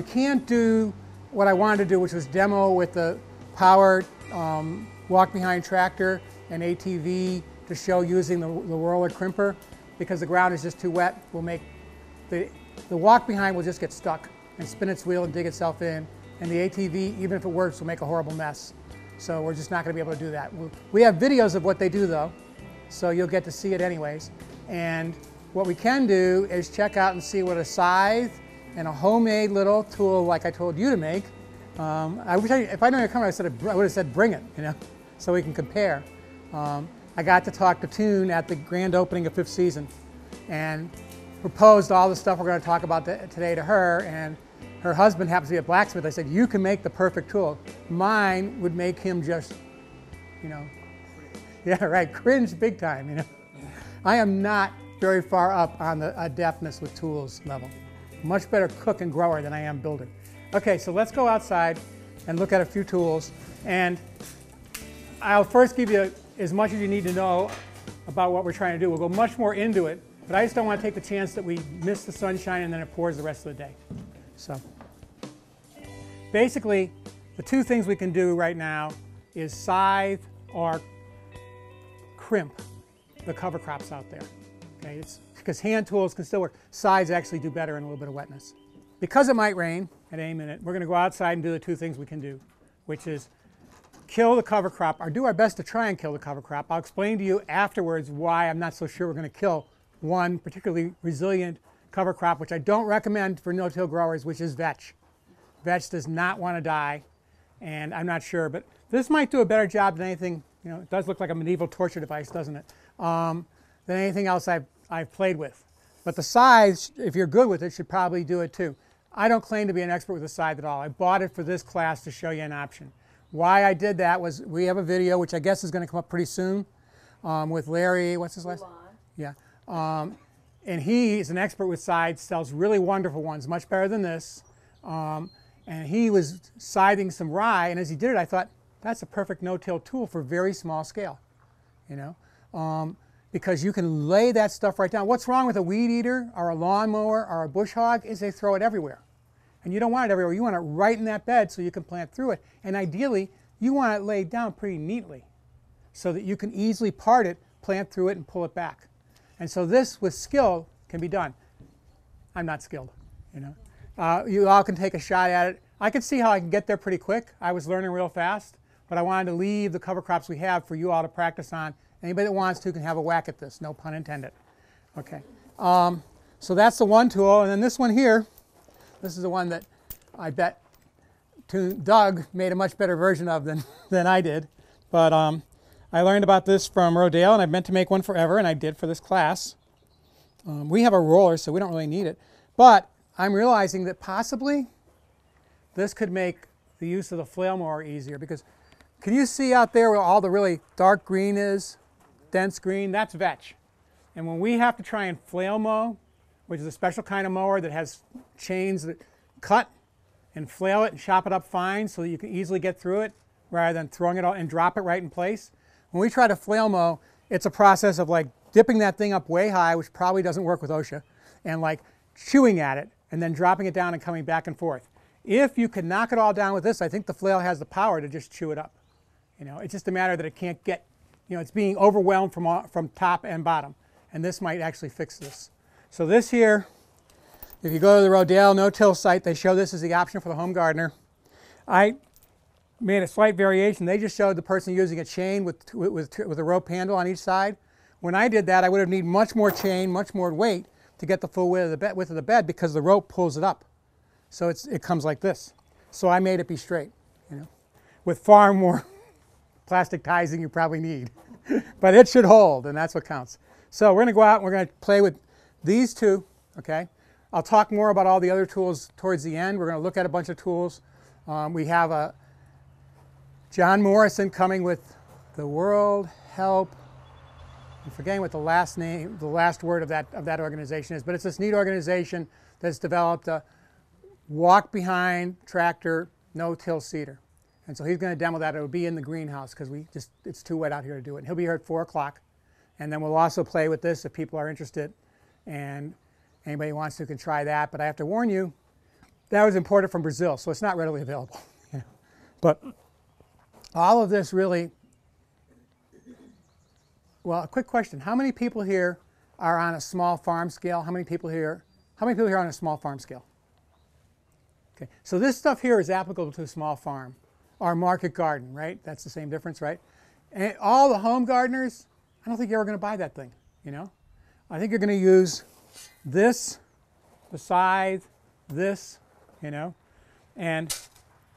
We can't do what I wanted to do, which was demo with the power um, walk-behind tractor and ATV to show using the, the roller crimper because the ground is just too wet. We'll make the, the walk-behind will just get stuck and spin its wheel and dig itself in. And the ATV, even if it works, will make a horrible mess. So we're just not going to be able to do that. We have videos of what they do though, so you'll get to see it anyways. And what we can do is check out and see what a scythe and a homemade little tool like I told you to make. Um, I wish I, if I knew your camera, I, said, I would have said bring it, you know, so we can compare. Um, I got to talk to Toon at the grand opening of fifth season and proposed all the stuff we're going to talk about today to her. And her husband happens to be a blacksmith. I said, you can make the perfect tool. Mine would make him just, you know, yeah, right, cringe big time, you know. I am not very far up on the adeptness with tools level. Much better cook and grower than I am builder. Okay, so let's go outside and look at a few tools. And I'll first give you as much as you need to know about what we're trying to do. We'll go much more into it, but I just don't want to take the chance that we miss the sunshine and then it pours the rest of the day. So basically, the two things we can do right now is scythe or crimp the cover crops out there. Okay, it's because hand tools can still work. Scythes actually do better in a little bit of wetness. Because it might rain at any minute, we're going to go outside and do the two things we can do, which is kill the cover crop, or do our best to try and kill the cover crop. I'll explain to you afterwards why I'm not so sure we're going to kill one particularly resilient cover crop, which I don't recommend for no-till growers, which is vetch. Vetch does not want to die, and I'm not sure, but this might do a better job than anything, you know, it does look like a medieval torture device, doesn't it? Um, than anything else I've, I've played with. But the scythe, if you're good with it, should probably do it too. I don't claim to be an expert with the scythe at all. I bought it for this class to show you an option. Why I did that was we have a video, which I guess is going to come up pretty soon, um, with Larry, what's his last? Yeah. Um, and he is an expert with scythes, sells really wonderful ones, much better than this. Um, and he was scything some rye, and as he did it, I thought, that's a perfect no-till tool for very small scale, you know. Because you can lay that stuff right down. What's wrong with a weed eater or a lawnmower or a bush hog is they throw it everywhere. And you don't want it everywhere. You want it right in that bed so you can plant through it. And ideally, you want it laid down pretty neatly so that you can easily part it, plant through it, and pull it back. And so this, with skill, can be done. I'm not skilled, you know. Uh, you all can take a shot at it. I can see how I can get there pretty quick. I was learning real fast, but I wanted to leave the cover crops we have for you all to practice on Anybody that wants to can have a whack at this, no pun intended. Okay, um, so that's the one tool, and then this one here, this is the one that I bet Doug made a much better version of than, than I did. But um, I learned about this from Rodale, and I've meant to make one forever, and I did for this class. Um, we have a roller, so we don't really need it. But I'm realizing that possibly this could make the use of the flail mower easier because can you see out there where all the really dark green is? Dense green, that's vetch. And when we have to try and flail mow, which is a special kind of mower that has chains that cut and flail it and chop it up fine so that you can easily get through it rather than throwing it all and drop it right in place. When we try to flail mow, it's a process of like dipping that thing up way high, which probably doesn't work with OSHA, and like chewing at it and then dropping it down and coming back and forth. If you can knock it all down with this, I think the flail has the power to just chew it up. You know, it's just a matter that it can't get you know, it's being overwhelmed from, from top and bottom. And this might actually fix this. So this here, if you go to the Rodale no-till site, they show this as the option for the home gardener. I made a slight variation. They just showed the person using a chain with, with, with a rope handle on each side. When I did that, I would have needed much more chain, much more weight to get the full width of the bed, width of the bed because the rope pulls it up. So it's, it comes like this. So I made it be straight, you know, with far more plastic ties than you probably need. but it should hold, and that's what counts. So we're going to go out and we're going to play with these two, okay? I'll talk more about all the other tools towards the end. We're going to look at a bunch of tools. Um, we have a John Morrison coming with the World Help. I'm forgetting what the last name, the last word of that of that organization is, but it's this neat organization that's developed a walk behind tractor no-till seeder. And so he's going to demo that. It will be in the greenhouse because we just it's too wet out here to do it. And he'll be here at 4 o'clock. And then we'll also play with this if people are interested. And anybody wants to can try that. But I have to warn you, that was imported from Brazil, so it's not readily available. But all of this really, well, a quick question. How many people here are on a small farm scale? How many people here, how many people here are on a small farm scale? Okay, so this stuff here is applicable to a small farm or market garden, right? That's the same difference, right? And all the home gardeners, I don't think you're ever going to buy that thing, you know? I think you're going to use this, the scythe, this, you know, and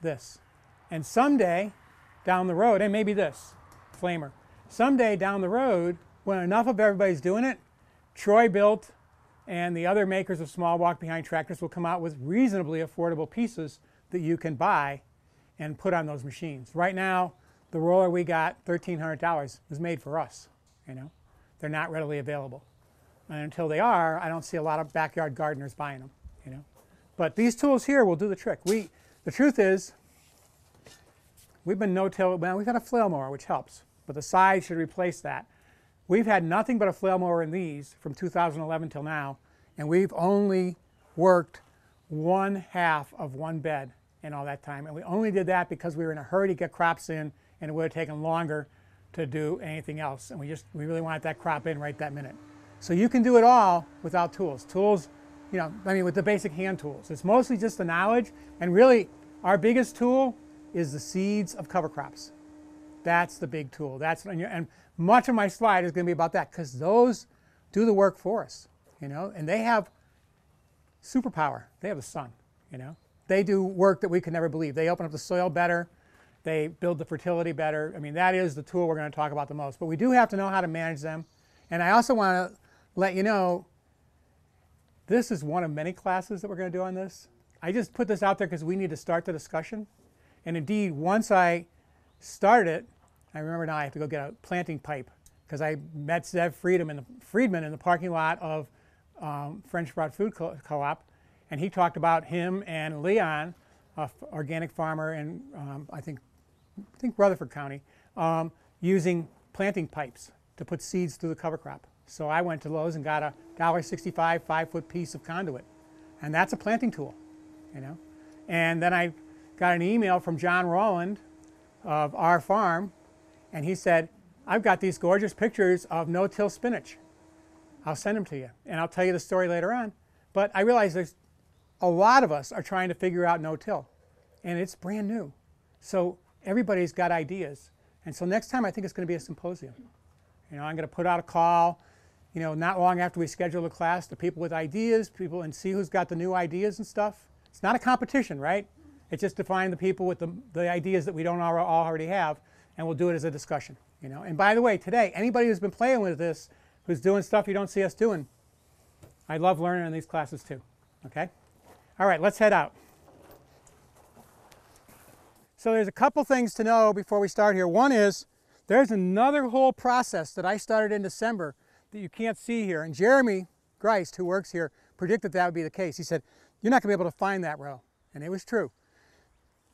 this. And someday down the road, and maybe this, flamer, someday down the road, when enough of everybody's doing it, Troy-Bilt and the other makers of small walk behind tractors will come out with reasonably affordable pieces that you can buy and put on those machines. Right now, the roller we got, $1,300, was made for us, you know. They're not readily available. And until they are, I don't see a lot of backyard gardeners buying them, you know. But these tools here will do the trick. We, the truth is, we've been no-till, well, we've had a flail mower, which helps, but the scythe should replace that. We've had nothing but a flail mower in these from 2011 till now, and we've only worked one half of one bed in all that time. And we only did that because we were in a hurry to get crops in, and it would have taken longer to do anything else. And we just, we really wanted that crop in right that minute. So you can do it all without tools. Tools, you know, I mean, with the basic hand tools. It's mostly just the knowledge, and really, our biggest tool is the seeds of cover crops. That's the big tool. That's and much of my slide is going to be about that because those do the work for us, you know, and they have superpower. They have the sun, you know. They do work that we could never believe. They open up the soil better. They build the fertility better. I mean, that is the tool we're going to talk about the most. But we do have to know how to manage them. And I also want to let you know this is one of many classes that we're going to do on this. I just put this out there because we need to start the discussion. And indeed, once I start it, I remember now I have to go get a planting pipe because I met Zev Friedman in the, Friedman in the parking lot of um, French Broad Food Co-op, and he talked about him and Leon, an organic farmer in um, I think I think Rutherford County, um, using planting pipes to put seeds through the cover crop. So I went to Lowe's and got a $1.65 five-foot piece of conduit, and that's a planting tool, you know. And then I got an email from John Rowland of our farm, and he said, I've got these gorgeous pictures of no-till spinach. I'll send them to you, and I'll tell you the story later on. But I realize there's a lot of us are trying to figure out no-till, and it's brand new. So everybody's got ideas. And so next time I think it's going to be a symposium. You know, I'm going to put out a call, you know, not long after we schedule the class to people with ideas, people and see who's got the new ideas and stuff. It's not a competition, right? It's just to find the people with the, the ideas that we don't all already have, and we'll do it as a discussion. You know. And by the way, today, anybody who's been playing with this, who's doing stuff you don't see us doing, I love learning in these classes too. Okay? All right, let's head out. So there's a couple things to know before we start here. One is there's another whole process that I started in December that you can't see here. And Jeremy Greist, who works here, predicted that would be the case. He said, you're not going to be able to find that row. And it was true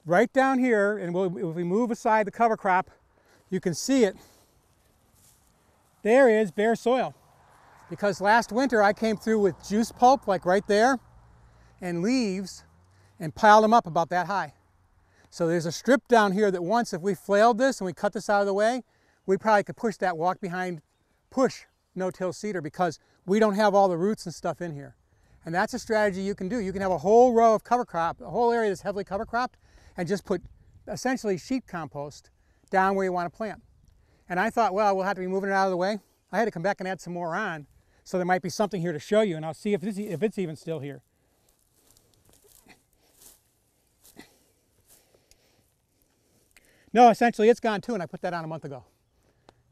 right down here, and we'll, if we move aside the cover crop, you can see it. There is bare soil. Because last winter I came through with juice pulp, like right there, and leaves, and piled them up about that high. So there's a strip down here that once, if we flailed this and we cut this out of the way, we probably could push that walk behind, push no-till seeder because we don't have all the roots and stuff in here. And that's a strategy you can do. You can have a whole row of cover crop, a whole area that's heavily cover cropped, and just put essentially sheet compost down where you want to plant. And I thought, well, we'll have to be moving it out of the way. I had to come back and add some more on. So there might be something here to show you, and I'll see if, this, if it's even still here. No, essentially it's gone too, and I put that on a month ago.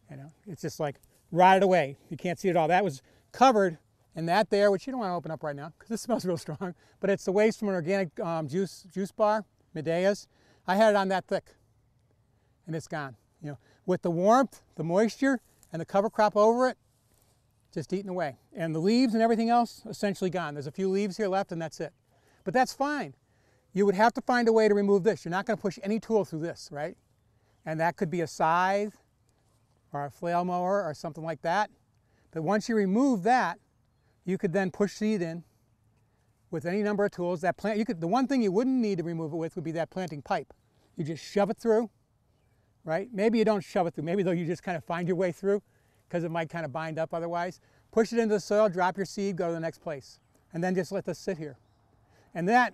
You know, it's just like rotted away. You can't see it at all. That was covered in that there, which you don't want to open up right now because it smells real strong. But it's the waste from an organic um, juice juice bar Medea's, I had it on that thick and it's gone. You know, with the warmth, the moisture, and the cover crop over it, just eaten away. And the leaves and everything else, essentially gone. There's a few leaves here left and that's it. But that's fine. You would have to find a way to remove this. You're not going to push any tool through this, right? And that could be a scythe or a flail mower or something like that. But once you remove that, you could then push seed in with any number of tools. That plant, you could, the one thing you wouldn't need to remove it with would be that planting pipe. You just shove it through, right? Maybe you don't shove it through. Maybe though you just kind of find your way through because it might kind of bind up otherwise. Push it into the soil, drop your seed, go to the next place. And then just let this sit here. And that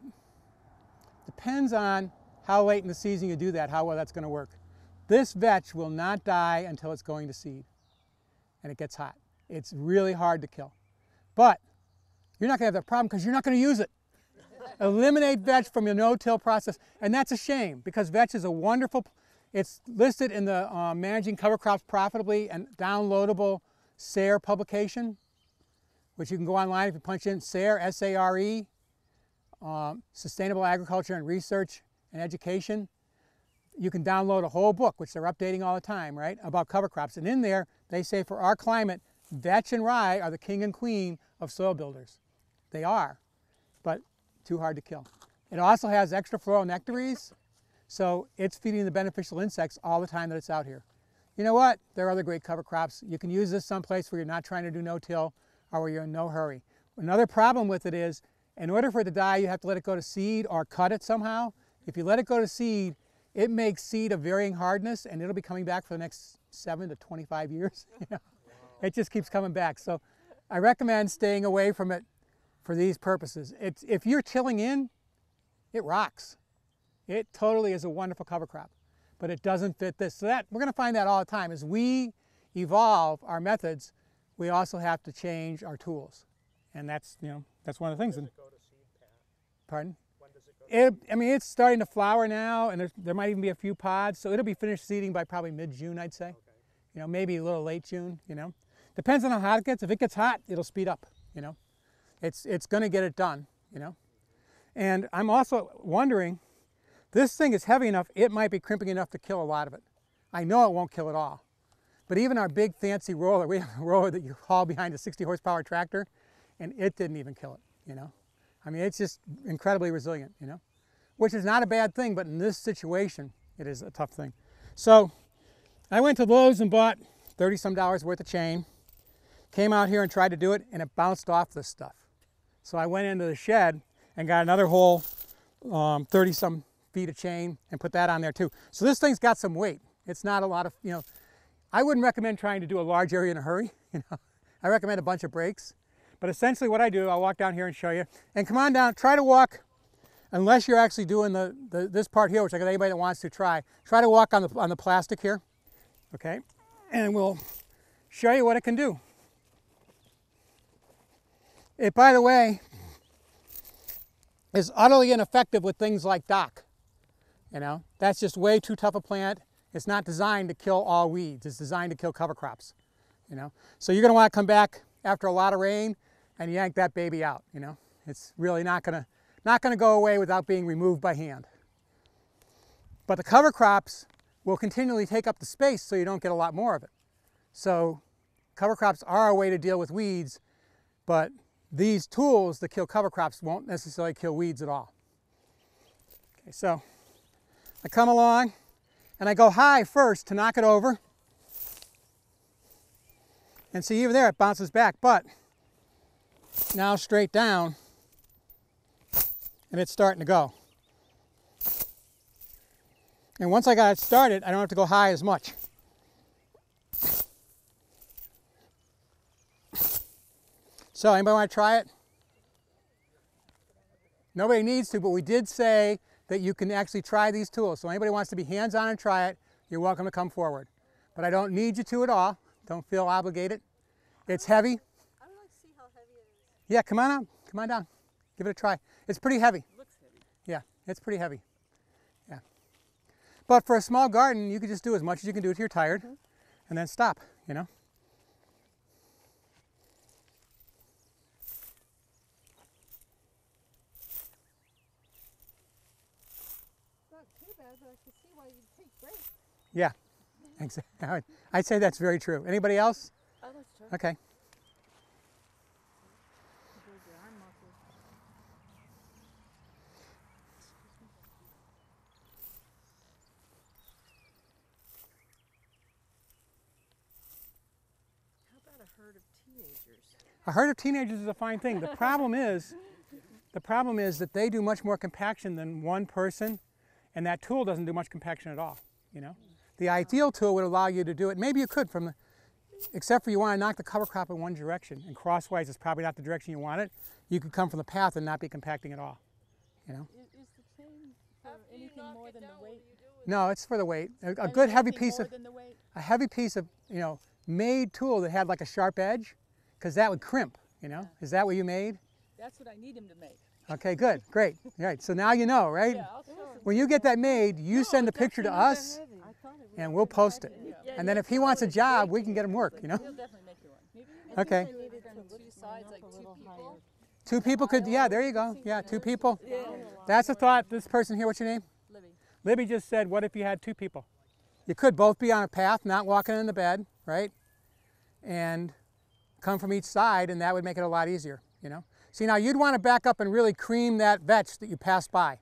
depends on how late in the season you do that, how well that's going to work. This vetch will not die until it's going to seed and it gets hot. It's really hard to kill. But you're not going to have that problem because you're not going to use it. Eliminate vetch from your no-till process. And that's a shame because vetch is a wonderful, it's listed in the uh, Managing Cover Crops Profitably and downloadable SARE publication, which you can go online if you punch in SARE, S-A-R-E, um, Sustainable Agriculture and Research and Education. You can download a whole book, which they're updating all the time, right, about cover crops. And in there, they say for our climate, vetch and rye are the king and queen of soil builders. They are, but too hard to kill. It also has extra floral nectaries, so it's feeding the beneficial insects all the time that it's out here. You know what? There are other great cover crops. You can use this someplace where you're not trying to do no-till or where you're in no hurry. Another problem with it is, in order for it to die, you have to let it go to seed or cut it somehow. If you let it go to seed, it makes seed of varying hardness and it'll be coming back for the next seven to 25 years. It just keeps coming back. So I recommend staying away from it for these purposes. It's, if you're tilling in, it rocks. It totally is a wonderful cover crop, but it doesn't fit this. So that we're going to find that all the time. As we evolve our methods, we also have to change our tools, and that's you know that's one of the things. Does it go to seed, Pat? Pardon? When does it go to It, I mean, it's starting to flower now, and there might even be a few pods, so it'll be finished seeding by probably mid-June, I'd say. Okay. You know, maybe a little late June. You know, depends on how hot it gets. If it gets hot, it'll speed up. You know, it's it's going to get it done. You know, and I'm also wondering, this thing is heavy enough. It might be crimping enough to kill a lot of it. I know it won't kill it all, but even our big fancy roller, we have a roller that you haul behind a 60 horsepower tractor, and it didn't even kill it. You know, I mean, it's just incredibly resilient. You know, which is not a bad thing, but in this situation, it is a tough thing. So I went to Lowe's and bought 30 some dollars worth of chain. Came out here and tried to do it, and it bounced off this stuff. So I went into the shed and got another whole 30 um, some feet of chain and put that on there too. So this thing's got some weight. It's not a lot of, you know, I wouldn't recommend trying to do a large area in a hurry. You know, I recommend a bunch of breaks. But essentially what I do, I'll walk down here and show you. And come on down, try to walk, unless you're actually doing the, the this part here, which I got anybody that wants to try, try to walk on the, on the plastic here, okay? And we'll show you what it can do. It, by the way, is utterly ineffective with things like dock. You know, that's just way too tough a plant. It's not designed to kill all weeds. It's designed to kill cover crops. You know, so you're going to want to come back after a lot of rain and yank that baby out. You know, it's really not to not to go away without being removed by hand. But the cover crops will continually take up the space so you don't get a lot more of it. So cover crops are a way to deal with weeds, but these tools that kill cover crops won't necessarily kill weeds at all. Okay, so I come along and I go high first to knock it over. And see even there it bounces back, but now straight down and it's starting to go. And once I got it started, I don't have to go high as much. So anybody want to try it? Nobody needs to, but we did say that you can actually try these tools. So anybody wants to be hands-on and try it, you're welcome to come forward. But I don't need you to at all. Don't feel obligated. It's heavy. I would like to see how heavy it is. Yeah, come on up. Come on down. Give it a try. It's pretty heavy. looks heavy. Yeah, it's pretty heavy. Yeah. But for a small garden, you can just do as much as you can do till you're tired mm-hmm. and then stop, you know? Not too bad, but I can see why you'd take breaks. Yeah, exactly. I'd say that's very true. Anybody else? Oh, that's true. Okay. Build your arm muscles. How about a herd of teenagers? A herd of teenagers is a fine thing. The problem is, The problem is that they do much more compaction than one person, and that tool doesn't do much compaction at all. You know, the ideal tool would allow you to do it. Maybe you could from the, except for you want to knock the cover crop in one direction, and crosswise is probably not the direction you want it. You could come from the path and not be compacting at all. You know, Is, is the chain for After anything more than down, the weight? do no, it's for the weight. A, mean, good heavy piece of than the weight? a heavy piece of you know made tool that had like a sharp edge, because that would crimp. You know, is that what you made? That's what I need him to make. Okay, good, great. All right, so now you know, right? Yeah, I'll show him. When you get that made, you send a picture to us, I thought it was. and we'll post it. Yeah, And then if he wants a job, we can get him work. You know. He'll definitely make you one. Maybe you Okay. two sides, like two people. Two people could. Yeah, there you go. Yeah, two people. That's a thought. This person here, what's your name? Libby. Libby just said, what if you had two people? You could both be on a path, not walking in the bed, right? And come from each side, and that would make it a lot easier, you know? See, now you'd want to back up and really cream that vetch that you passed by,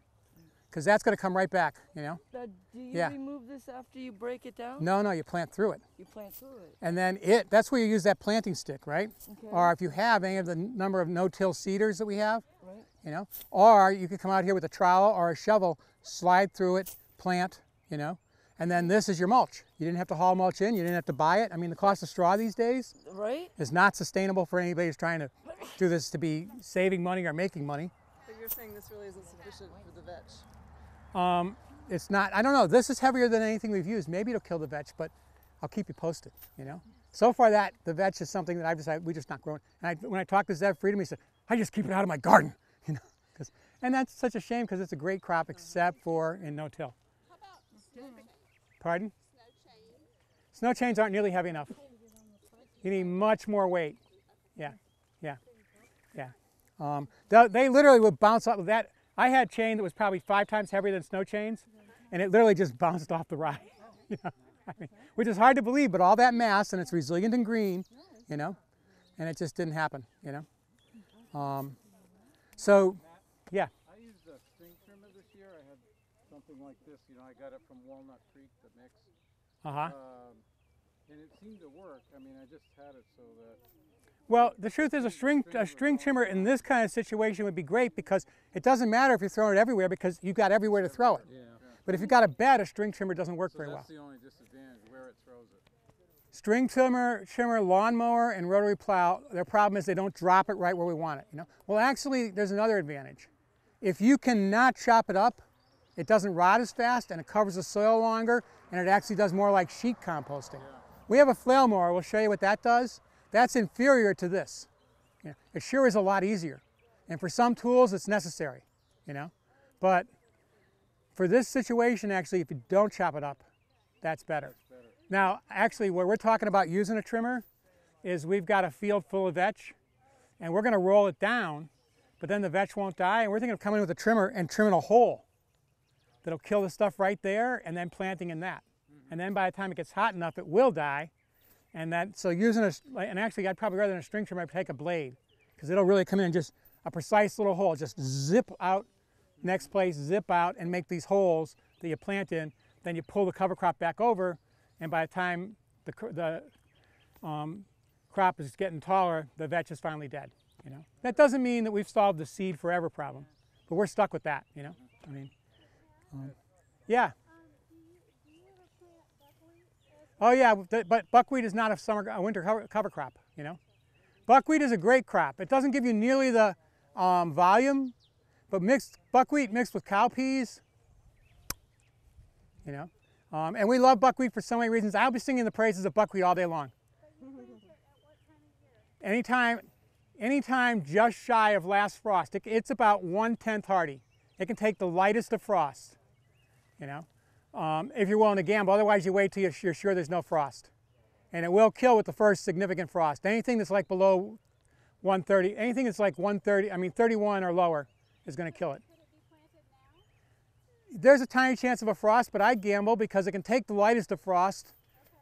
because that's going to come right back, you know? Now, do you Yeah. remove this after you break it down? No, no, you plant through it. You plant through it. And then it, that's where you use that planting stick, right? Okay. Or if you have any of the number of no-till seeders that we have, Right. you know, or you could come out here with a trowel or a shovel, slide through it, plant, you know, and then this is your mulch. You didn't have to haul mulch in, you didn't have to buy it. I mean, the cost of straw these days Right? is not sustainable for anybody who's trying to do this to be saving money or making money. But you're saying this really isn't sufficient for the vetch. Um, it's not, I don't know, this is heavier than anything we've used. Maybe it'll kill the vetch, but I'll keep you posted, you know. So far that, the vetch is something that I've decided we just not growing. And I, when I talked to Zev Friedman, he said, I just keep it out of my garden, you know. 'cause- and that's such a shame because it's a great crop except for in no-till. Pardon? Snow chain. Snow chains aren't nearly heavy enough. You need much more weight. Yeah, yeah, yeah. Um, they, they literally would bounce off of that. I had chain that was probably five times heavier than snow chains, and it literally just bounced off the ride. you know, I mean, which is hard to believe, but all that mass and it's resilient and green, you know, and it just didn't happen, you know. Um, so, yeah. I used a string trimmer this year. I had something like this. You know, I got it from Walnut Creek, the mix. Uh huh. Um, and it seemed to work. I mean, I just had it so that Well, the truth is, a string a string trimmer in this kind of situation would be great because it doesn't matter if you're throwing it everywhere because you've got everywhere to throw it. yeah. But if you've got a bed, a string trimmer doesn't work So very well. that's the only disadvantage where it throws it. String trimmer, trimmer, lawnmower, and rotary plow. Their problem is they don't drop it right where we want it. You know. Well, actually, there's another advantage. If you cannot chop it up, it doesn't rot as fast and it covers the soil longer, and it actually does more like sheet composting. We have a flail mower. We'll show you what that does. That's inferior to this. You know, it sure is a lot easier, and for some tools, it's necessary. You know, but for this situation, actually, if you don't chop it up, that's better. Now, actually, what we're talking about using a trimmer is we've got a field full of vetch, and we're going to roll it down, but then the vetch won't die, and we're thinking of coming with a trimmer and trimming a hole that'll kill the stuff right there, and then planting in that. And then by the time it gets hot enough, it will die, and that so using a and actually I'd probably rather than a string trimmer, I'd take a blade because it'll really come in and just a precise little hole, just zip out next place, zip out, and make these holes that you plant in. Then you pull the cover crop back over, and by the time the, the um, crop is getting taller, the vetch is finally dead. You know that doesn't mean that we've solved the seed forever problem, but we're stuck with that. You know, I mean, um, yeah. Oh yeah, but buckwheat is not a summer, a winter cover, crop. You know, buckwheat is a great crop. It doesn't give you nearly the um, volume, but mixed buckwheat mixed with cowpeas, you know. Um, and we love buckwheat for so many reasons. I'll be singing the praises of buckwheat all day long. Anytime, anytime just shy of last frost. It, it's about one tenth hardy. It can take the lightest of frost, you know, um, if you're willing to gamble. Otherwise, you wait till you're, you're sure there's no frost, and it will kill with the first significant frost. Anything that's like below 130, anything that's like 130, I mean 31 or lower, is going to kill it. There's a tiny chance of a frost, but I'd gamble because it can take the lightest of frost.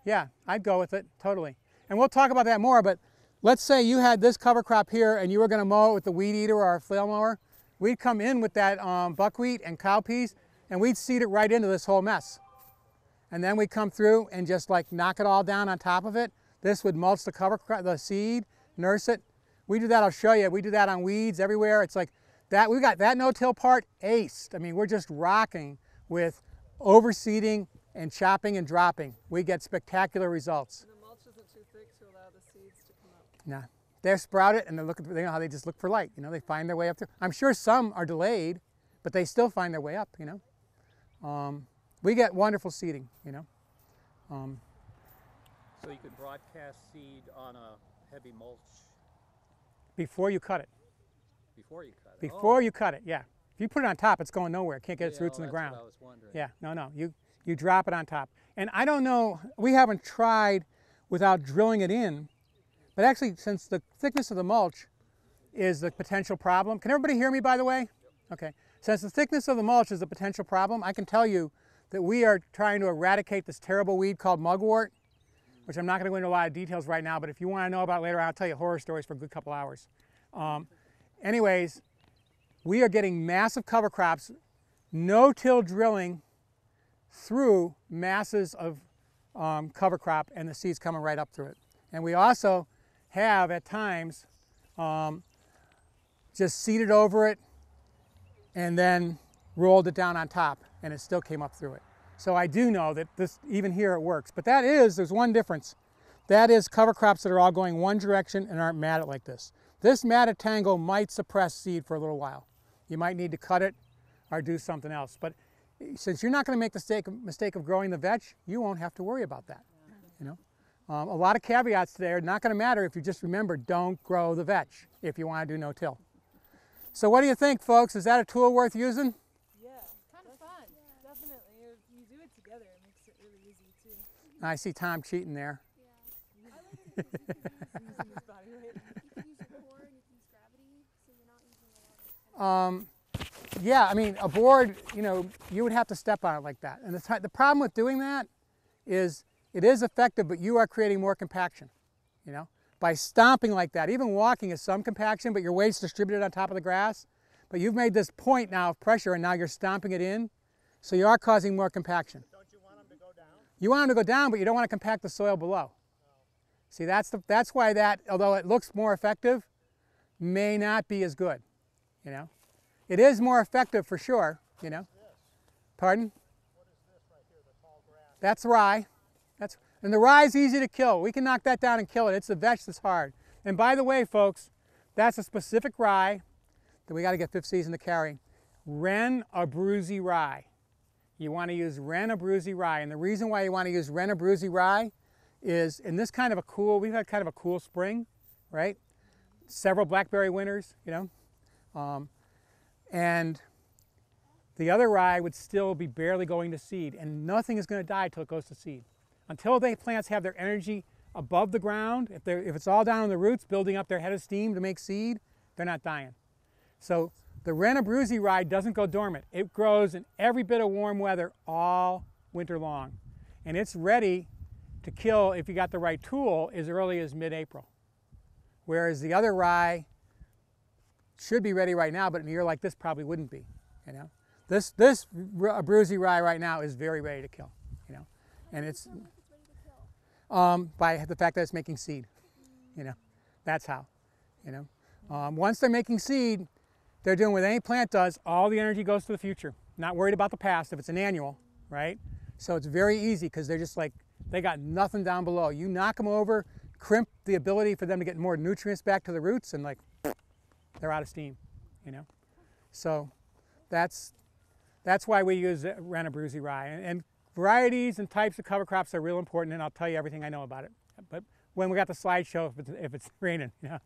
Yeah, I'd go with it totally. And we'll talk about that more, but let's say you had this cover crop here and you were going to mow it with the weed eater or a flail mower. We'd come in with that um, buckwheat and cowpeas and we'd seed it right into this whole mess. And then we'd come through and just like knock it all down on top of it. This would mulch the cover crop, the seed, nurse it. We do that, I'll show you. We do that on weeds everywhere. It's like that we got that no-till part aced. I mean, we're just rocking with overseeding and chopping and dropping. We get spectacular results. And the mulch isn't too thick to allow the seeds to come up. Nah, they're sprouted and they look. You know how they just look for light. You know, they find their way up through. I'm sure some are delayed, but they still find their way up. You know, um, we get wonderful seeding. You know, um, So you could broadcast seed on a heavy mulch before you cut it. before you cut it? Before you cut it, yeah. If you put it on top, it's going nowhere. It can't oh, get its yeah, roots in well, the ground. What I was wondering. Yeah, no, no. You you drop it on top. And I don't know, we haven't tried without drilling it in, but actually since the thickness of the mulch is the potential problem. Can everybody hear me by the way? Okay. Since the thickness of the mulch is a potential problem, I can tell you that we are trying to eradicate this terrible weed called mugwort, which I'm not going to go into a lot of details right now, but if you want to know about later, I'll tell you horror stories for a good couple hours. Um, anyways, we are getting massive cover crops, no-till drilling through masses of um, cover crop and the seeds coming right up through it. And we also have at times um, just seeded over it and then rolled it down on top and it still came up through it. So I do know that this, even here it works. But that is, there's one difference. That is cover crops that are all going one direction and aren't matted like this. This matted tangle might suppress seed for a little while. You might need to cut it or do something else. But since you're not going to make the mistake, mistake of growing the vetch, you won't have to worry about that. You know, um, a lot of caveats today are not going to matter if you just remember don't grow the vetch if you want to do no-till. So what do you think, folks? Is that a tool worth using? Yeah. Kind of fun. Definitely. If you do it together, it makes it really easy too. I see Tom cheating there. Yeah. I like it you can use, Using his body weight. you can use your core and you can use gravity, so you're not using a lot of Um, yeah, I mean, a board, you know, you would have to step on it like that. And the, the problem with doing that is it is effective, but you are creating more compaction, you know, by stomping like that. Even walking is some compaction, but your weight's distributed on top of the grass. But you've made this point now of pressure, and now you're stomping it in, so you are causing more compaction. Don't you want them to go down? You want them to go down, but you don't want to compact the soil below. See, that's, the, that's why that, although it looks more effective, may not be as good, you know. It is more effective for sure, you know. Pardon? That's rye. And the rye is easy to kill. We can knock that down and kill it. It's the vetch that's hard. And by the way, folks, that's a specific rye that we got to get fifth season to carry. Wrens Abruzzi rye. You want to use Wrens Abruzzi rye, and the reason why you want to use Wrens Abruzzi rye is in this kind of a cool. We've had kind of a cool spring, right? Several blackberry winters, you know. Um, and the other rye would still be barely going to seed, and nothing is going to die till it goes to seed. Until the plants have their energy above the ground, if, they're, if it's all down in the roots, building up their head of steam to make seed, they're not dying. So the Wrens Abruzzi rye doesn't go dormant. It grows in every bit of warm weather all winter long. And it's ready to kill, if you got the right tool, as early as mid-April. Whereas the other rye should be ready right now, but in a year like this probably wouldn't be, you know. This, this Abruzzi rye right now is very ready to kill, you know. And it's, Tell me if it's ready to kill. Um, by the fact that it's making seed. You know, that's how. You know, um, once they're making seed, they're doing what any plant does. All the energy goes to the future. Not worried about the past if it's an annual, right? So it's very easy because they're just like they got nothing down below. You knock them over, crimp the ability for them to get more nutrients back to the roots, and like they're out of steam. You know, so that's that's why we use Wrens Abruzzi rye. And, and varieties and types of cover crops are real important, and I'll tell you everything I know about it. But when we got the slideshow, if it's, if it's raining, know.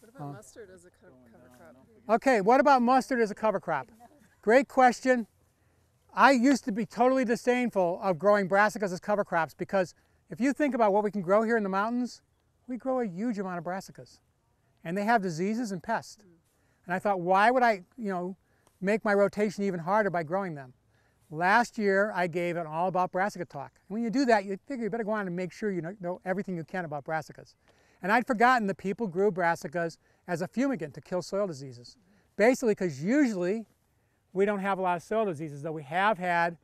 What about uh, mustard as a co- cover crop? Okay, what about mustard as a cover crop? Great question. I used to be totally disdainful of growing brassicas as cover crops because if you think about what we can grow here in the mountains, we grow a huge amount of brassicas. And they have diseases and pests. And I thought, why would I, you know, make my rotation even harder by growing them? Last year, I gave an all about brassica talk. When you do that, you figure you better go on and make sure you know, know everything you can about brassicas. And I'd forgotten that people grew brassicas as a fumigant to kill soil diseases. Basically, because usually we don't have a lot of soil diseases, though we have had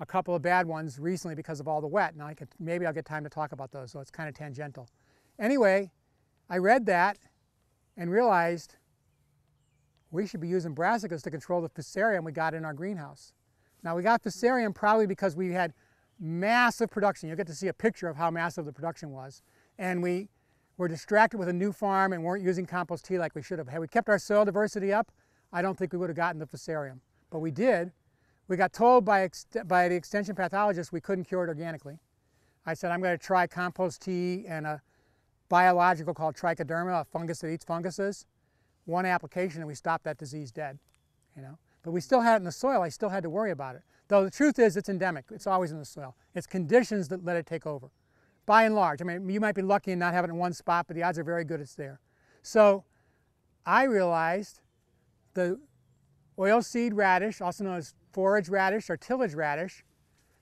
a couple of bad ones recently because of all the wet. Now, I could, maybe I'll get time to talk about those, so it's kind of tangential. Anyway, I read that and realized we should be using brassicas to control the fusarium we got in our greenhouse. Now we got fusarium probably because we had massive production. You'll get to see a picture of how massive the production was. And we were distracted with a new farm and weren't using compost tea like we should have. Had we kept our soil diversity up, I don't think we would have gotten the fusarium. But we did. We got told by, by the extension pathologist we couldn't cure it organically. I said, I'm going to try compost tea and a biological called trichoderma, a fungus that eats funguses. One application and we stopped that disease dead, you know. But we still had it in the soil. I still had to worry about it. Though the truth is it's endemic. It's always in the soil. It's conditions that let it take over. By and large, I mean, you might be lucky and not have it in one spot, but the odds are very good it's there. So I realized the oilseed radish, also known as forage radish or tillage radish,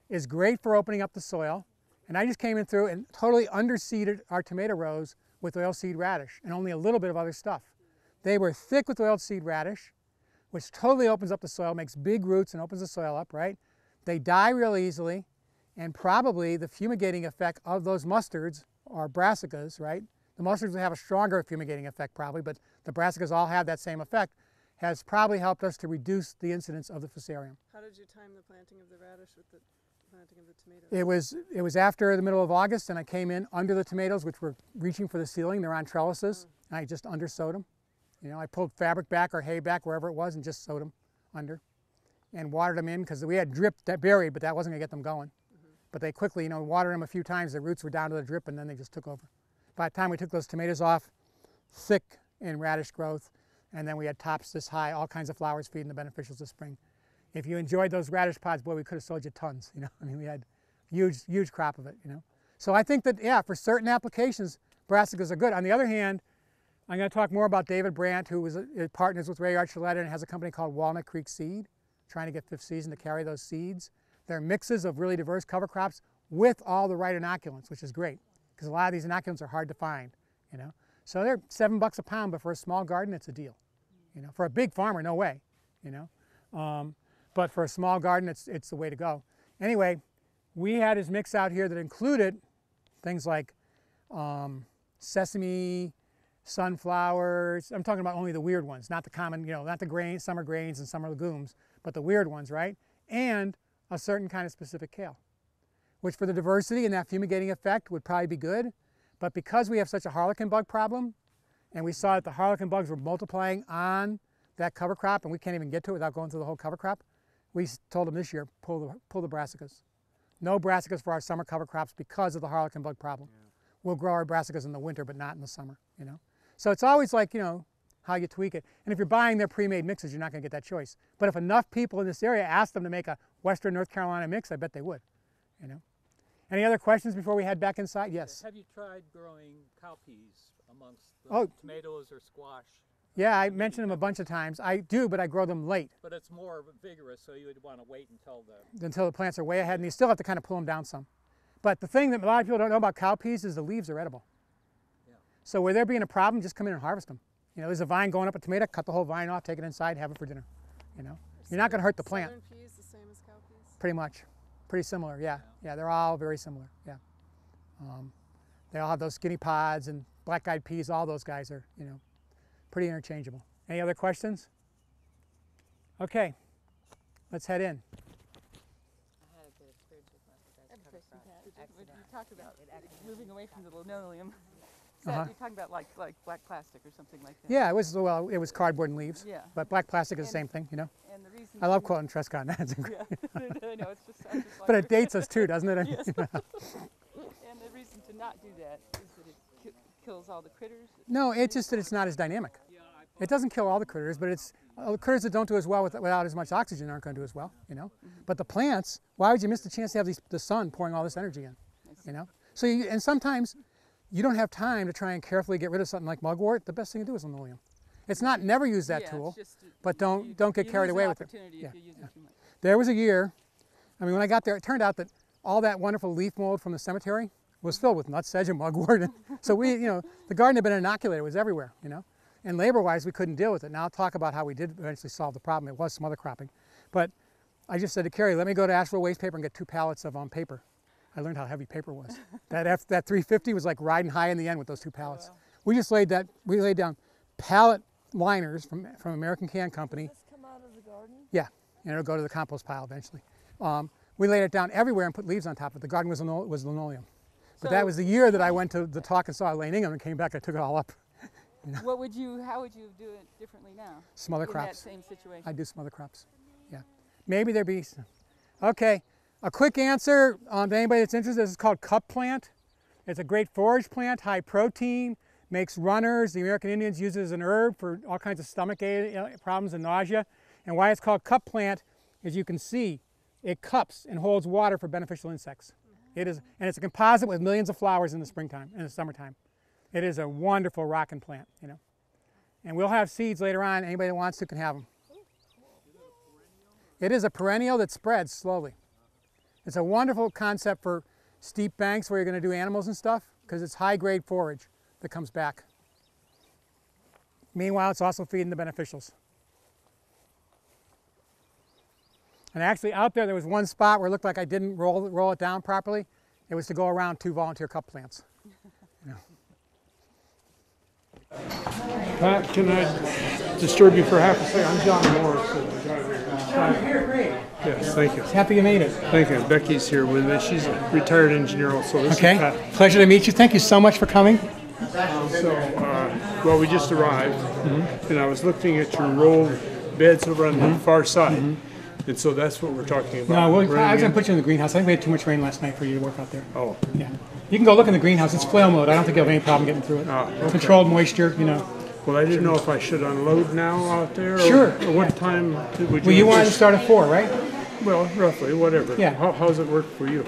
is great for opening up the soil. And I just came in through and totally underseeded our tomato rows with oilseed radish and only a little bit of other stuff. They were thick with oilseed radish, which totally opens up the soil, makes big roots and opens the soil up, right? They die real easily, and probably the fumigating effect of those mustards or brassicas, right? The mustards have a stronger fumigating effect probably, but the brassicas all have that same effect, has probably helped us to reduce the incidence of the fusarium. How did you time the planting of the radish with the planting of the tomatoes? It was it was after the middle of August, and I came in under the tomatoes, which were reaching for the ceiling. They're on trellises, mm. and I just undersowed them. You know, I pulled fabric back or hay back wherever it was, and just sewed them under, and watered them in because we had drip that buried, but that wasn't gonna get them going. But they quickly, you know, watered them a few times. The roots were down to the drip, and then they just took over. By the time we took those tomatoes off, thick in radish growth, and then we had tops this high, all kinds of flowers feeding the beneficials of spring. If you enjoyed those radish pods, boy, we could have sold you tons. You know, I mean, we had huge, huge crop of it. You know, so I think that yeah, for certain applications, brassicas are good. On the other hand, I'm going to talk more about David Brandt, who was uh, partners with Ray Archuleta and has a company called Walnut Creek Seed, trying to get fifth season to carry those seeds. They're mixes of really diverse cover crops with all the right inoculants, which is great because a lot of these inoculants are hard to find. You know, so they're seven bucks a pound, but for a small garden, it's a deal. You know, for a big farmer, no way. You know, um, but for a small garden, it's it's the way to go. Anyway, we had his mix out here that included things like um, sesame, sunflowers. I'm talking about only the weird ones, not the common, you know, not the grain, summer grains and summer legumes, but the weird ones, right? And a certain kind of specific kale, which for the diversity and that fumigating effect would probably be good. But because we have such a harlequin bug problem, and we saw that the harlequin bugs were multiplying on that cover crop, and we can't even get to it without going through the whole cover crop, we told them this year, pull the, pull the brassicas. No brassicas for our summer cover crops because of the harlequin bug problem. We'll grow our brassicas in the winter, but not in the summer, you know? So it's always like, you know, how you tweak it. And if you're buying their pre-made mixes, you're not gonna get that choice. But if enough people in this area asked them to make a Western North Carolina mix, I bet they would, you know? Any other questions before we head back inside? Yes. Have you tried growing cowpeas amongst the Oh. tomatoes or squash? Yeah, I mentioned them a bunch of times. I do, but I grow them late But it's more vigorous, so you would want to wait until the. until the plants are way ahead, and you still have to kind of pull them down some. But the thing that a lot of people don't know about cowpeas is the leaves are edible. Yeah. So where there being a problem, just come in and harvest them. You know, there's a vine going up a tomato, cut the whole vine off, take it inside, have it for dinner. You know, you're not going to hurt the plant. Peas the same as cowpeas? Pretty much, pretty similar. Yeah, yeah, they're all very similar. Yeah, um, they all have those skinny pods and black-eyed peas. All those guys are, you know, pretty interchangeable. Any other questions? Okay, let's head in. When you talk about moving away from the linoleum, is Uh-huh. you're talking about like, like black plastic or something like that? Yeah, it was well, it was cardboard and leaves. Yeah. But black plastic is the same thing, you know. And the reason. I love quoting Trescott. That's great. Yeah, I know, it's just, just But it. dates us too, doesn't it? Yes. And the reason to not do that is that it ki- kills all the critters. no, it's just that it's not as dynamic. It doesn't kill all the critters, but it's uh, the critters that don't do as well with, without as much oxygen aren't going to do as well, you know. But the plants, why would you miss the chance to have these, the sun pouring all this energy in, you know? So you, and sometimes you don't have time to try and carefully get rid of something like mugwort. The best thing to do is linoleum. It's not never use that Yeah, tool. just, but don't- you- don't get carried away with it. Yeah, use it. There was a year, I mean, when I got there, it turned out that all that wonderful leaf mold from the cemetery was filled with nut sedge and mugwort. And so we, you know, the garden had been inoculated, it was everywhere, you know. And labor-wise, we couldn't deal with it. Now I'll talk about how we did eventually solve the problem. It was some other cropping. But I just said to Carrie, let me go to Asheville Waste Paper and get two pallets of um, paper. I learned how heavy paper was. that F, that 350 was like riding high in the end with those two pallets. We just laid that, we laid down pallet liners from, from American Can Company. Does this come out of the garden? Yeah, and it'll go to the compost pile eventually. Um, we laid it down everywhere and put leaves on top of it. The garden was, lino- was linoleum. But that was the year that I went to the talk and saw Elaine Ingham and came back. I took it all up. What would you, how would you do it differently now? Some other in crops. that same situation? I do some other crops. Yeah. Maybe there be. Okay. A quick answer um, to anybody that's interested. This is called cup plant. It's a great forage plant, high protein, makes runners. The American Indians use it as an herb for all kinds of stomach uh, problems and nausea. And why it's called cup plant, as you can see, it cups and holds water for beneficial insects. It is, and it's a composite with millions of flowers in the springtime, in the summertime. It is a wonderful rocking plant, you know. And we'll have seeds later on. Anybody that wants to can have them. It is a perennial that spreads slowly. It's a wonderful concept for steep banks where you're going to do animals and stuff because it's high grade forage that comes back. Meanwhile, it's also feeding the beneficials. And actually, out there, there was one spot where it looked like I didn't roll, roll it down properly. It was to go around two volunteer cup plants. Pat, can I disturb you for half a second? I'm John Morris. and the guy there. Here, great. Yes, thank you. Happy you made it. Thank you. Becky's here with me. She's a retired engineer also. This Okay. Pat. Pleasure to meet you. Thank you so much for coming. So, uh, well, we just arrived, and I was looking at your rolled beds over on the far side. And so that's what we're talking about. No, we'll, I was going to put you in the greenhouse. I think we had too much rain last night for you to work out there. Oh, Yeah. You can go look in the greenhouse. It's flail mode. I don't think you'll have any problem getting through it. Ah, okay. Controlled moisture, you know. Well, I didn't know if I should unload now out there. or- Sure, Or what time would you? Well, you wanted to start at four, right? Well, roughly, whatever. Yeah. How, how's it work for you?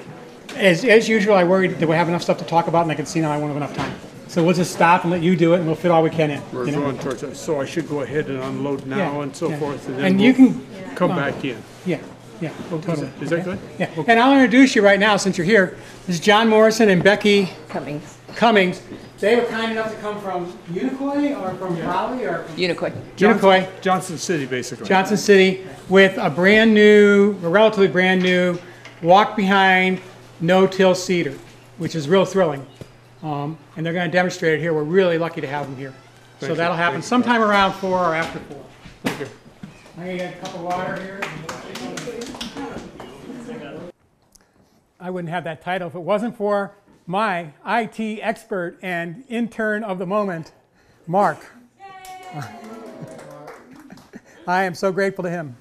As, as usual, I worried that we have enough stuff to talk about, and I can see now I won't have enough time. So we'll just stop and let you do it, and we'll fit all we can in. We're you know? going towards it. So I should go ahead and unload now Yeah, and so yeah. forth, and then And we'll you can, come back in. yeah, yeah, totally. Is that Okay. good? Yeah, and I'll introduce you right now since you're here. This is John Morrison and Becky Cummings. Cummings. They were kind enough to come from Unicoi or from Raleigh or from Unicorn. Unicoi. Johnson City, basically. Johnson City with a brand new, a relatively brand new walk behind no-till seeder, which is real thrilling. Um, and they're going to demonstrate it here. We're really lucky to have them here. So you. that'll happen Thank you. sometime around four or after four. Thank you. I'm going to get a cup of water here. I wouldn't have that title if it wasn't for my IT expert and intern of the moment, Mark. I am so grateful to him.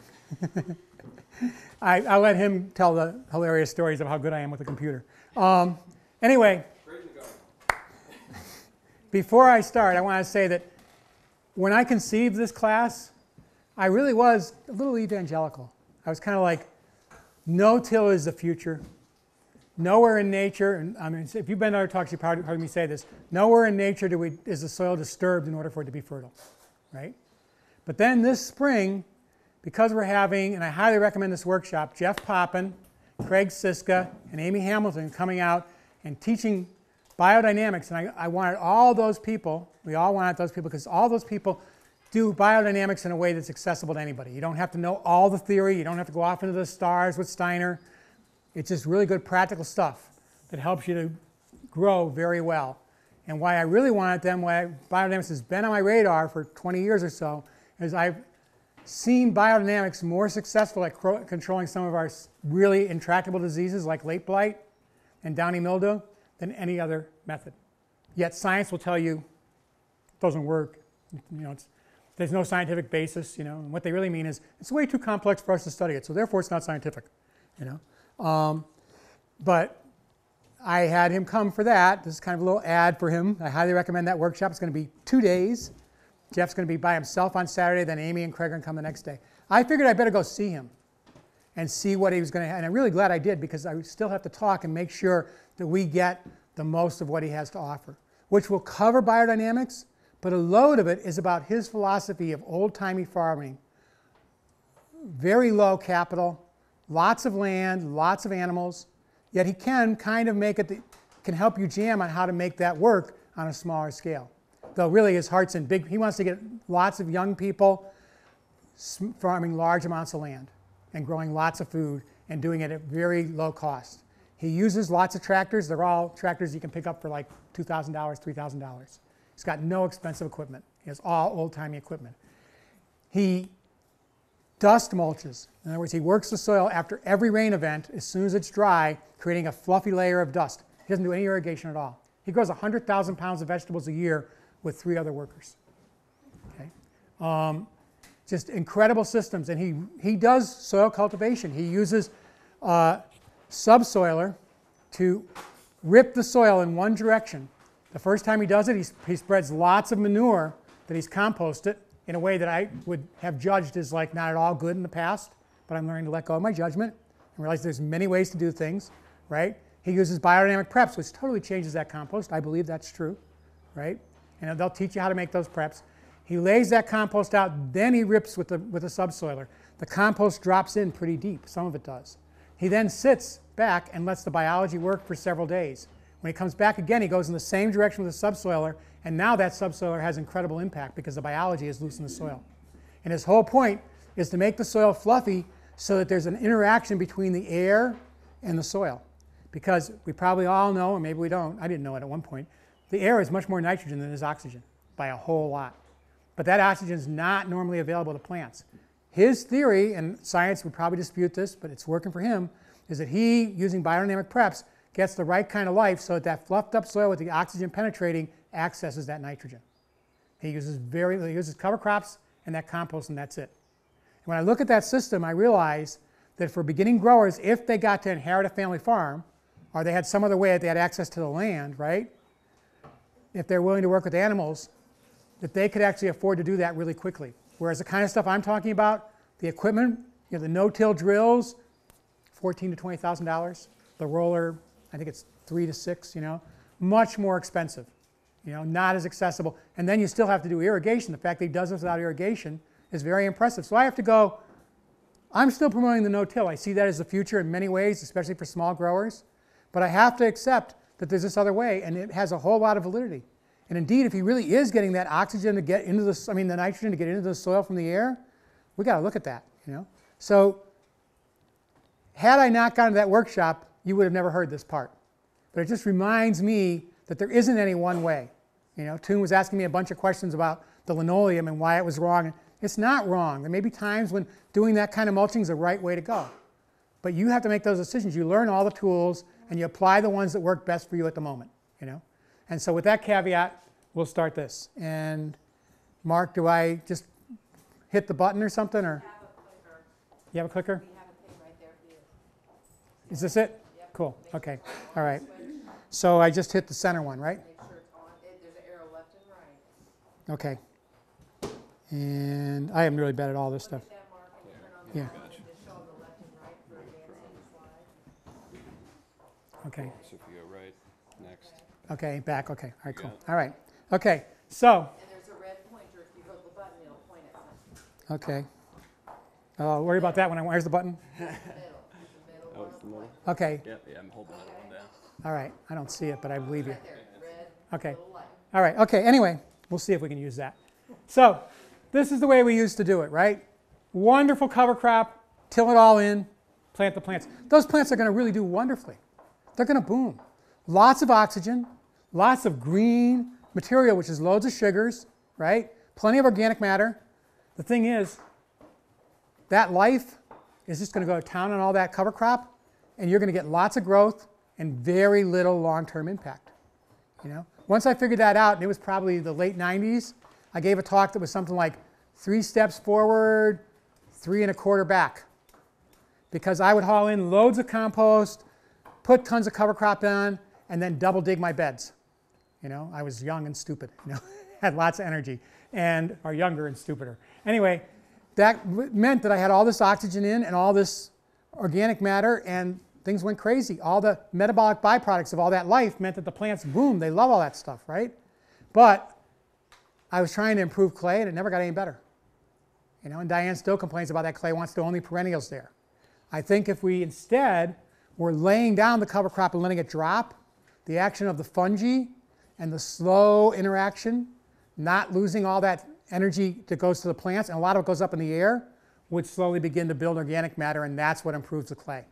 I, I'll let him tell the hilarious stories of how good I am with a computer. Um, anyway, before I start, I want to say that when I conceived this class, I really was a little evangelical. I was kind of like, no till is the future. Nowhere in nature, and I mean, if you've been to talks, you've probably heard me say this. Nowhere in nature do we, is the soil disturbed in order for it to be fertile, right? But then this spring, because we're having, and I highly recommend this workshop, Jeff Poppen, Craig Siska, and Amy Hamilton coming out and teaching biodynamics. And I, I wanted all those people, we all wanted those people, because all those people do biodynamics in a way that's accessible to anybody. You don't have to know all the theory, you don't have to go off into the stars with Steiner. It's just really good practical stuff that helps you to grow very well. And why I really wanted them, why biodynamics has been on my radar for 20 years or so, is I've seen biodynamics more successful at controlling some of our really intractable diseases like late blight and downy mildew than any other method. Yet science will tell you it doesn't work. You know, there's no scientific basis. You know, and what they really mean is it's way too complex for us to study it, so therefore it's not scientific. You know, um, but I had him come for that. This is kind of a little ad for him. I highly recommend that workshop. It's going to be two days. Jeff's going to be by himself on Saturday, then Amy and Craig are going to come the next day. I figured I better go see him and see what he was going to have. And I'm really glad I did because I still have to talk and make sure that we get the most of what he has to offer, which will cover biodynamics, but a load of it is about his philosophy of old timey farming. Very low capital, lots of land, lots of animals, yet he can kind of make it, can help you jam on how to make that work on a smaller scale. Though really his heart's in big, he wants to get lots of young people farming large amounts of land and growing lots of food and doing it at very low cost. He uses lots of tractors. They're all tractors you can pick up for like $2,000, $3,000. He's got no expensive equipment. He has all old-timey equipment. He dust mulches. In other words, he works the soil after every rain event as soon as it's dry, creating a fluffy layer of dust. He doesn't do any irrigation at all. He grows 100,000 pounds of vegetables a year with three other workers. Okay? Um, just incredible systems. And he, he does soil cultivation. He uses uh, subsoiler to rip the soil in one direction. The first time he does it, he, he spreads lots of manure that he's composted in a way that I would have judged as like not at all good in the past, but I'm learning to let go of my judgment and realize there's many ways to do things, right? He uses biodynamic preps, which totally changes that compost. I believe that's true, right? And they'll teach you how to make those preps. He lays that compost out, then he rips with the, with a subsoiler. The compost drops in pretty deep, some of it does. He then sits back and lets the biology work for several days. When he comes back again, he goes in the same direction with the subsoiler, and now that subsoiler has incredible impact because the biology is loose in the soil. And his whole point is to make the soil fluffy so that there's an interaction between the air and the soil. Because we probably all know, or maybe we don't, I didn't know it at one point, the air is much more nitrogen than is oxygen by a whole lot. But that oxygen is not normally available to plants. His theory, and science would probably dispute this, but it's working for him, is that he, using biodynamic preps, gets the right kind of life so that that fluffed up soil with the oxygen penetrating accesses that nitrogen. He uses very he uses cover crops and that compost and that's it. And when I look at that system, I realize that for beginning growers, if they got to inherit a family farm, or they had some other way that they had access to the land, right? If they're willing to work with animals, that they could actually afford to do that really quickly. Whereas the kind of stuff I'm talking about, the equipment, you know, the no-till drills, fourteen to twenty thousand dollars. The roller, I think it's three to six. You know, much more expensive. You know, not as accessible. And then you still have to do irrigation. The fact that he does this without irrigation is very impressive. So I have to go. I'm still promoting the no-till. I see that as the future in many ways, especially for small growers. But I have to accept that there's this other way, and it has a whole lot of validity. And indeed, if he really is getting that oxygen to get into the, I mean, the nitrogen to get into the soil from the air, we got to look at that, you know. So, had I not gone to that workshop, you would have never heard this part. But it just reminds me that there isn't any one way. You know, Toon was asking me a bunch of questions about the linoleum and why it was wrong. It's not wrong. There may be times when doing that kind of mulching is the right way to go. But you have to make those decisions. You learn all the tools and you apply the ones that work best for you at the moment, you know. And so with that caveat, we'll start this. And Mark, do I just hit the button or something or? You have a clicker? Is this it? Cool. Okay. All right. So I just hit the center one, right? Okay. And I am really bad at all this stuff. Yeah. Okay. So if you go right, next. Okay, back. Okay. All right, cool. All right. Okay. So. And there's a red pointer. If you hold the button, it'll point at something. Okay. I'll worry about that when I. Where's the button? Middle. The middle Oh, one. it's the middle? Okay. Yeah, yeah, I'm holding that one down. All right. I don't see it, but I believe you. Right there. Red. Okay. All right. Okay. Anyway, we'll see if we can use that. So, this is the way we used to do it, right? Wonderful cover crop, till it all in, plant the plants. Those plants are going to really do wonderfully. They're going to boom. Lots of oxygen, lots of green material, which is loads of sugars, right? Plenty of organic matter. The thing is, that life is just going to go to town on all that cover crop, and you're going to get lots of growth and very little long-term impact. You know, once I figured that out, and it was probably the late 90s, I gave a talk that was something like three steps forward, three and a quarter back. Because I would haul in loads of compost, put tons of cover crop on, and then double dig my beds. You know, I was young and stupid, you know, had lots of energy, and are younger and stupider. Anyway, that meant that I had all this oxygen in and all this organic matter, and things went crazy. All the metabolic byproducts of all that life meant that the plants, boom, they love all that stuff, right? But I was trying to improve clay, and it never got any better. You know, and Diane still complains about that clay wants the only perennials there. I think if we instead were laying down the cover crop and letting it drop, the action of the fungi and the slow interaction, not losing all that energy that goes to the plants, and a lot of it goes up in the air, would slowly begin to build organic matter, and that's what improves the clay.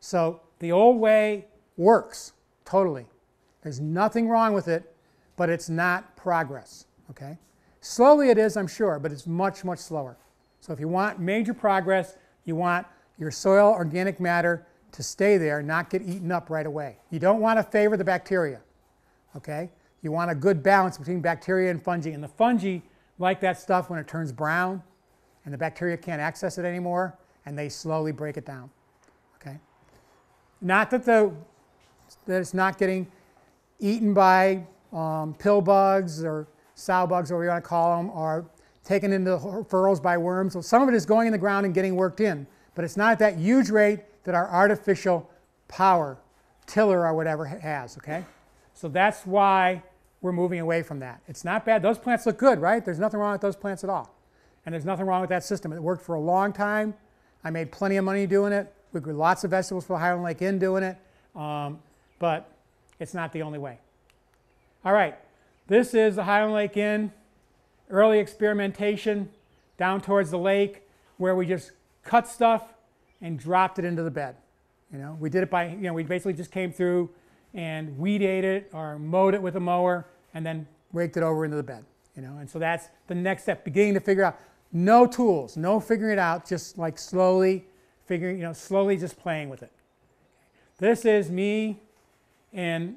So the old way works totally. There's nothing wrong with it, but it's not progress. Okay? Slowly it is, I'm sure, but it's much, much slower. So if you want major progress, you want your soil organic matter to stay there, not get eaten up right away. You don't want to favor the bacteria, okay? You want a good balance between bacteria and fungi. And the fungi like that stuff when it turns brown and the bacteria can't access it anymore and they slowly break it down, okay? Not that, the, that it's not getting eaten by um, pill bugs or sow bugs, or whatever you want to call them, or taken into the furrows by worms. So some of it is going in the ground and getting worked in, but it's not at that huge rate that our artificial power, tiller or whatever, has, okay? So that's why we're moving away from that. It's not bad. Those plants look good, right? There's nothing wrong with those plants at all. And there's nothing wrong with that system. It worked for a long time. I made plenty of money doing it. We grew lots of vegetables for Highland Lake Inn doing it. Um, but it's not the only way. All right, this is the Highland Lake Inn early experimentation down towards the lake where we just cut stuff and dropped it into the bed. You know, we did it by, you know, we basically just came through and weed ate it or mowed it with a mower and then raked it over into the bed. You know, and so that's the next step, beginning to figure out no tools, no figuring it out, just like slowly figuring, you know, slowly just playing with it. This is me and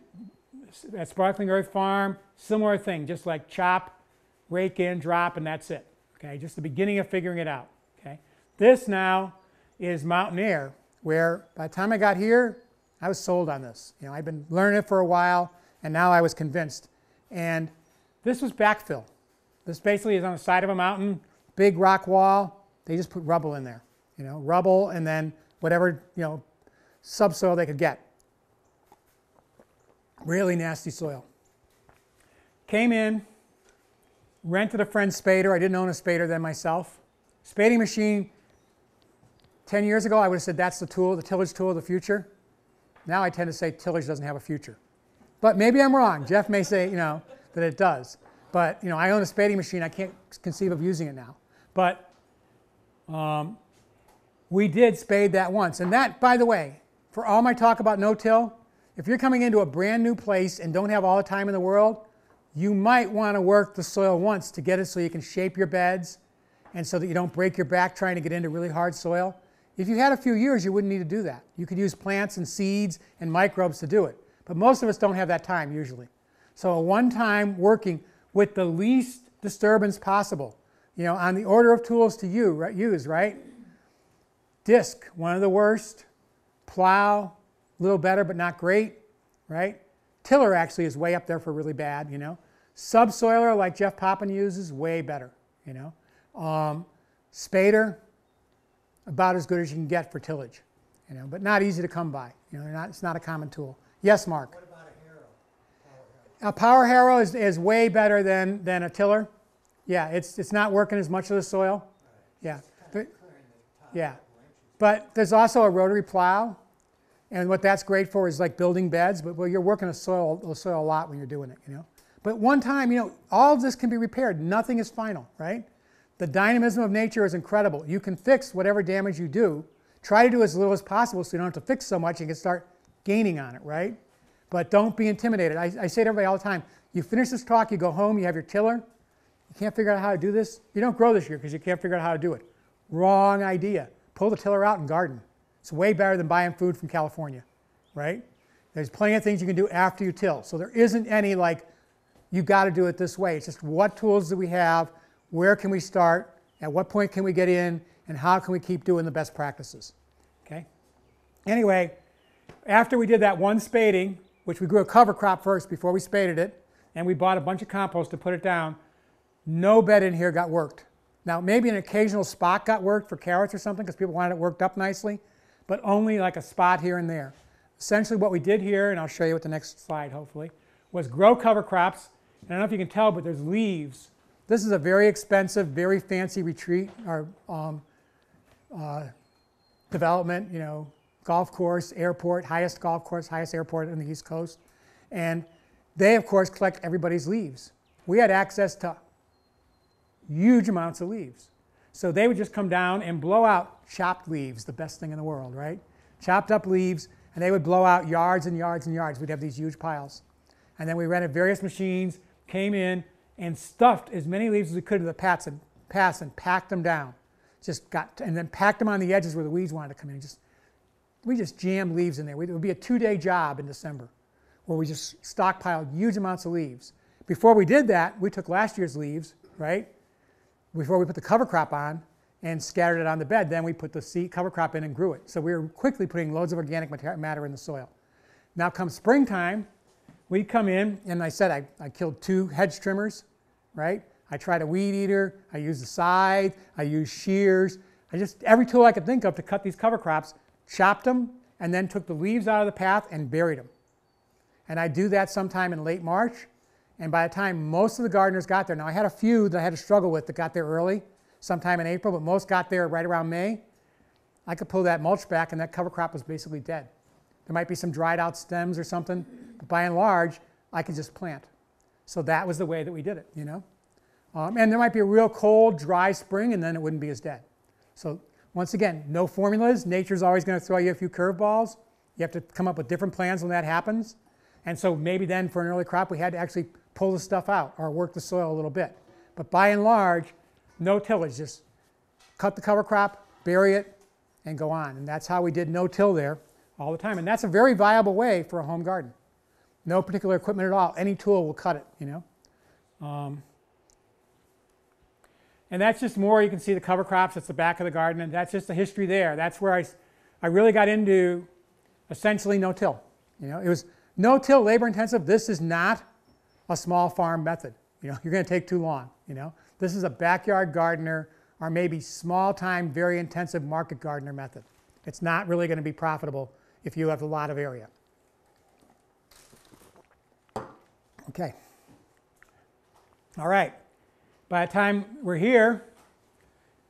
at Sparkling Earth Farm, similar thing, just like chop, rake in, drop, and that's it. Okay, just the beginning of figuring it out. Okay, this now is Mountain Air, where by the time I got here, I was sold on this. You know, I'd been learning it for a while, and now I was convinced. And this was backfill. This basically is on the side of a mountain, big rock wall. They just put rubble in there. You know, rubble and then whatever you know subsoil they could get. Really nasty soil. Came in, rented a friend's spader. I didn't own a spader then myself. Spading machine, 10 years ago, I would have said that's the tool, the tillage tool of the future. Now I tend to say tillage doesn't have a future. But maybe I'm wrong. Jeff may say, you know, that it does. But, you know, I own a spading machine. I can't conceive of using it now. But um, we did spade that once. And that, by the way, for all my talk about no-till, if you're coming into a brand new place and don't have all the time in the world, you might want to work the soil once to get it so you can shape your beds and so that you don't break your back trying to get into really hard soil. If you had a few years, you wouldn't need to do that. You could use plants and seeds and microbes to do it. But most of us don't have that time usually. So a one-time working with the least disturbance possible, you know, on the order of tools to you use, right? Disc, one of the worst. Plow, a little better but not great, right? Tiller actually is way up there for really bad, you know. Subsoiler, like Jeff Poppen uses, way better, you know. Um, spader, about as good as you can get for tillage, you know, but not easy to come by. You know, not, it's not a common tool. Yes, Mark? What about a harrow? A power harrow is, is way better than, than a tiller. Yeah, it's, it's not working as much of the soil. Yeah. yeah. But there's also a rotary plow and what that's great for is like building beds, but well, you're working the soil, the soil a lot when you're doing it, you know. But one time, you know, all of this can be repaired. Nothing is final, right? The dynamism of nature is incredible. You can fix whatever damage you do. Try to do as little as possible so you don't have to fix so much and can start gaining on it, right? But don't be intimidated. I, I say to everybody all the time, you finish this talk, you go home, you have your tiller, you can't figure out how to do this. You don't grow this year because you can't figure out how to do it. Wrong idea. Pull the tiller out and garden. It's way better than buying food from California, right? There's plenty of things you can do after you till. So there isn't any like, you got to do it this way. It's just what tools do we have? Where can we start? At what point can we get in? And how can we keep doing the best practices? Okay? Anyway, after we did that one spading, which we grew a cover crop first before we spaded it, and we bought a bunch of compost to put it down, no bed in here got worked. Now, maybe an occasional spot got worked for carrots or something because people wanted it worked up nicely, but only like a spot here and there. Essentially what we did here, and I'll show you with the next slide hopefully, was grow cover crops. And I don't know if you can tell, but there's leaves. This is a very expensive, very fancy retreat or um, uh, development, you know, golf course, airport, highest golf course, highest airport on the East Coast. And they, of course, collect everybody's leaves. We had access to huge amounts of leaves. So they would just come down and blow out chopped leaves, the best thing in the world, right? Chopped up leaves, and they would blow out yards and yards and yards. We'd have these huge piles. And then we rented various machines, came in, and stuffed as many leaves as we could into the pats and pass and packed them down. Just got and then packed them on the edges where the weeds wanted to come in. Just we just jammed leaves in there. It would be a two-day job in December, where we just stockpiled huge amounts of leaves. Before we did that, we took last year's leaves, right? Before we put the cover crop on and scattered it on the bed, then we put the seed cover crop in and grew it. So we were quickly putting loads of organic matter in the soil. Now, come springtime, we come in, and I said I, I killed two hedge trimmers, right? I tried a weed eater, I used a scythe, I used shears. I just, every tool I could think of to cut these cover crops, chopped them, and then took the leaves out of the path and buried them. And I do that sometime in late March. And by the time most of the gardeners got there, now I had a few that I had to struggle with that got there early, sometime in April, but most got there right around May. I could pull that mulch back and that cover crop was basically dead. There might be some dried out stems or something, but by and large, I could just plant. So that was the way that we did it, you know. Um, and there might be a real cold, dry spring, and then it wouldn't be as dead. So once again, no formulas. Nature's always going to throw you a few curveballs. You have to come up with different plans when that happens. And so maybe then for an early crop, we had to actually pull the stuff out or work the soil a little bit. But by and large, no tillage. Just cut the cover crop, bury it, and go on. And that's how we did no-till there all the time. And that's a very viable way for a home garden. No particular equipment at all. Any tool will cut it, you know. Um, and that's just more, you can see the cover crops, that's the back of the garden, and that's just the history there. That's where I, I really got into essentially no-till. You know, it was no-till, labor intensive. This is not a small farm method. You know, you're going to take too long, you know. This is a backyard gardener or maybe small time, very intensive market gardener method. It's not really going to be profitable if you have a lot of area. Okay. All right. By the time we're here,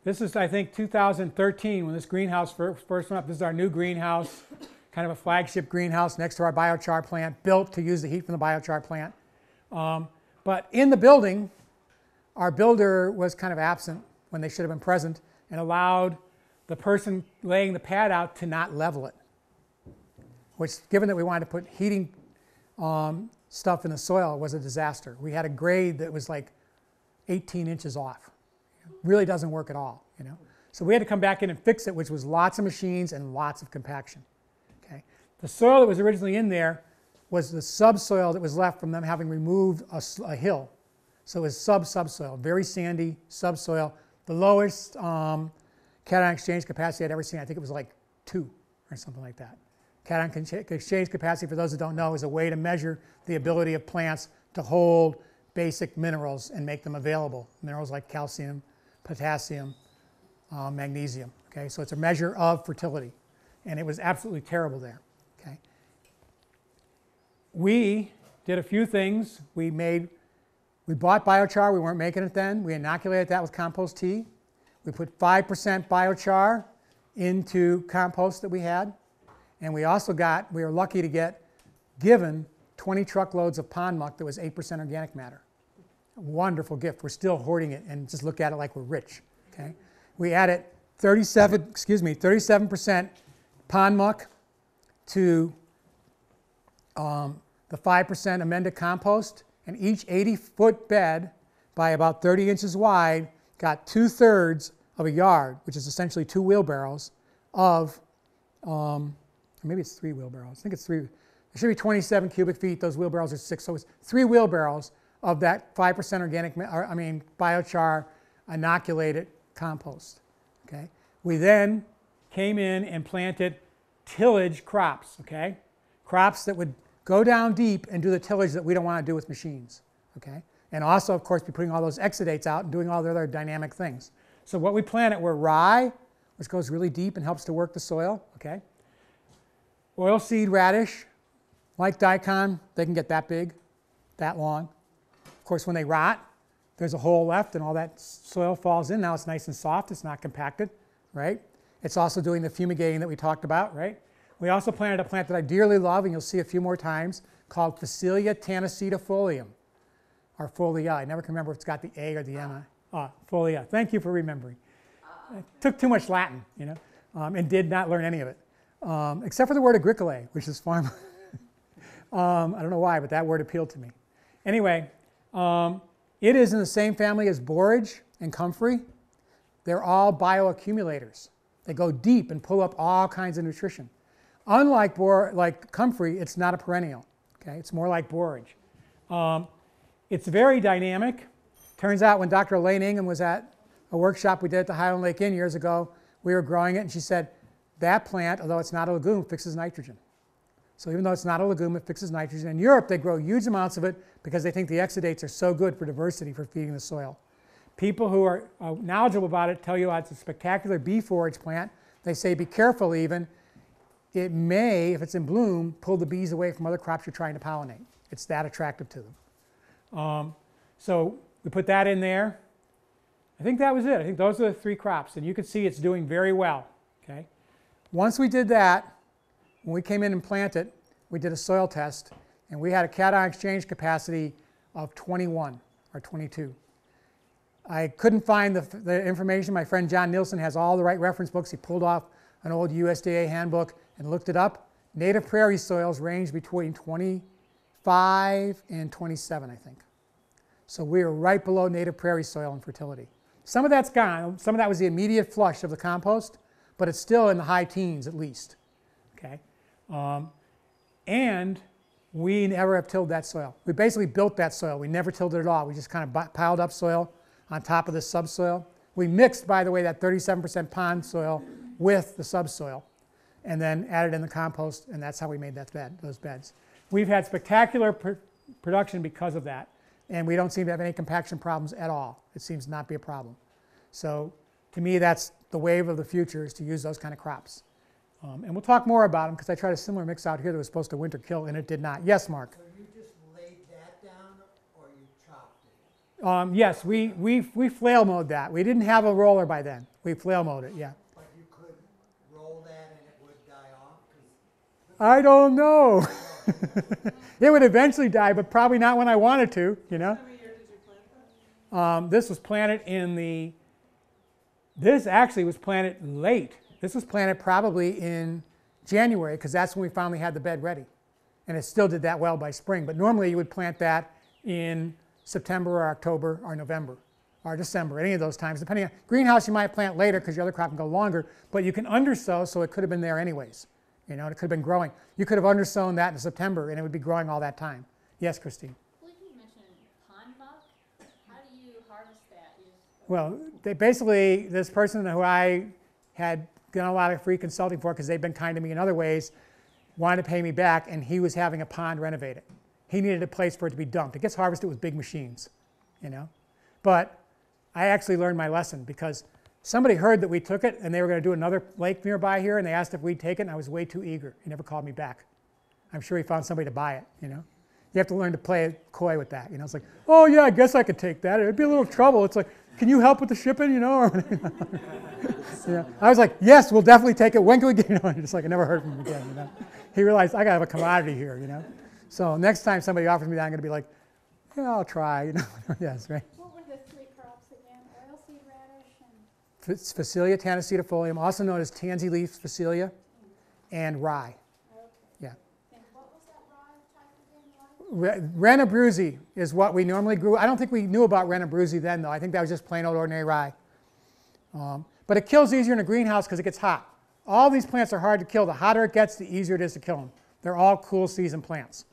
this is, I think, 2013 when this greenhouse first went up. This is our new greenhouse, kind of a flagship greenhouse next to our biochar plant, built to use the heat from the biochar plant. Um, but in the building, our builder was kind of absent when they should have been present and allowed the person laying the pad out to not level it. Which, given that we wanted to put heating um, stuff in the soil, was a disaster. We had a grade that was like 18 inches off. Really doesn't work at all, you know. So we had to come back in and fix it, which was lots of machines and lots of compaction. Okay. The soil that was originally in there was the subsoil that was left from them having removed a, a hill. So it was sub-subsoil, very sandy subsoil. The lowest um, cation exchange capacity I'd ever seen, I think it was like two or something like that. Cation exchange capacity, for those that don't know, is a way to measure the ability of plants to hold basic minerals and make them available. Minerals like calcium, potassium, uh, magnesium. Okay, so it's a measure of fertility, and it was absolutely terrible there. Okay, we did a few things. We made, we bought biochar. We weren't making it then. We inoculated that with compost tea. We put 5% biochar into compost that we had, and we also got, we were lucky to get given 20 truckloads of pond muck that was 8% organic matter wonderful gift. We're still hoarding it and just look at it like we're rich. Okay? We added 37, excuse me, 37% pond muck to um, the 5% amended compost, and each 80 foot bed by about 30 inches wide got two thirds of a yard, which is essentially two wheelbarrows of, um, maybe it's three wheelbarrows. I think it's three. It should be 27 cubic feet. Those wheelbarrows are six, so it's three wheelbarrows of that 5% organic, I mean, biochar inoculated compost. Okay? We then came in and planted tillage crops, okay? Crops that would go down deep and do the tillage that we don't want to do with machines, okay? And also, of course, be putting all those exudates out and doing all the other dynamic things. So what we planted were rye, which goes really deep and helps to work the soil, okay? Oilseed radish, like daikon, they can get that big, that long. Of course, when they rot, there's a hole left and all that soil falls in. Now it's nice and soft, it's not compacted, right? It's also doing the fumigating that we talked about, right? We also planted a plant that I dearly love, and you'll see a few more times, called Phacelia tanacida or folia. I never can remember if it's got the A or the M. Uh, folia. Thank you for remembering. Took too much Latin, you know, um, and did not learn any of it, um, except for the word agricolae, which is farm. um, I don't know why, but that word appealed to me. Anyway, um, It is in the same family as borage and comfrey. They're all bioaccumulators. They go deep and pull up all kinds of nutrition. Unlike bor- like comfrey, it's not a perennial. Okay, it's more like borage. Um, it's very dynamic. Turns out when Dr. Elaine Ingham was at a workshop we did at the Highland Lake Inn years ago, we were growing it, and she said that plant, although it's not a legume, fixes nitrogen. So even though it's not a legume, it fixes nitrogen. In Europe, they grow huge amounts of it because they think the exudates are so good for diversity for feeding the soil. People who are uh, knowledgeable about it tell you it's a spectacular bee forage plant. They say be careful even. It may, if it's in bloom, pull the bees away from other crops you're trying to pollinate. It's that attractive to them. Um, so we put that in there. I think that was it. I think those are the three crops. And you can see it's doing very well. Okay. Once we did that, when we came in and planted, we did a soil test, and we had a cation exchange capacity of 21 or 22. I couldn't find the, the, information. My friend John Nielsen has all the right reference books. He pulled off an old USDA handbook and looked it up. Native prairie soils range between 25 and 27, I think. So we are right below native prairie soil in fertility. Some of that's gone. Some of that was the immediate flush of the compost, but it's still in the high teens at least. Okay? Um, and we never have tilled that soil. We basically built that soil. We never tilled it at all. We just kind of piled up soil on top of the subsoil. We mixed, by the way, that 37% pond soil with the subsoil and then added in the compost, and that's how we made that bed, those beds. We've had spectacular pr production because of that, and we don't seem to have any compaction problems at all. It seems not be a problem. So to me, that's the wave of the future is to use those kind of crops. Um, and we'll talk more about them because I tried a similar mix out here that was supposed to winter kill, and it did not. Yes, Mark? So you just laid that down or you chopped it? Um, yes, we, we, we flail mowed that. We didn't have a roller by then. We flail mowed it, yeah. But you could roll that and it would die off? I don't know. it would eventually die, but probably not when I wanted to, you know. How many years did you plant that? Um, this was planted in the, this actually was planted late. This was planted probably in January because that's when we finally had the bed ready. And it still did that well by spring. But normally you would plant that in September or October or November or December, any of those times. Depending on greenhouse, you might plant later because your other crop can go longer, but you can undersow, so it could have been there anyways. You know, it could have been growing. You could have undersown that in September and it would be growing all that time. Yes, Christine? I you mentioned pond muck. How do you harvest that? Well, they basically, this person who I had done a lot of free consulting for because they've been kind to me in other ways, wanted to pay me back, and he was having a pond renovated. He needed a place for it to be dumped. It gets harvested with big machines, you know. But I actually learned my lesson because somebody heard that we took it and they were going to do another lake nearby here, and they asked if we'd take it, and I was way too eager. He never called me back. I'm sure he found somebody to buy it, you know. You have to learn to play coy with that, you know. It's like, oh yeah, I guess I could take that. It'd be a little trouble. It's like, can you help with the shipping, you know? yeah. I was like, yes, we'll definitely take it. When can we get, you know, just like I never heard from him again, you know. He realized I gotta have a commodity here, you know. So next time somebody offers me that, I'm gonna be like, yeah, I'll try, you know. yes, right. What were the three crops again? Oilseed radish and It's Phacelia tanacetifolium, also known as tansy leaf phacelia, and rye. Yeah. and what was that rye type again? Re- Wrens Abruzzi is what we normally grew. I don't think we knew about Wrens Abruzzi then, though. I think that was just plain old ordinary rye. Um, but it kills easier in a greenhouse because it gets hot. All these plants are hard to kill. The hotter it gets, the easier it is to kill them. They're all cool season plants.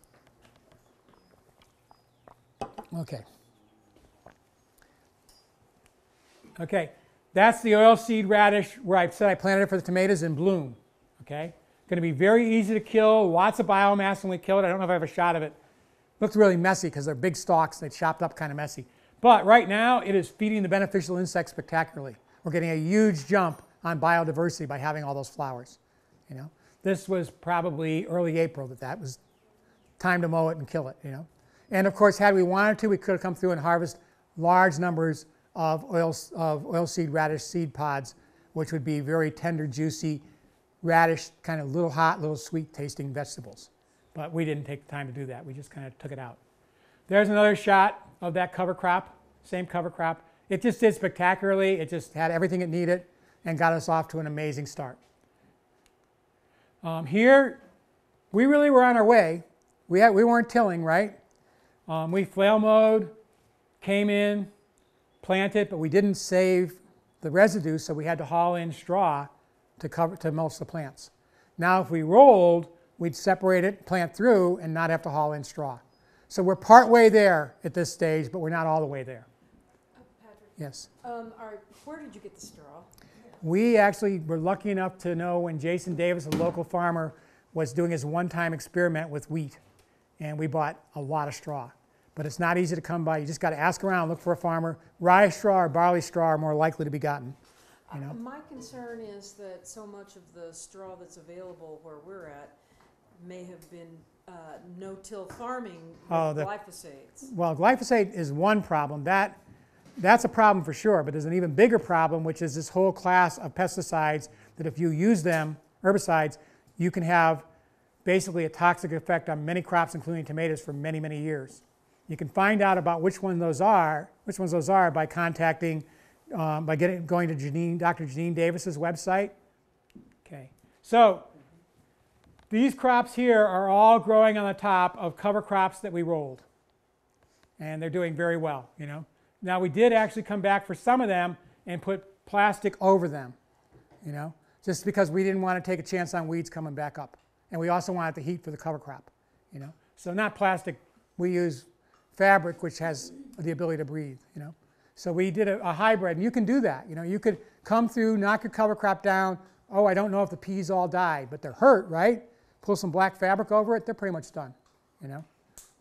Okay. Okay, that's the oilseed radish where I said I planted it for the tomatoes in bloom. Okay, going to be very easy to kill, lots of biomass when we kill it. I don't know if I have a shot of it. Looks really messy because they're big stalks. They chopped up kind of messy. But right now, it is feeding the beneficial insects spectacularly. We're getting a huge jump on biodiversity by having all those flowers. You know, this was probably early April that that was time to mow it and kill it. You know, and of course, had we wanted to, we could have come through and harvest large numbers of oil of oilseed radish seed pods, which would be very tender, juicy radish, kind of little hot, little sweet tasting vegetables. But we didn't take the time to do that. We just kind of took it out. There's another shot of that cover crop, same cover crop. It just did spectacularly. It just had everything it needed and got us off to an amazing start. Um, here, we really were on our way. We, had, we weren't tilling, right? Um, we flail mowed came in, planted, but we didn't save the residue, so we had to haul in straw to cover to mulch the plants. Now, if we rolled, we'd separate it, plant through, and not have to haul in straw. So we're part way there at this stage, but we're not all the way there. Patrick, Yes. um, are, where did you get the straw? We actually were lucky enough to know when Jason Davis, a local farmer, was doing his one-time experiment with wheat, and we bought a lot of straw. But it's not easy to come by. You just got to ask around, look for a farmer. Rye straw or barley straw are more likely to be gotten. You know? Uh, My concern is that so much of the straw that's available where we're at may have been uh, no-till farming Oh, with the- glyphosates. Well, glyphosate is one problem. That, that's a problem for sure, but there's an even bigger problem, which is this whole class of pesticides that if you use them, herbicides, you can have basically a toxic effect on many crops, including tomatoes, for many, many years. You can find out about which one those are, which ones those are by contacting, um, by getting, going to Jeanine, Dr. Jeanine Davis's website. Okay, so these crops here are all growing on the top of cover crops that we rolled and they're doing very well, you know. Now we did actually come back for some of them and put plastic over them, you know, just because we didn't want to take a chance on weeds coming back up. And we also wanted the heat for the cover crop, you know. So not plastic, we use fabric which has the ability to breathe, you know. So we did a, a hybrid, and you can do that, you know. You could come through, knock your cover crop down. Oh, I don't know if the peas all died, but they're hurt, right? Pull some black fabric over it, they're pretty much done, you know.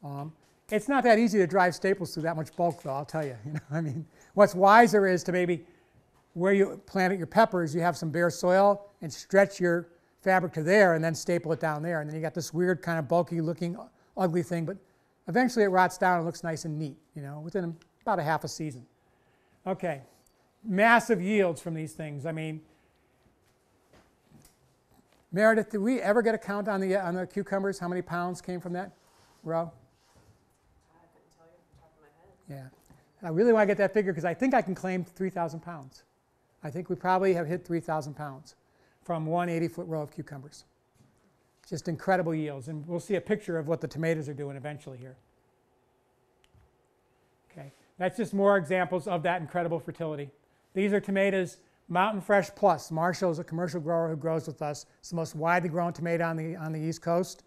Um, it's not that easy to drive staples through that much bulk, though. I'll tell you. You know, I mean, what's wiser is to maybe where you planted your peppers, you have some bare soil and stretch your fabric to there, and then staple it down there, and then you got this weird kind of bulky-looking, ugly thing. But eventually, it rots down and looks nice and neat. You know, within about a half a season. Okay, massive yields from these things. I mean, Meredith, did we ever get a count on the uh, on the cucumbers? How many pounds came from that row? I couldn't tell you off the top of my head. Yeah. I really want to get that figure because I think I can claim 3,000 pounds. I think we probably have hit 3,000 pounds from one 80 foot row of cucumbers. Just incredible yields. And we'll see a picture of what the tomatoes are doing eventually here. Okay, that's just more examples of that incredible fertility. These are tomatoes, Mountain Fresh Plus. Marshall is a commercial grower who grows with us. It's the most widely grown tomato on the, on the East Coast.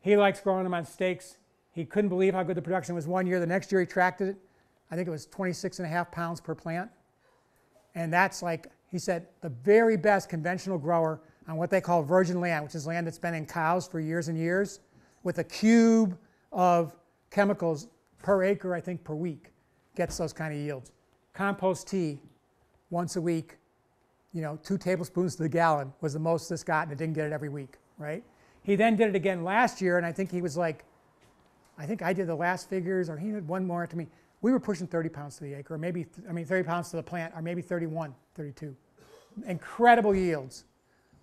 He likes growing them on stakes. He couldn't believe how good the production was one year. The next year he tracked it. I think it was 26 and a half pounds per plant. And that's like, he said, the very best conventional grower on what they call virgin land, which is land that's been in cows for years and years, with a cube of chemicals per acre, I think, per week, gets those kind of yields. Compost tea, once a week, you know, two tablespoons to the gallon was the most this got, and it didn't get it every week, right? He then did it again last year, and I think he was like, I think I did the last figures, or he did one more to me. We were pushing 30 pounds to the acre, or maybe, I mean, 30 pounds to the plant, or maybe 31, 32. Incredible yields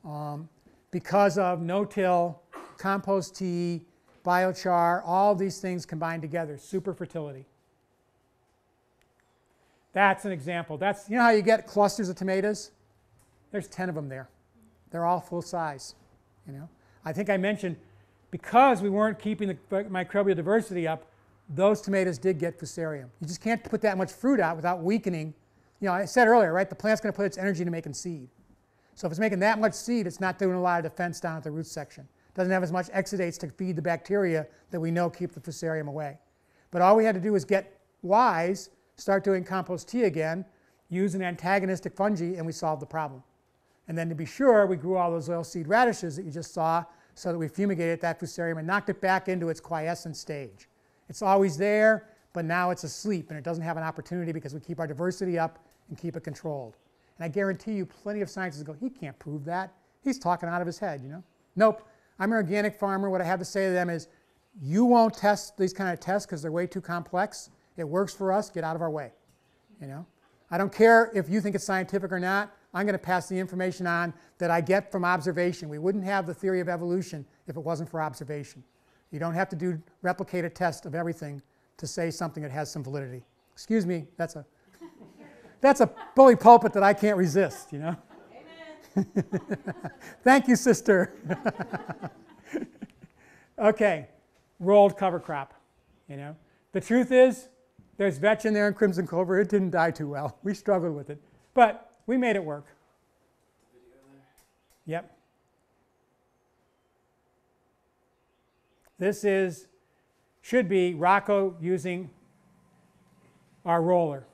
um, because of no-till, compost tea, biochar, all these things combined together, super fertility. That's an example. That's, you know how you get clusters of tomatoes? There's 10 of them there. They're all full size, you know. I think I mentioned because we weren't keeping the microbial diversity up, those tomatoes did get fusarium. You just can't put that much fruit out without weakening. You know, I said earlier, right, the plant's going to put its energy into making seed. So if it's making that much seed, it's not doing a lot of defense down at the root section. Doesn't have as much exudates to feed the bacteria that we know keep the fusarium away. But all we had to do was get wise, start doing compost tea again, use an antagonistic fungi, and we solved the problem. And then to be sure, we grew all those oilseed radishes that you just saw so that we fumigated that fusarium and knocked it back into its quiescent stage. It's always there, but now it's asleep and it doesn't have an opportunity because we keep our diversity up and keep it controlled. And I guarantee you plenty of scientists go, he can't prove that. He's talking out of his head, you know? Nope. I'm an organic farmer. What I have to say to them is, you won't test these kind of tests because they're way too complex. It works for us. Get out of our way. You know? I don't care if you think it's scientific or not. I'm going to pass the information on that I get from observation. We wouldn't have the theory of evolution if it wasn't for observation. You don't have to do replicate a test of everything to say something that has some validity. Excuse me, that's a that's a bully pulpit that I can't resist, you know. Thank you, sister. okay, rolled cover crop. You know, the truth is, There's vetch in there and crimson clover. It didn't die too well. We struggled with it, but we made it work. Yep. This is, should be Rocco using our roller.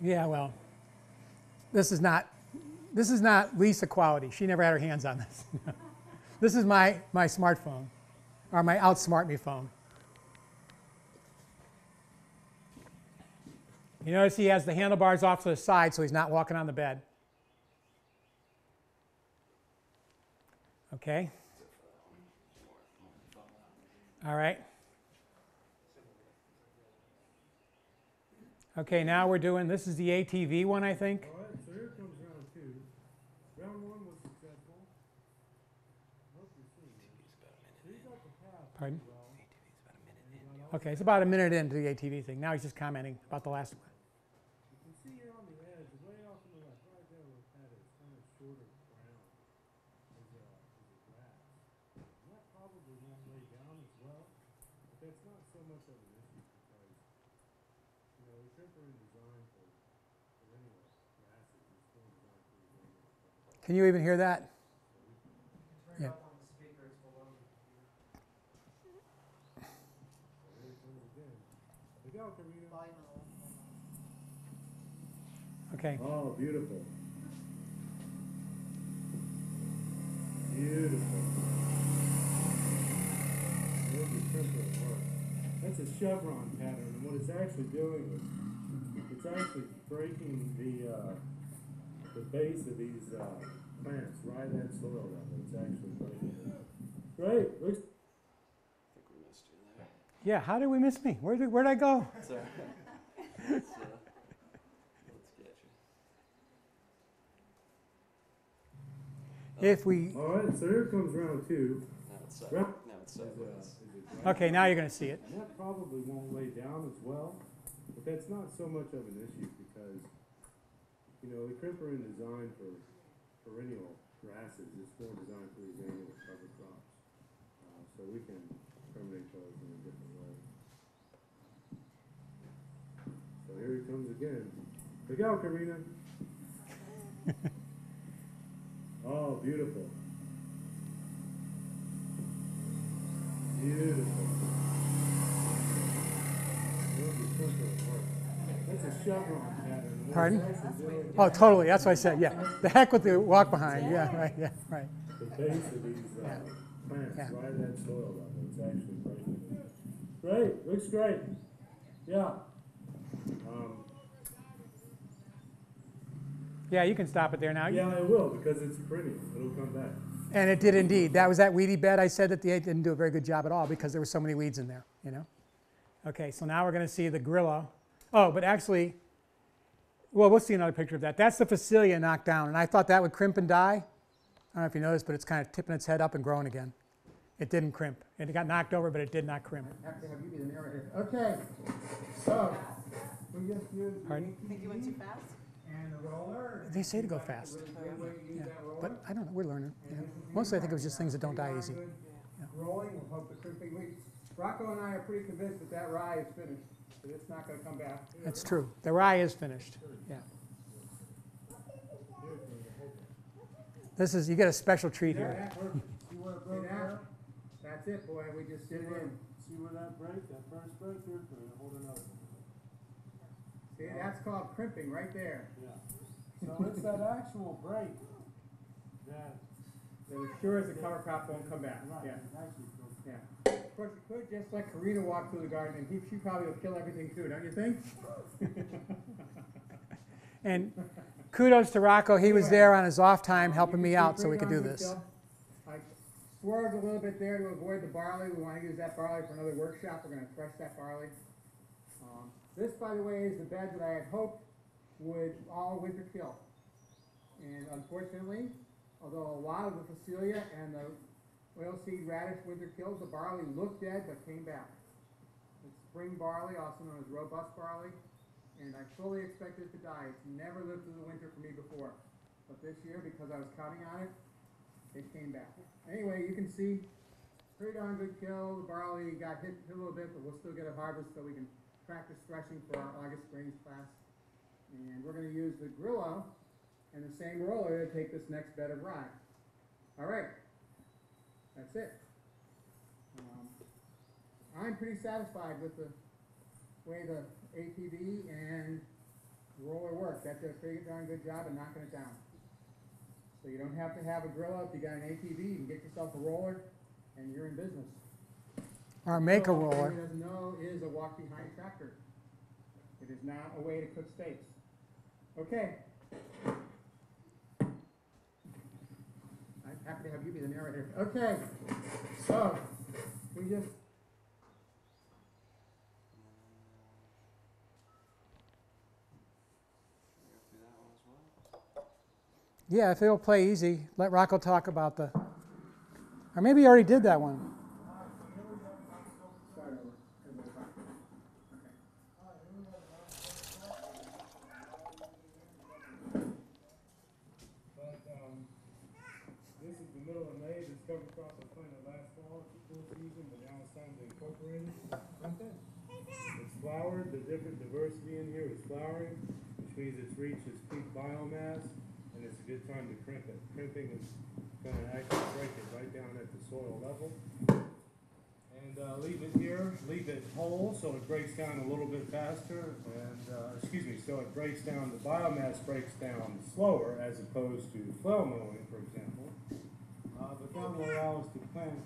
Yeah, well, this is not this is not Lisa quality. She never had her hands on this. this is my my smartphone, or my outsmart me phone. You notice he has the handlebars off to the side so he's not walking on the bed. Okay? All right. Okay, now we're doing, this is the ATV one, I think. All right, so here comes round two. Round one was successful. Hope you're seeing this. So you got the path Pardon? Okay, it's about a minute into the ATV thing. Now he's just commenting about the last one. You can see here on the edge, way off on the left, right there where it's at, it's kind of shorter ground. There's a, there's a grass. And that probably won't lay down as well, but that's not so much of an issue because, you know, the crimper is designed for perennial grasses, it's more designed for the annual. Can you even hear that? Yeah. Look out, Karina. Okay. Oh, beautiful. Beautiful. There's the crimper at work. That's a chevron pattern, and what it's actually doing is, it's actually breaking the, uh, the base of these, uh, plants right at soil level. It's actually breaking it. Great, looks I think we missed you there. Yeah, how did we miss me? Where did, where'd I go? It's all right. Let's, uh, let's get you. If we, All right, so here comes round two. Now it's Round- sideways. Now it's is, uh, is a grass- okay, now you're going to see it. And that probably won't lay down as well, but that's not so much of an issue because, you know, the crimper is designed for perennial grasses, it's more designed for these annual cover crops. Uh, so we can terminate those in a different way. So here he comes again. Look out, Karina. Oh, beautiful. Beautiful. There's the crimper at work. That's a chevron pattern. Pardon? it's actually doing- Oh, totally. That's what I said. Yeah. The heck with the walk behind. Yeah, right. Yeah, right. the base of these uh, plants Yeah. right at that soil level. It's actually it. Great, looks great. Yeah. Um, Yeah, you can stop it there now. yeah, it will because it's pretty. It'll come back. And it did indeed. That was that weedy bed I said that the eight didn't do a very good job at all because there were so many weeds in there, you know? Okay, so now we're going to see the Grillo. Oh, but actually, well, we'll see another picture of that. That's the Phacelia knocked down, and I thought that would crimp and die. I don't know if you noticed, but it's kind of tipping its head up and growing again. It didn't crimp. It got knocked over, but it did not crimp. Have to have you be the narrator. Okay, so, we just used the Pardon? Think you went too fast? And the roller. They say to go fast. Really good way to use Yeah, but I don't know. We're learning. Yeah. Mostly, I think it was just things that don't die easy. Yeah. Rolling, we'll hope the crimping, we, Rocco and I are pretty convinced that that rye is finished, that it's not gonna come back. That's true. The rye is finished. Yeah. This is you get a special treat here. that worked. See where it broke there? That's it, boy, we just did it in. See where that break, that first break there? Hold another. See, that's called crimping, right there. Yeah. So it's that actual break that. That as the cover crop won't come back, Right, yeah. it actually goes Yeah. Of course, you could just let Karina walk through the garden and he, she probably would kill everything too, don't you think? And kudos to Rocco. He was there on his off time helping me out so we could do this. I swerved a little bit there to avoid the barley. We want to use that barley for another workshop. We're going to thresh that barley. Um, this, by the way, is the bed that I had hoped would all winter kill. And unfortunately, although a lot of the Phacelia and the oilseed radish winter kills, the barley looked dead but came back. It's spring barley, also known as robust barley. and I fully expect it to die. It's never lived through the winter for me before. But this year, because I was counting on it, it came back. Anyway, you can see, pretty darn good kill. The barley got hit a little bit, but we'll still get a harvest so we can practice threshing for our August grains class. And we're gonna use the Grillo and the same roller to take this next bed of rye. All right, that's it. Um, I'm pretty satisfied with the way the ATV and roller work. That did a pretty darn good job of knocking it down. So you don't have to have a Grillo. You got an ATV, you can get yourself a roller, and you're in business. Or make a roller. Doesn't know is a walk-behind tractor. It is not a way to cook steaks. Okay. I'm happy to have you be the narrator. Okay, so we just Yeah, if it'll play easy, let Rocco talk about the. Or maybe he already did that one. start over. Everybody fine. Okay. But, um, this is the middle of May, this cover crop was planted last fall, it's a full season, but now it's time to incorporate it. It's flowered, the different diversity in here is flowering, means it's reached its peak biomass, and it's a good time to crimp it. Crimping is gonna actually break it right down at the soil level. And, uh, leave it here, leave it whole, so it breaks down a little bit faster, and, uh, excuse me, so it breaks down, the biomass breaks down slower as opposed to flail mowing, for example. Uh, but that will allow us to plant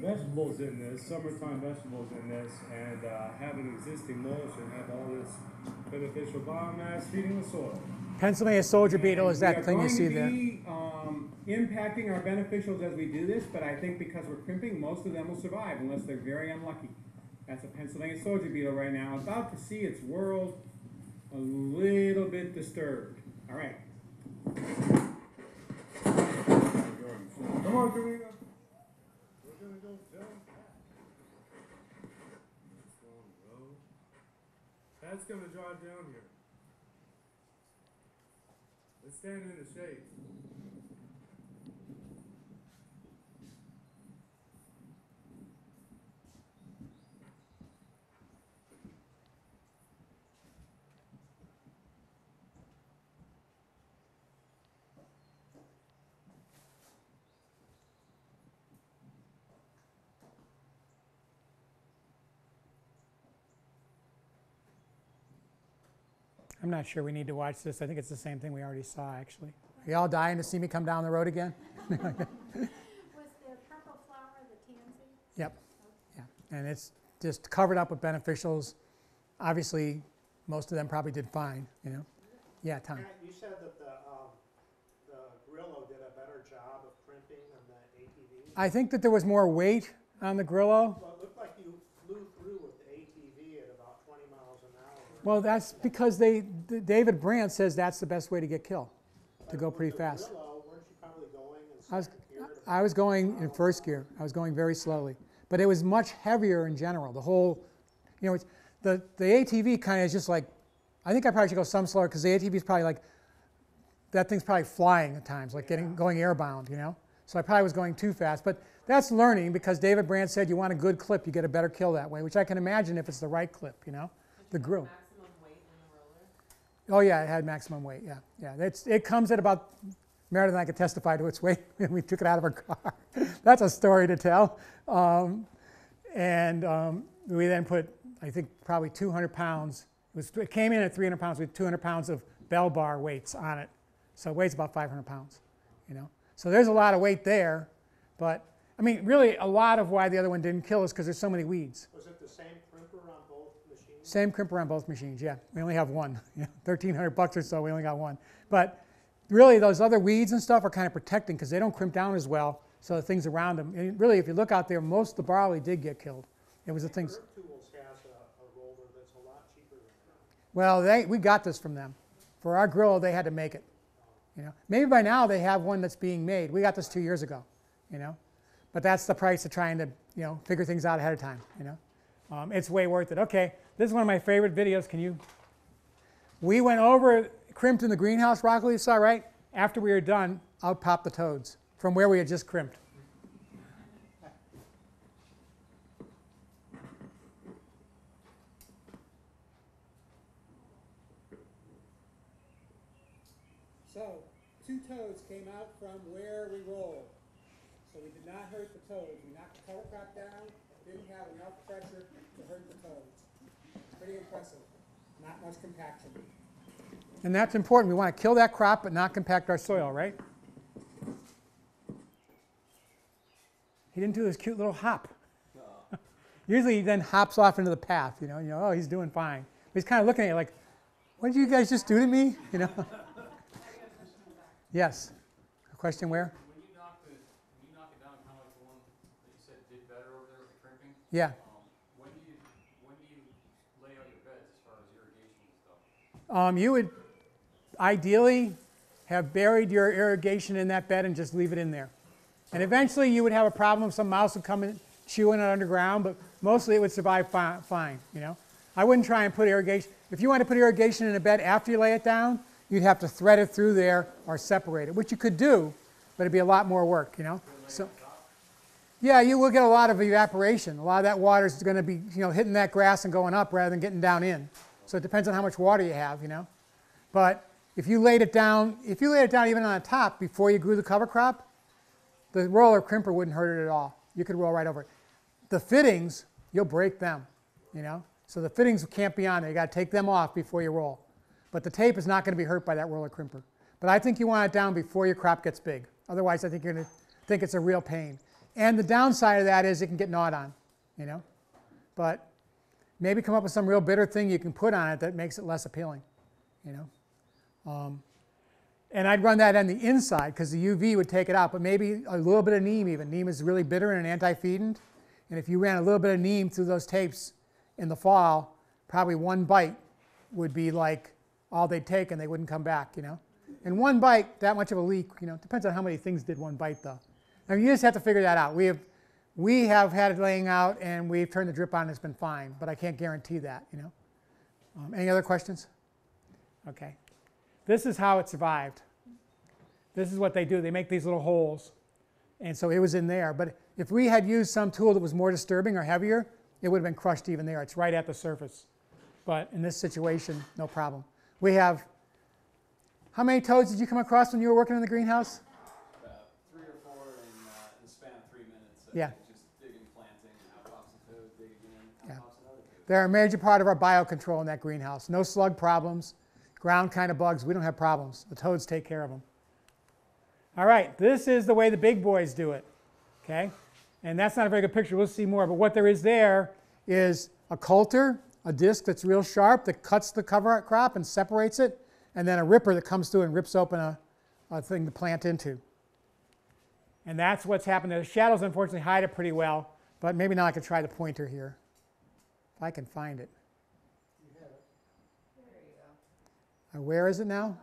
vegetables in this, summertime vegetables in this, and, uh, have an existing mulch and have all this beneficial biomass feeding the soil. Pennsylvania soldier beetle is that thing you going see to there. be, um, impacting our beneficials as we do this, but I think because we're crimping, most of them will survive unless they're very unlucky. That's a Pennsylvania soldier beetle right now, about to see its world a little bit disturbed. All right. Come on, Karina. Gonna go pat. This one, go. Pat's gonna drive down here. Let's stand in the shade. I'm not sure we need to watch this. I think it's the same thing we already saw, actually. Are y'all dying to see me come down the road again? Was the purple flower the tansy? Yep. Yeah. And it's just covered up with beneficials. Obviously, most of them probably did fine, you know? Yeah, Tom. Grant, you said that the, um, the Grillo did a better job of crimping than the ATV. I think that there was more weight on the Grillo. Well, it looked like you flew through with the ATV at about twenty miles an hour. Well, that's because they, th- David Brandt says that's the best way to get killed, to go pretty fast. Grillo, weren't you probably going in I was, second gear to I was going in first gear. I was going very slowly. But it was much heavier in general. The whole, you know, it's, the, the ATV kind of is just like, I think I probably should go some slower because the ATV is probably like, that thing's probably flying at times, like getting going airbound, you know? So I probably was going too fast. But that's learning because David Brandt said you want a good clip, you get a better kill that way, which I can imagine if it's the right clip, you know? The grill. Oh yeah, it had maximum weight. Yeah, yeah. It's, it comes at about. Meredith and I could testify to its weight when we took it out of our car. That's a story to tell. Um, and um, we then put, I think, probably 200 pounds. It, was, it came in at 300 pounds with 200 pounds of bell bar weights on it. So it weighs about 500 pounds. You know. So there's a lot of weight there, but I mean, really, a lot of why the other one didn't kill us because there's so many weeds. Was it the same crimper on both machines? Same crimper on both machines, yeah. We only have one. Yeah, 1300 bucks or so, we only got one. But really, those other weeds and stuff are kind of protecting because they don't crimp down as well. So the things around them, and really, if you look out there, most of the barley did get killed. It was the things. Tools has a, a roller that's a lot cheaper. Well, they, we got this from them. For our Grillo, they had to make it. You know, maybe by now they have one that's being made. We got this two years ago. You know, but that's the price of trying to you know figure things out ahead of time. You know, um, it's way worth it. Okay, this is one of my favorite videos. Can you? We went over, crimped in the greenhouse, Rockley, you saw, right? After we were done, out popped the toads from where we had just crimped. So, two toads came out from where we rolled. So we did not hurt the toads. We knocked the cover crop down, didn't have enough pressure to hurt the toads. Pretty impressive. Not compaction. And that's important. We want to kill that crop but not compact our soil, right? He didn't do his cute little hop. Usually he then hops off into the path, you know, you know, oh, he's doing fine. But he's kind of looking at you like, what did you guys just do to me? You know? yes. A question where? When you knock the, when you knock it down, kind of like the one that you said did better over there with the crimping. Yeah. Um, when do you when do you lay out your beds as far as irrigation and stuff? Um, you would ideally have buried your irrigation in that bed and just leave it in there. And eventually you would have a problem. Some mouse would come and chew in it underground, but mostly it would survive fi fine, you know. I wouldn't try and put irrigation. If you want to put irrigation in a bed after you lay it down, you'd have to thread it through there or separate it, which you could do, but it'd be a lot more work, you know. So, yeah, you will get a lot of evaporation. A lot of that water is going to be, you know, hitting that grass and going up rather than getting down in. So it depends on how much water you have, you know. But if you laid it down, if you laid it down even on the top before you grew the cover crop, the roller crimper wouldn't hurt it at all. You could roll right over it. The fittings, you'll break them, you know. So the fittings can't be on there. You got to take them off before you roll. But the tape is not going to be hurt by that roller crimper. But I think you want it down before your crop gets big. Otherwise, I think you're going to think it's a real pain. And the downside of that is it can get gnawed on, you know. But maybe come up with some real bitter thing you can put on it that makes it less appealing, you know. Um, and I'd run that on the inside because the UV would take it out, but maybe a little bit of neem even. Neem is really bitter and anti-feedant. And if you ran a little bit of neem through those tapes in the fall, probably one bite would be like all they'd take and they wouldn't come back, you know. And one bite, that much of a leak, you know, depends on how many things did one bite though. I mean, you just have to figure that out. We have, we have had it laying out and we've turned the drip on and it's been fine, but I can't guarantee that, you know. Um, any other questions? Okay. This is how it survived. This is what they do. They make these little holes. And so it was in there. But if we had used some tool that was more disturbing or heavier, it would have been crushed even there. It's right at the surface. But in this situation, no problem. We have, how many toads did you come across when you were working in the greenhouse? About three or four in, uh, in the span of three minutes. Yeah. think, Just digging, planting, out pops a toad, dig again, out Yeah. pops another toad. They're a major part of our biocontrol in that greenhouse. No slug problems, ground kind of bugs. We don't have problems. The toads take care of them. All right, this is the way the big boys do it. Okay? And that's not a very good picture. We'll see more. But what there is there is a coulter, a disc that's real sharp that cuts the cover crop and separates it, and then a ripper that comes through and rips open a, a thing to plant into. And that's what's happened. The shadows unfortunately hide it pretty well, but maybe now I could try the pointer here. If I can find it. Uh, where is it now?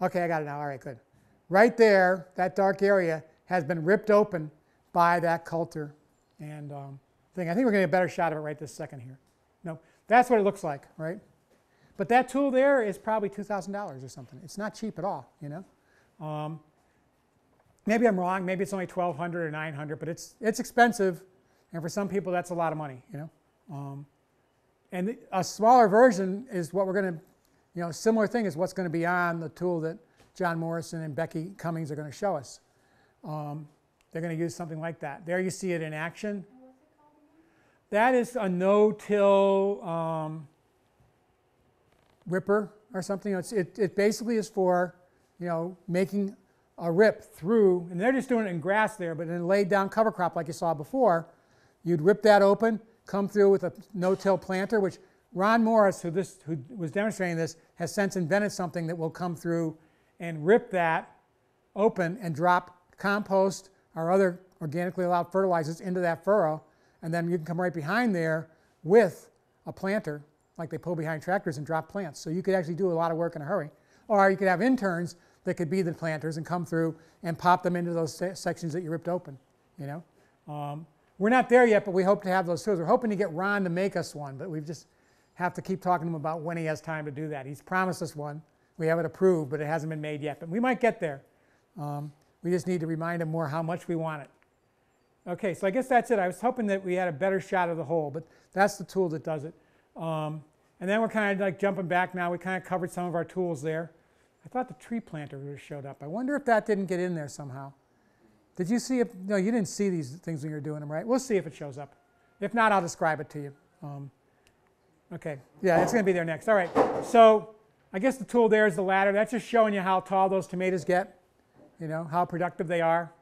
Okay, I got it now. All right, good. Right there, that dark area has been ripped open by that coulter and um, thing. I think we're going to get a better shot of it right this second here. No, that's what it looks like, right? But that tool there is probably $2,000 or something. It's not cheap at all, you know. Um, maybe I'm wrong. Maybe it's only 1,200 or 900, but it's it's expensive, and for some people that's a lot of money, you know. Um, and a smaller version is what we're going to, you know, similar thing is what's going to be on the tool that John Morrison and Becky Cummings are going to show us. Um, they're going to use something like that. There you see it in action. That is a no-till um, ripper or something. It's, it, it basically is for, you know, making a rip through, and they're just doing it in grass there, but in laid down cover crop like you saw before, you'd rip that open, come through with a no-till planter, which Ron Morse, who, this, who was demonstrating this, has since invented something that will come through and rip that open and drop compost or other organically allowed fertilizers into that furrow, and then you can come right behind there with a planter, like they pull behind tractors and drop plants. So you could actually do a lot of work in a hurry. Or you could have interns that could be the planters and come through and pop them into those sections that you ripped open. You know, um, we're not there yet, but we hope to have those tools. We're hoping to get Ron to make us one, but we've just have to keep talking to him about when he has time to do that. He's promised us one. We have it approved, but it hasn't been made yet. But we might get there. Um, we just need to remind him more how much we want it. Okay, so I guess that's it. I was hoping that we had a better shot of the hole, but that's the tool that does it. Um, and then we're kind of like jumping back now. We kind of covered some of our tools there. I thought the tree planter would have showed up. I wonder if that didn't get in there somehow. Did you see it? No, you didn't see these things when you were doing them, right? We'll see if it shows up. If not, I'll describe it to you. Um, okay, yeah, it's going to be there next. All right, so I guess the tool there is the ladder. That's just showing you how tall those tomatoes get, you know, how productive they are.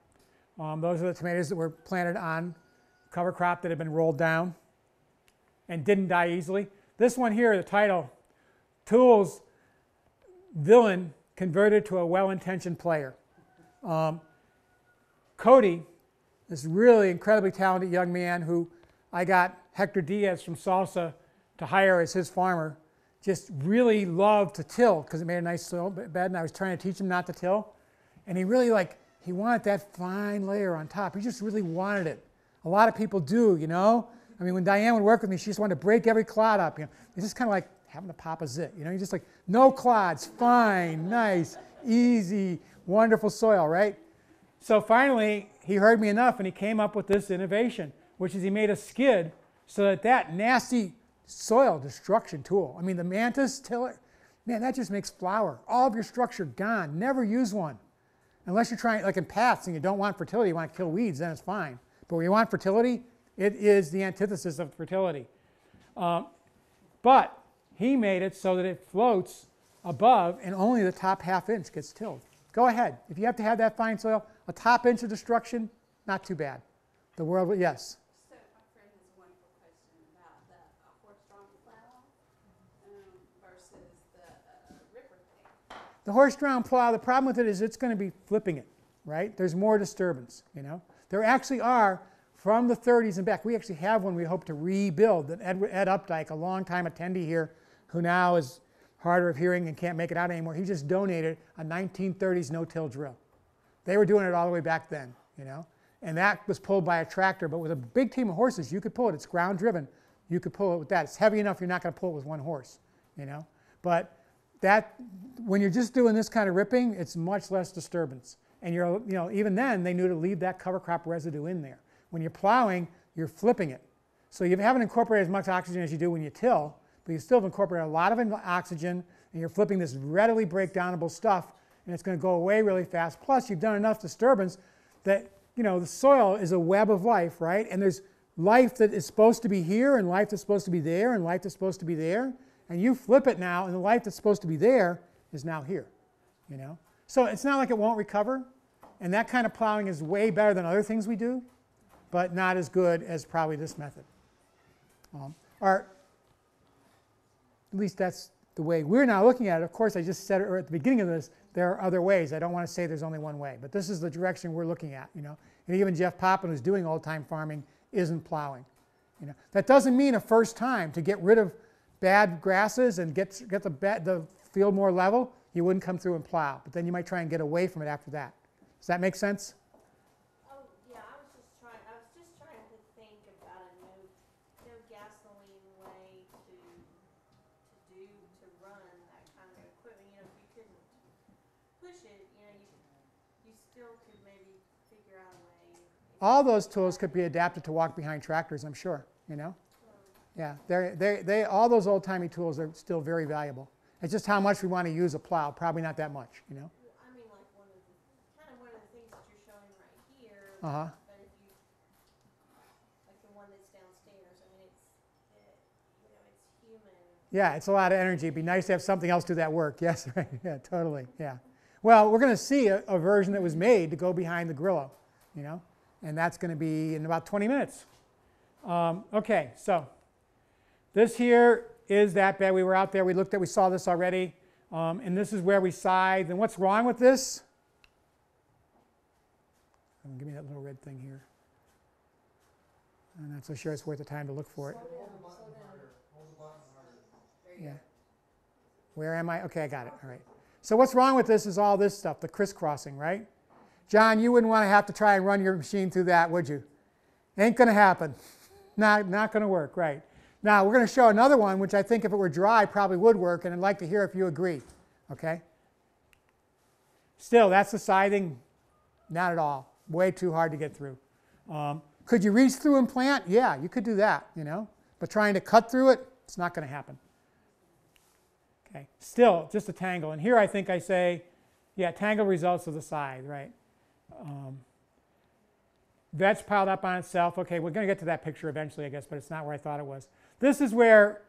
Um, those are the tomatoes that were planted on cover crop that had been rolled down and didn't die easily. This one here, the title, Tools Villain Converted to a Well-Intentioned Player. Um, Cody, this really incredibly talented young man who I got Hector Diaz from Salsa to hire as his farmer, just really loved to till because it made a nice soil bed and I was trying to teach him not to till. And he really like, he wanted that fine layer on top. He just really wanted it. A lot of people do, you know? I mean, when Diane would work with me, she just wanted to break every clod up. You know, it's just kind of like having to pop a zit. You know, you're just like, no clods, fine, nice, easy, wonderful soil, right? So finally, he heard me enough and he came up with this innovation, which is he made a skid so that that nasty soil destruction tool, I mean, the mantis tiller, man, that just makes flour. All of your structure gone. Never use one. Unless you're trying, like in paths and you don't want fertility, you want to kill weeds, then it's fine. But when you want fertility, it is the antithesis of fertility. Um, but he made it so that it floats above and only the top half inch gets tilled. Go ahead. If you have to have that fine soil, a top inch of destruction, not too bad. The world, yes? So my friend has a wonderful question about the uh, horse-drawn plow um, versus the uh, ripper thing. The horse-drawn plow, the problem with it is it's going to be flipping it, right? There's more disturbance, you know? There actually are from the 30s and back. We actually have one we hope to rebuild. That Ed, Ed Updike, a long-time attendee here, who now is harder of hearing and can't make it out anymore, he just donated a 1930s no-till drill. They were doing it all the way back then, you know. And that was pulled by a tractor, but with a big team of horses, you could pull it. It's ground driven. You could pull it with that. It's heavy enough you're not going to pull it with one horse, you know. But that, when you're just doing this kind of ripping, it's much less disturbance. And you're, you know, even then, they knew to leave that cover crop residue in there. When you're plowing, you're flipping it. So you haven't incorporated as much oxygen as you do when you till, but you still have incorporated a lot of oxygen, and you're flipping this readily breakdownable stuff, and it's going to go away really fast. Plus, you've done enough disturbance that you know the soil is a web of life, right? And there's life that is supposed to be here, and life that's supposed to be there, and life that's supposed to be there. And you flip it now, and the life that's supposed to be there is now here. You know, so it's not like it won't recover. And that kind of plowing is way better than other things we do but not as good as probably this method. Um, or at least that's the way we're now looking at it. Of course, I just said at the beginning of this, there are other ways. I don't want to say there's only one way, but this is the direction we're looking at. You know, and even Jeff Poppen, who's doing old-time farming, isn't plowing. You know, that doesn't mean a first time to get rid of bad grasses and get get the the field more level. You wouldn't come through and plow, but then you might try and get away from it after that. Does that make sense? All those tools could be adapted to walk behind tractors, I'm sure, you know? Yeah, they're, they they all those old-timey tools are still very valuable. It's just how much we want to use a plow, probably not that much, you know? I mean, like one of the, kind of one of the things that you're showing right here, uh-huh. but if you, like the one that's downstairs, I mean, it's, it, you know, it's human. Yeah, it's a lot of energy. It'd be nice to have something else do that work. Yes, right, yeah, totally, yeah. Well, we're going to see a, a version that was made to go behind the Grillo, you know? And that's going to be in about 20 minutes. Um, okay, so this here is that bed. We were out there, we looked at, we saw this already, um, and this is where we scythe. And what's wrong with this? Give me that little red thing here. I'm not so sure it's worth the time to look for it. Yeah. Where am I? Okay, I got it. All right. So what's wrong with this is all this stuff, the crisscrossing, right? John, you wouldn't want to have to try and run your machine through that, would you? Ain't going to happen. Not, not going to work, right? Now, we're going to show another one, which I think if it were dry probably would work, and I'd like to hear if you agree. Okay? Still, that's the scything. Not at all. Way too hard to get through. Um, could you reach through and plant? Yeah, you could do that, you know. But trying to cut through it, it's not going to happen. Okay. Still, just a tangle. And here I think I say, yeah, tangle results of the scythe, right? Um, vetch piled up on itself. Okay, we're going to get to that picture eventually, I guess, but it's not where I thought it was. This is where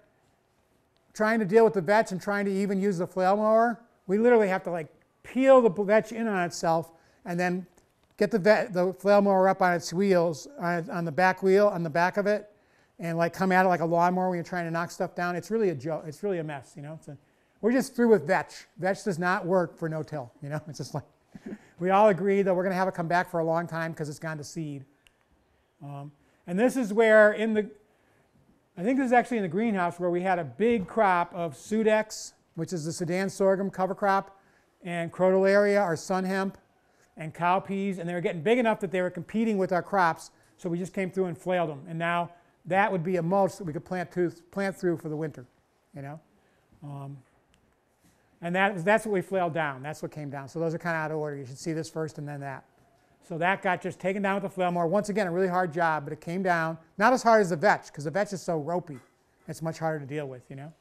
trying to deal with the vetch and trying to even use the flail mower, we literally have to like peel the vetch in on itself and then get the, vet, the flail mower up on its wheels, on, on the back wheel, on the back of it, and like come at it like a lawnmower when you're trying to knock stuff down. It's really a joke. It's really a mess, you know. A, we're just through with vetch. Vetch does not work for no-till, you know. It's just like we all agree that we're going to have it come back for a long time because it's gone to seed. Um, and this is where in the, I think this is actually in the greenhouse where we had a big crop of Sudex, which is the Sudan sorghum cover crop, and Crotalaria, our sun hemp, and cowpeas, and they were getting big enough that they were competing with our crops, so we just came through and flailed them. And now that would be a mulch that we could plant, to, plant through for the winter, you know. Um, and that, that's what we flailed down. That's what came down. So those are kind of out of order. You should see this first and then that. So that got just taken down with the flail mower. Once again, a really hard job, but it came down. Not as hard as the vetch, because the vetch is so ropey. It's much harder to deal with, you know.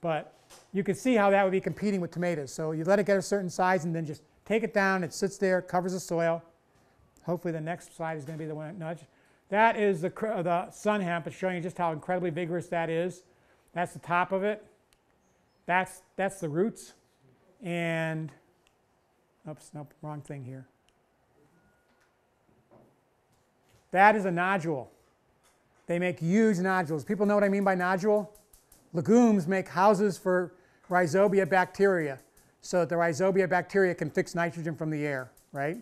But you can see how that would be competing with tomatoes. So you let it get a certain size and then just take it down. It sits there, covers the soil. Hopefully the next slide is going to be the one. that No, that is the, the sun hemp. It's showing you just how incredibly vigorous that is. That's the top of it. That's, that's the roots. And, oops, nope, wrong thing here. That is a nodule. They make huge nodules. People know what I mean by nodule? Legumes make houses for rhizobia bacteria so that the rhizobia bacteria can fix nitrogen from the air, right?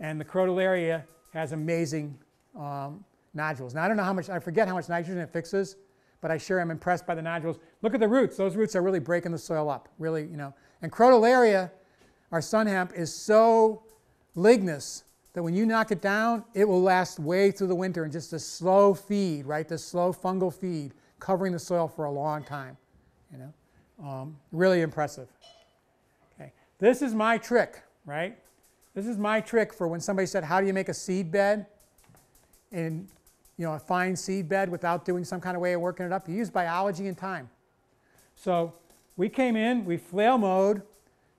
And the crotalaria has amazing um, nodules. Now, I don't know how much, I forget how much nitrogen it fixes, but I sure am impressed by the nodules. Look at the roots. Those roots are really breaking the soil up, really, you know. And crotalaria, our sun hemp, is so lignous that when you knock it down, it will last way through the winter and just a slow feed, right? This slow fungal feed covering the soil for a long time, you know. Um, really impressive. Okay, this is my trick, right? This is my trick for when somebody said, how do you make a seed bed? And you know, a fine seed bed without doing some kind of way of working it up. You use biology and time. So we came in, we flail mowed,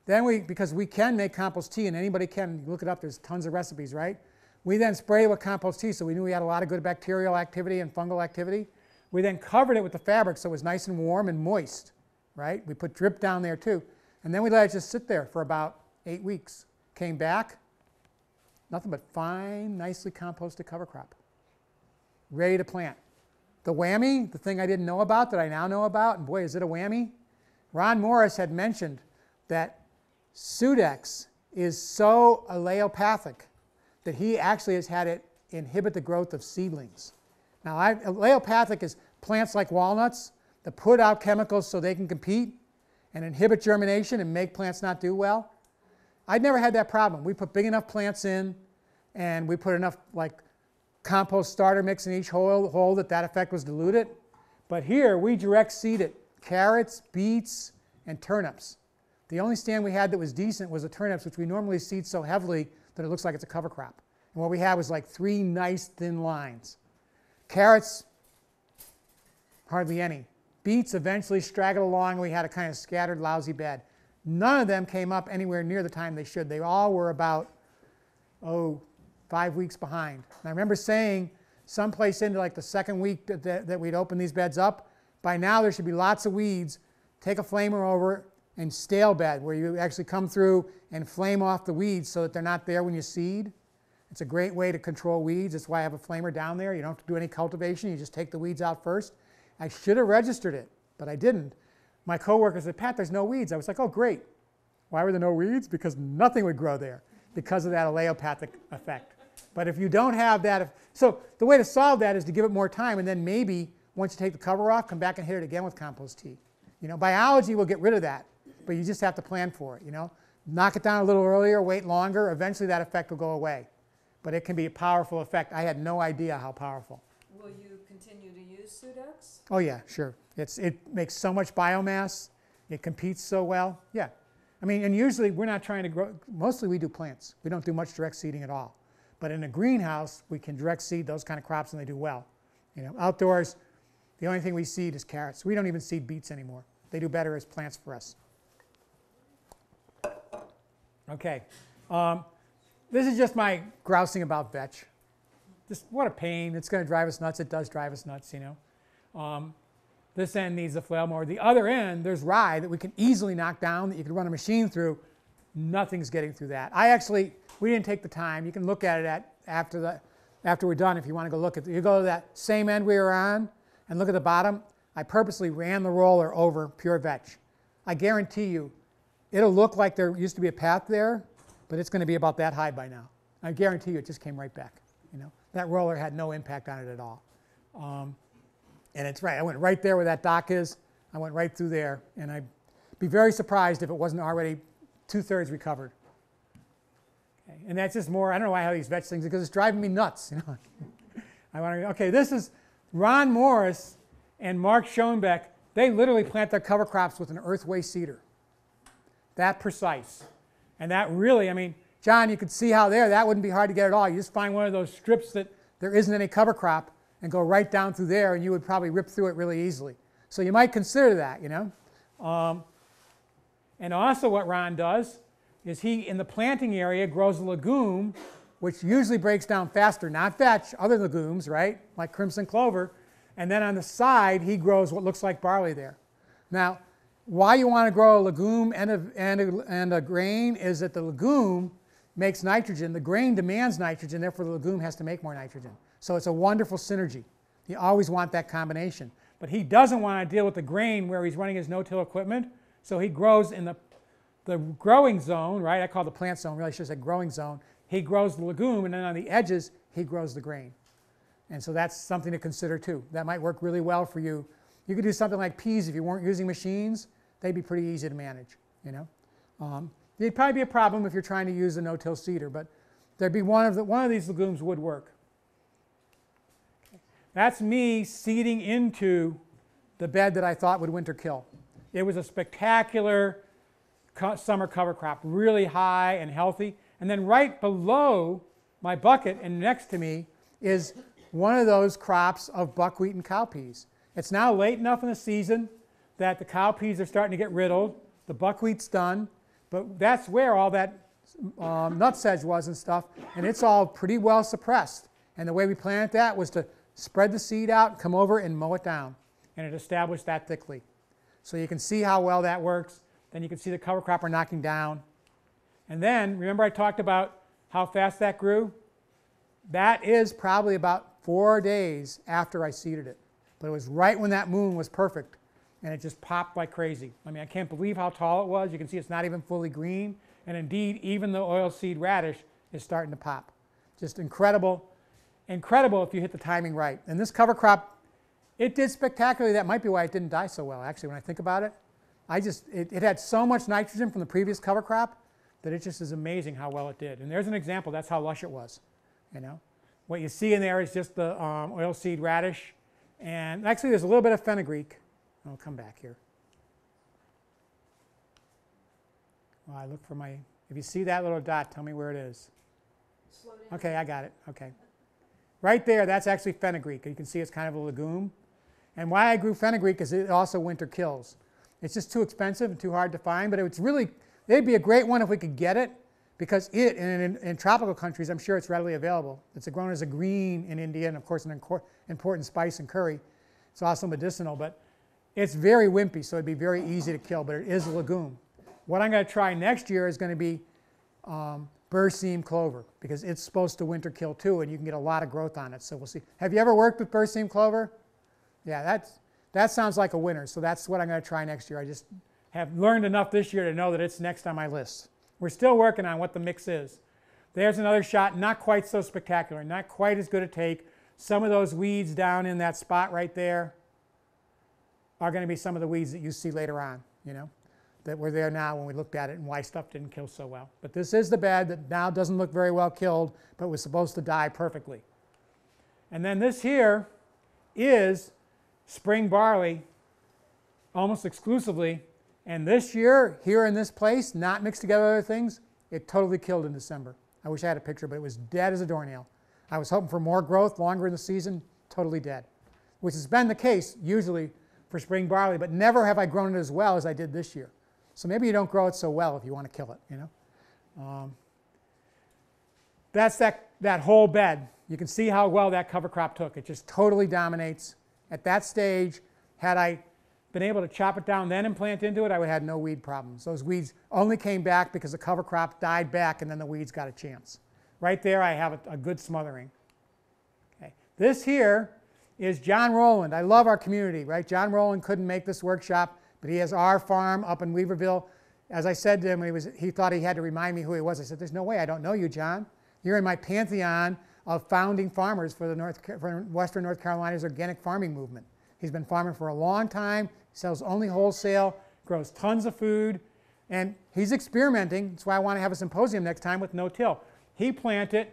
then we, because we can make compost tea, and anybody can, look it up, there's tons of recipes, right? We then sprayed with compost tea, so we knew we had a lot of good bacterial activity and fungal activity. We then covered it with the fabric so it was nice and warm and moist, right? We put drip down there too. And then we let it just sit there for about eight weeks. Came back, nothing but fine, nicely composted cover crop. Ready to plant. The whammy, the thing I didn't know about that I now know about, and boy, is it a whammy. Ron Morse had mentioned that Sudex is so allelopathic that he actually has had it inhibit the growth of seedlings. Now, I, is plants like walnuts that put out chemicals so they can compete and inhibit germination and make plants not do well. I'd never had that problem. We put big enough plants in and we put enough like compost starter mix in each hole, hole that that effect was diluted. But here we direct seeded carrots, beets, and turnips. The only stand we had that was decent was the turnips, which we normally seed so heavily that it looks like it's a cover crop. And what we had was like three nice thin lines. Carrots, hardly any. Beets eventually straggled along. and We had a kind of scattered, lousy bed. None of them came up anywhere near the time they should. They all were about, oh, five weeks behind. And I remember saying someplace into like the second week that, that, that we'd open these beds up, by now there should be lots of weeds. Take a flamer over and stale bed where you actually come through and flame off the weeds so that they're not there when you seed. It's a great way to control weeds. That's why I have a flamer down there. You don't have to do any cultivation. You just take the weeds out first. I should have registered it, but I didn't. My coworker said, Pat, there's no weeds. I was like, oh, great. Why were there no weeds? Because nothing would grow there because of that allelopathic effect. But if you don't have that, so the way to solve that is to give it more time and then maybe once you take the cover off, come back and hit it again with compost tea. You know, biology will get rid of that, but you just have to plan for it, you know. Knock it down a little earlier, wait longer, eventually that effect will go away. But it can be a powerful effect. I had no idea how powerful. Will you continue to use Sudex? Oh yeah, sure. It's, it makes so much biomass. It competes so well. Yeah. I mean, and usually we're not trying to grow, mostly we do plants. We don't do much direct seeding at all. But in a greenhouse, we can direct seed those kind of crops and they do well. You know, outdoors, the only thing we seed is carrots. We don't even seed beets anymore. They do better as plants for us. Okay. Um, this is just my grousing about vetch. Just what a pain. It's going to drive us nuts. It does drive us nuts, you know. Um, this end needs a flail mower. The other end, there's rye that we can easily knock down that you can run a machine through. Nothing's getting through that. I actually, we didn't take the time. You can look at it at, after, the, after we're done if you want to go look at it. You go to that same end we were on and look at the bottom. I purposely ran the roller over pure vetch. I guarantee you, it'll look like there used to be a path there, but it's going to be about that high by now. I guarantee you it just came right back. You know, that roller had no impact on it at all. Um, and it's right. I went right there where that dock is. I went right through there, and I'd be very surprised if it wasn't already two-thirds recovered. Okay. And that's just more. I don't know why I have these vetch things because it's driving me nuts. You know, I want to. Okay, this is Ron Morse and Mark Schonbeck. They literally plant their cover crops with an earthway seeder. That precise, and that really. I mean, John, you could see how there that wouldn't be hard to get at all. You just find one of those strips that there isn't any cover crop and go right down through there, and you would probably rip through it really easily. So you might consider that, you know. Um, and also what Ron does is he, in the planting area, grows a legume, which usually breaks down faster, not vetch, other legumes, right, like crimson clover. And then on the side, he grows what looks like barley there. Now, why you want to grow a legume and a, and a, and a grain is that the legume makes nitrogen. The grain demands nitrogen, therefore the legume has to make more nitrogen. So it's a wonderful synergy. You always want that combination. But he doesn't want to deal with the grain where he's running his no-till equipment. So he grows in the, the growing zone, right? I call the plant zone, really should say growing zone. He grows the legume, and then on the edges, he grows the grain. And so that's something to consider too. That might work really well for you. You could do something like peas if you weren't using machines. They'd be pretty easy to manage, you know. Um, it'd probably be a problem if you're trying to use a no-till seeder, but there'd be one of, the, one of these legumes would work. That's me seeding into the bed that I thought would winter kill. It was a spectacular summer cover crop, really high and healthy. And then right below my bucket and next to me is one of those crops of buckwheat and cowpeas. It's now late enough in the season that the cowpeas are starting to get riddled. The buckwheat's done, but that's where all that um, nut sedge was and stuff, and it's all pretty well suppressed. And the way we planted that was to spread the seed out, come over and mow it down. And it established that thickly. So you can see how well that works. Then you can see the cover crop are knocking down. And then, remember I talked about how fast that grew? That is probably about four days after I seeded it. But it was right when that moon was perfect. And it just popped like crazy. I mean, I can't believe how tall it was. You can see it's not even fully green. And indeed, even the oilseed radish is starting to pop. Just incredible incredible if you hit the timing right. And this cover crop, it did spectacularly. That might be why it didn't die so well, actually, when I think about it. I just, it, it had so much nitrogen from the previous cover crop that it just is amazing how well it did. And there's an example, that's how lush it was, you know. What you see in there is just the um, oilseed radish. And actually, there's a little bit of fenugreek. I'll come back here. Well, I look for my, if you see that little dot, tell me where it is. Okay, I got it. Okay. Right there, that's actually fenugreek. You can see it's kind of a legume. And why I grew fenugreek is it also winter kills. It's just too expensive and too hard to find, but it's really, it'd be a great one if we could get it because it, in, in, in tropical countries, I'm sure it's readily available. It's grown as a green in India and of course an important spice in curry. It's also medicinal, but it's very wimpy, so it'd be very easy to kill, but it is a legume. What I'm going to try next year is going to be um, berseem clover because it's supposed to winter kill too and you can get a lot of growth on it. So we'll see. Have you ever worked with berseem clover? Yeah, that's, that sounds like a winner. So that's what I'm going to try next year. I just have learned enough this year to know that it's next on my list. We're still working on what the mix is. There's another shot, not quite so spectacular, not quite as good a take. Some of those weeds down in that spot right there are going to be some of the weeds that you see later on, you know that were there now when we looked at it and why stuff didn't kill so well. But this is the bed that now doesn't look very well killed, but was supposed to die perfectly. And then this here is spring barley almost exclusively. And this year, here in this place, not mixed together with other things, it totally killed in December. I wish I had a picture, but it was dead as a doornail. I was hoping for more growth longer in the season, totally dead, which has been the case usually for spring barley, but never have I grown it as well as I did this year. So maybe you don't grow it so well if you want to kill it, you know. Um, that's that, that whole bed. You can see how well that cover crop took. It just totally dominates. At that stage, had I been able to chop it down then and plant into it, I would have had no weed problems. Those weeds only came back because the cover crop died back and then the weeds got a chance. Right there, I have a, a good smothering. Okay. This here is John Rowland. I love our community, right? John Rowland couldn't make this workshop, but he has our farm up in Weaverville. As I said to him, he, was, he thought he had to remind me who he was. I said, There's no way I don't know you, John. You're in my pantheon of founding farmers for the North, for Western North Carolina's organic farming movement. He's been farming for a long time, sells only wholesale, grows tons of food, and he's experimenting. That's why I want to have a symposium next time with no-till. He planted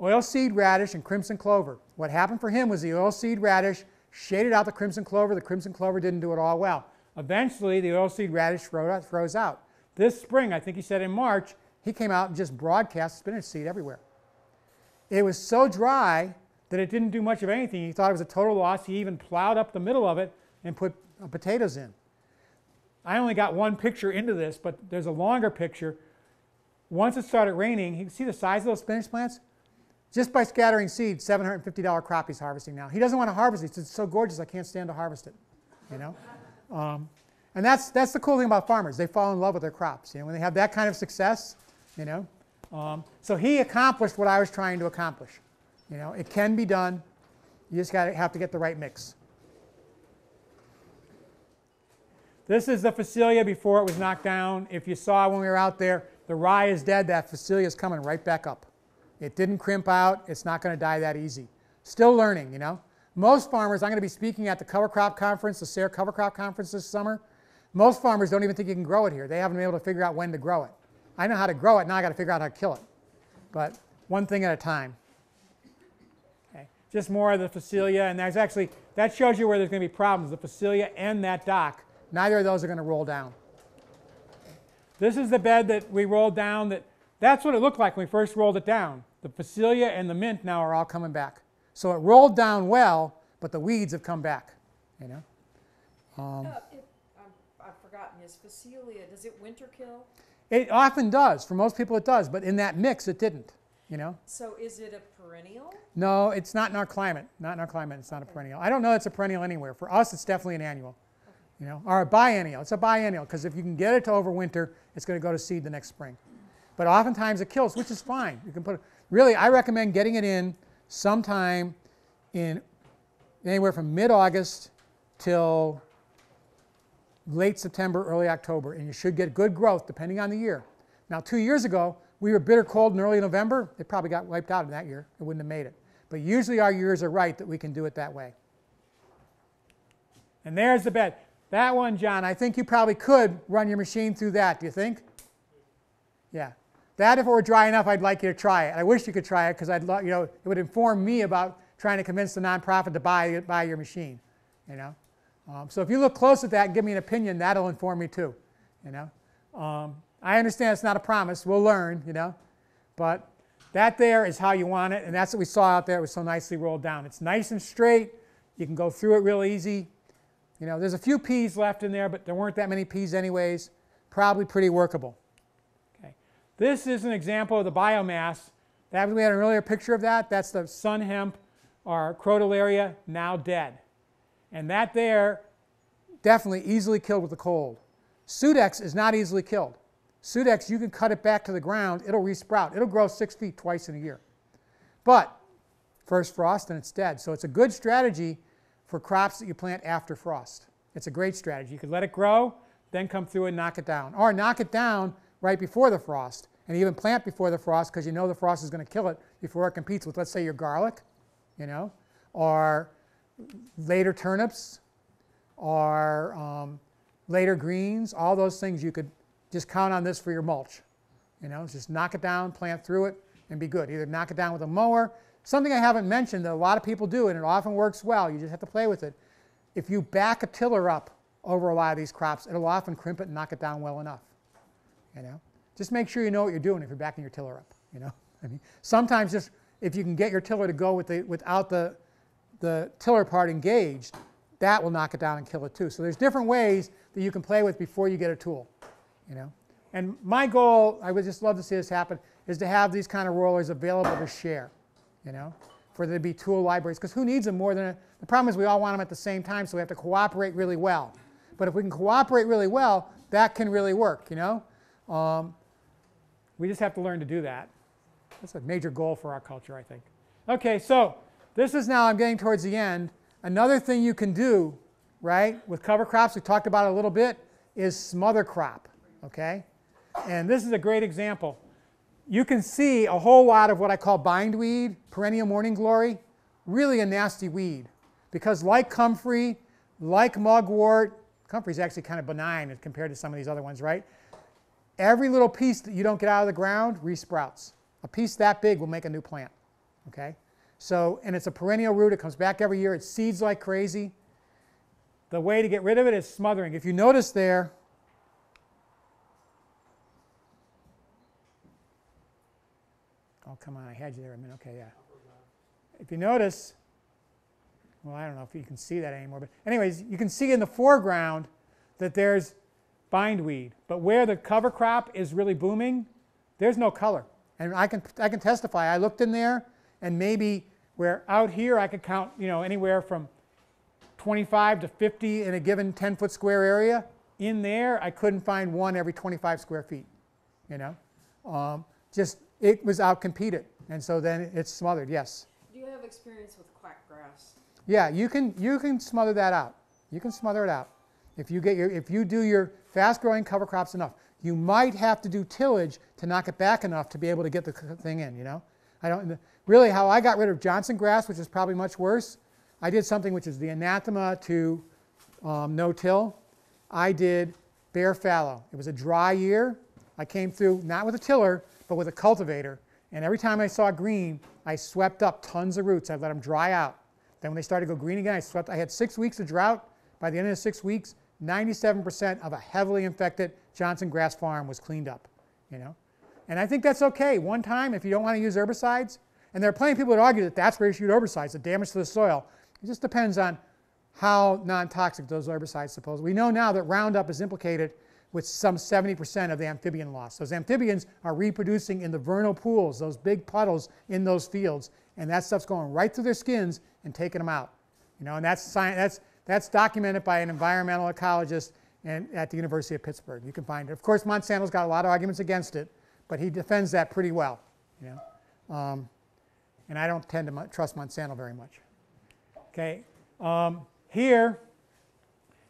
oilseed radish and crimson clover. What happened for him was the oilseed radish shaded out the crimson clover. The crimson clover didn't do it all well. Eventually, the oilseed radish froze out. This spring, I think he said in March, he came out and just broadcast spinach seed everywhere. It was so dry that it didn't do much of anything. He thought it was a total loss. He even plowed up the middle of it and put uh, potatoes in. I only got one picture into this, but there's a longer picture. Once it started raining, you can see the size of those spinach plants. Just by scattering seed, $750 crop he's harvesting now. He doesn't want to harvest it. It's so gorgeous, I can't stand to harvest it. You know? Um, and that's, that's the cool thing about farmers. They fall in love with their crops. You know, when they have that kind of success, you know. Um, so he accomplished what I was trying to accomplish. You know, it can be done. You just got to have to get the right mix. This is the Phacelia before it was knocked down. If you saw when we were out there, the rye is dead. That Phacelia is coming right back up. It didn't crimp out. It's not going to die that easy. Still learning, you know. Most farmers, I'm going to be speaking at the cover crop conference, the SARE cover crop conference this summer. Most farmers don't even think you can grow it here. They haven't been able to figure out when to grow it. I know how to grow it, now I got to figure out how to kill it. But one thing at a time just more of the Phacelia, and that's actually, that shows you where there's going to be problems, the Phacelia and that dock. Neither of those are going to roll down. This is the bed that we rolled down. That, that's what it looked like when we first rolled it down. The Phacelia and the mint now are all coming back. So it rolled down well, but the weeds have come back, you know. Um, uh, it, I've forgotten, is Phacelia, does it winter kill? It often does. For most people it does, but in that mix it didn't, you know. So is it a perennial? No, it's not in our climate. Not in our climate. It's not okay. a perennial. I don't know it's a perennial anywhere. For us, it's definitely an annual. Okay. You know, or a biennial. It's a biennial because if you can get it to overwinter, it's going to go to seed the next spring. But oftentimes it kills, which is fine. You can put it, really. I recommend getting it in sometime in anywhere from mid-August till late September, early October, and you should get good growth depending on the year. Now, two years ago, we were bitter cold in early November. It probably got wiped out in that year. It wouldn't have made it. But usually our years are right that we can do it that way. And there's the bed. That one, John, I think you probably could run your machine through that. Do you think? Yeah. That, if it were dry enough, I'd like you to try it. I wish you could try it because I'd love, you know, it would inform me about trying to convince the nonprofit to buy, buy your machine. You know. Um, so if you look close at that and give me an opinion, that'll inform me too. You know. Um, I understand it's not a promise. We'll learn. You know. But that there is how you want it, and that's what we saw out there. It was so nicely rolled down. It's nice and straight. You can go through it real easy. You know, there's a few peas left in there, but there weren't that many peas anyways. Probably pretty workable. Okay. This is an example of the biomass. That, we had an earlier picture of that. That's the sun hemp or crotalaria now dead. And that there, definitely easily killed with the cold. Sudex is not easily killed. Sudex, you can cut it back to the ground, it'll resprout. It'll grow six feet twice in a year. But first frost and it's dead. So it's a good strategy for crops that you plant after frost. It's a great strategy. You could let it grow, then come through and knock it down. Or knock it down right before the frost and even plant before the frost because you know the frost is going to kill it before it competes with, let's say, your garlic, you know, or later turnips, or um, later greens, all those things you could just count on this for your mulch. You know, just knock it down, plant through it, and be good. Either knock it down with a mower, something I haven't mentioned that a lot of people do, and it often works well, you just have to play with it. If you back a tiller up over a lot of these crops, it'll often crimp it and knock it down well enough. You know? Just make sure you know what you're doing if you're backing your tiller up. You know? I mean, sometimes just if you can get your tiller to go with the, without the, the tiller part engaged, that will knock it down and kill it too. So there's different ways that you can play with before you get a tool. You know? And my goal, I would just love to see this happen, is to have these kind of rollers available to share. You know? For there to be tool libraries. Because who needs them more than a, the problem is we all want them at the same time, so we have to cooperate really well. But if we can cooperate really well, that can really work, you know? Um, we just have to learn to do that. That's a major goal for our culture, I think. Okay, so this is now, I'm getting towards the end. Another thing you can do, right, with cover crops, we talked about a little bit, is smother crop, okay? And this is a great example. You can see a whole lot of what I call bindweed, perennial morning glory, really a nasty weed. Because like comfrey, like mugwort, comfrey is actually kind of benign compared to some of these other ones, right? Every little piece that you don't get out of the ground resprouts. A piece that big will make a new plant. Okay? So, and it's a perennial root. It comes back every year. It seeds like crazy. The way to get rid of it is smothering. If you notice there, come on, I had you there a minute. Okay, yeah. If you notice, well, I don't know if you can see that anymore, but anyways, you can see in the foreground that there's bindweed. But where the cover crop is really booming, there's no color. And I can, I can testify, I looked in there and maybe where out here I could count you know, anywhere from 25 to 50 in a given 10 foot square area. In there I couldn't find one every 25 square feet. You know, um, just it was outcompeted. And so then it's smothered, yes. Do you have experience with quack grass? Yeah, you can, you can smother that out. You can smother it out. If you, get your, if you do your fast growing cover crops enough. You might have to do tillage to knock it back enough to be able to get the thing in, you know. I don't, really how I got rid of Johnson grass, which is probably much worse, I did something which is the anathema to um, no-till. I did bare fallow. It was a dry year. I came through not with a tiller, but with a cultivator. And every time I saw green, I swept up tons of roots. I let them dry out. Then when they started to go green again, I swept. I had six weeks of drought. By the end of the six weeks, 97% of a heavily infected Johnson grass farm was cleaned up. You know? And I think that's okay. One time, if you don't want to use herbicides, and there are plenty of people that argue that that's where you shoot herbicides, the damage to the soil. It just depends on how non-toxic those herbicides suppose. We know now that Roundup is implicated with some 70% of the amphibian loss. Those amphibians are reproducing in the vernal pools, those big puddles in those fields, and that stuff's going right through their skins and taking them out. You know, and that's, science, that's that's documented by an environmental ecologist and, at the University of Pittsburgh. You can find it. Of course, Monsanto's got a lot of arguments against it, but he defends that pretty well. You know? Um, and I don't tend to trust Monsanto very much. Okay, um, here,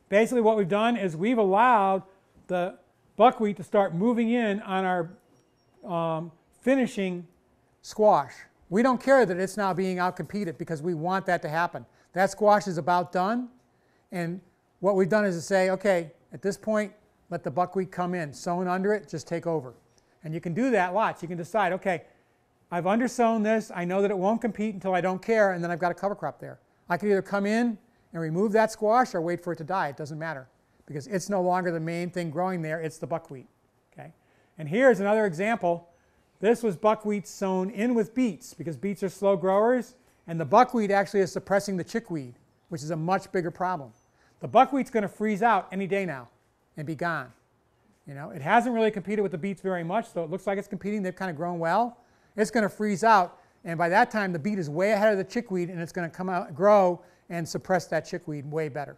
basically what we've done is we've allowed the buckwheat to start moving in on our um, finishing squash. We don't care that it's now being outcompeted because we want that to happen. That squash is about done. And what we've done is to say, okay, at this point, let the buckwheat come in. Sown under it, just take over. And you can do that lots. You can decide, okay, I've undersown this. I know that it won't compete until I don't care, and then I've got a cover crop there. I can either come in and remove that squash or wait for it to die. It doesn't matter because it's no longer the main thing growing there. It's the buckwheat. Okay? And here's another example. This was buckwheat sown in with beets because beets are slow growers, and the buckwheat actually is suppressing the chickweed, which is a much bigger problem. The buckwheat's going to freeze out any day now and be gone. You know, it hasn't really competed with the beets very much, so it looks like it's competing. They've kind of grown well. It's going to freeze out, and by that time, the beet is way ahead of the chickweed, and it's going to come out, grow, and suppress that chickweed way better,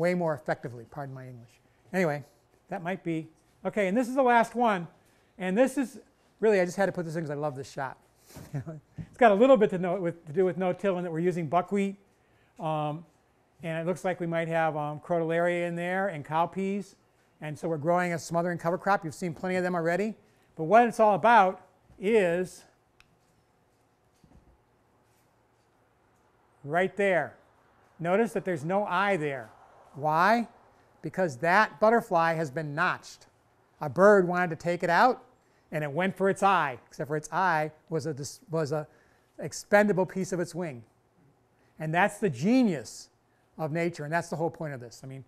way more effectively. Pardon my English. Anyway, that might be okay. And this is the last one, and this is really I just had to put this in because I love this shot. it's got a little bit to, with, to do with no-till in that we're using buckwheat. Um, and it looks like we might have um, crotalaria in there and cowpeas. And so we're growing a smothering cover crop. You've seen plenty of them already. But what it's all about is right there. Notice that there's no eye there. Why? Because that butterfly has been notched. A bird wanted to take it out, and it went for its eye, except for its eye was a, was a expendable piece of its wing. And that's the genius of nature, and that's the whole point of this. I mean,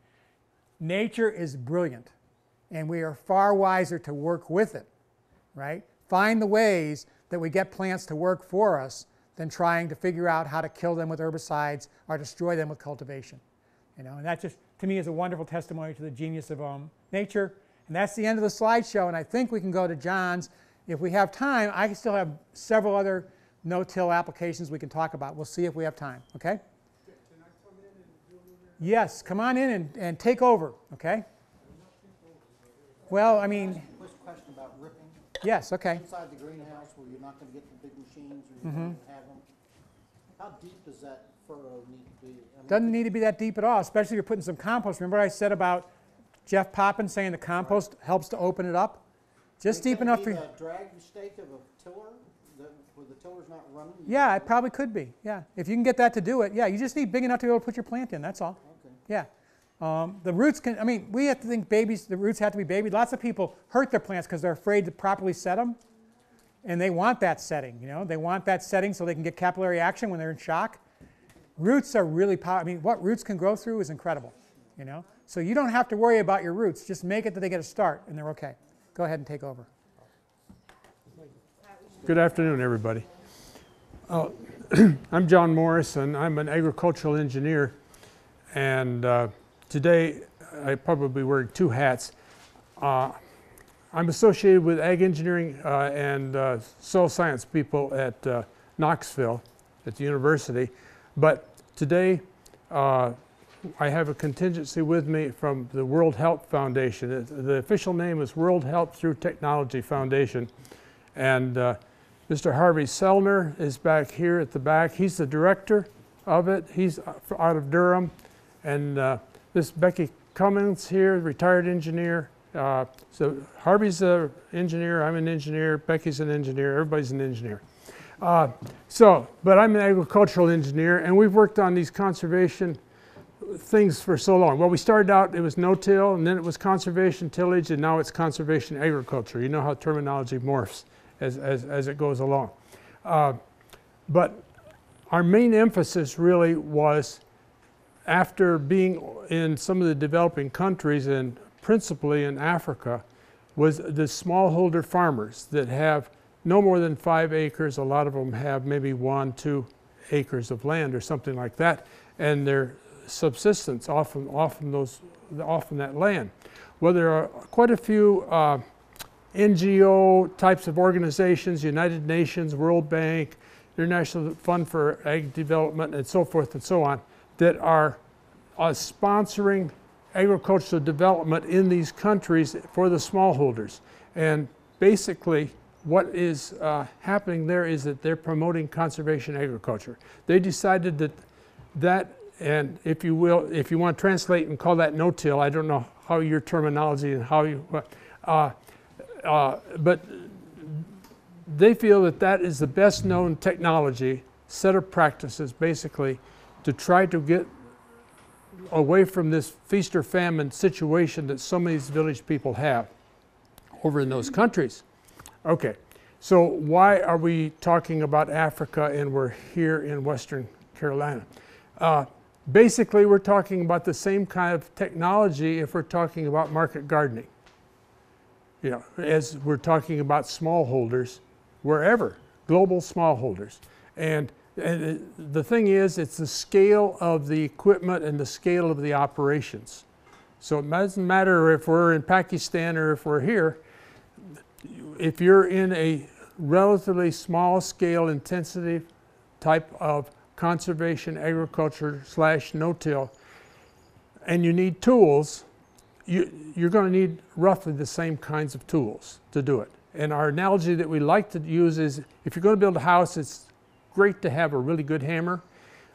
nature is brilliant, and we are far wiser to work with it, right? Find the ways that we get plants to work for us than trying to figure out how to kill them with herbicides or destroy them with cultivation. You know, and that just, to me, is a wonderful testimony to the genius of um, nature. And that's the end of the slideshow, and I think we can go to John's. If we have time, I still have several other no-till applications we can talk about. We'll see if we have time, okay? Yes, come on in and, and take over, okay? Well, I mean, Quick question about ripping. Yes, okay. Inside the greenhouse where you're not gonna get the big machines or you're Mhm. gonna have them, how deep does that furrow need doesn't need to be that deep at all, especially if you're putting some compost. Remember what I said about Jeff Poppen saying the compost helps to open it up? Just deep enough for the drag stake of a tiller, that, where the tiller's not running? Yeah, it probably could be. Yeah, if you can get that to do it, yeah, you just need big enough to be able to put your plant in. That's all. Okay. Yeah. Um, the roots can. I mean, we have to think babies. The roots have to be babied. Lots of people hurt their plants because they're afraid to properly set them, and they want that setting. You know, they want that setting so they can get capillary action when they're in shock. Roots are really powerful. I mean, what roots can grow through is incredible. You know, so you don't have to worry about your roots. Just make it that they get a start, and they're okay. Go ahead and take over. Good afternoon, everybody. Uh, I'm John Morris, and I'm an agricultural engineer. And uh, today, I probably wear two hats. Uh, I'm associated with ag engineering uh, and uh, soil science people at uh, Knoxville at the university. But today, uh, I have a contingency with me from the World Health Foundation. The official name is World Health Through Technology Foundation. And uh, Mr. Harvey Sellner is back here at the back. He's the director of it. He's uh, out of Durham. And uh, this Becky Cummins here, retired engineer. Uh, so Harvey's an engineer, I'm an engineer, Becky's an engineer, everybody's an engineer. Uh, so, but I'm an agricultural engineer, and we've worked on these conservation things for so long. Well, we started out, it was no-till, and then it was conservation tillage, and now it's conservation agriculture. You know how terminology morphs as, as, as it goes along. Uh, but our main emphasis really was after being in some of the developing countries and principally in Africa, was the smallholder farmers that have no more than five acres. A lot of them have maybe one, two acres of land or something like that, and their subsistence often, often those, often that land. Well, there are quite a few uh, NGO types of organizations, United Nations, World Bank, International Fund for Ag Development, and so forth and so on, that are uh, sponsoring agricultural development in these countries for the smallholders. And basically, what is uh, happening there is that they're promoting conservation agriculture. They decided that that, and if you will, if you want to translate and call that no-till, I don't know how your terminology and how you, uh, uh, but they feel that that is the best known technology, set of practices basically, to try to get away from this feast or famine situation that so many of these village people have over in those countries. Okay, so why are we talking about Africa and we're here in Western Carolina? Uh, basically, we're talking about the same kind of technology if we're talking about market gardening. You know, as we're talking about smallholders wherever, global smallholders. And, and the thing is, it's the scale of the equipment and the scale of the operations. So it doesn't matter if we're in Pakistan or if we're here, if you're in a relatively small scale intensity type of conservation agriculture slash no-till, and you need tools, you, you're going to need roughly the same kinds of tools to do it. And our analogy that we like to use is if you're going to build a house, it's great to have a really good hammer.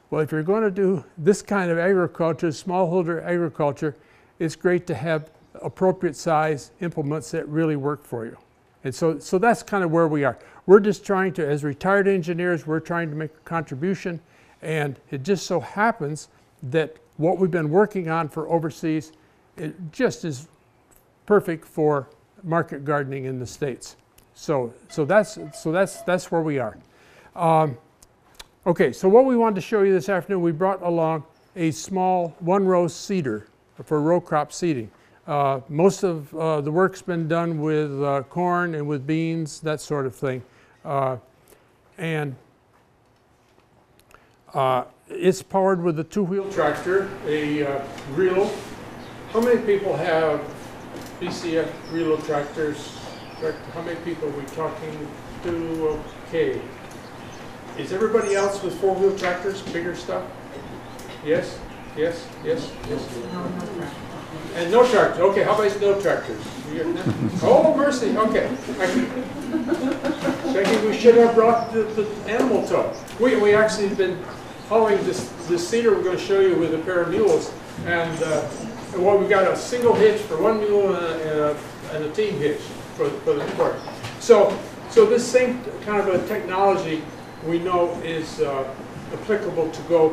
Well, if you're going to do this kind of agriculture, smallholder agriculture, it's great to have appropriate size implements that really work for you. And so, so that's kind of where we are. We're just trying to, as retired engineers, we're trying to make a contribution. And it just so happens that what we've been working on for overseas, it just is perfect for market gardening in the States. So, so that's, so that's, that's where we are. Um, Okay, so what we wanted to show you this afternoon, we brought along a small one-row seeder for row crop seeding. Uh, most of uh, the work's been done with uh, corn and with beans, that sort of thing. Uh, and uh, it's powered with a two-wheel tractor, a Grillo. How many people have BCS reel tractors? How many people are we talking to? Okay. Is everybody else with four-wheel tractors, bigger stuff? Yes, yes, yes, yes. And no tractors. Okay, how about no tractors? Oh, mercy. Okay. Thinking we should have brought the, the animal tow. We, we actually have been hauling this, this seeder we're going to show you with a pair of mules. And, uh, and well, we got a single hitch for one mule and a, and a, and a team hitch for, for the work. So, so this same kind of a technology we know is uh, applicable to go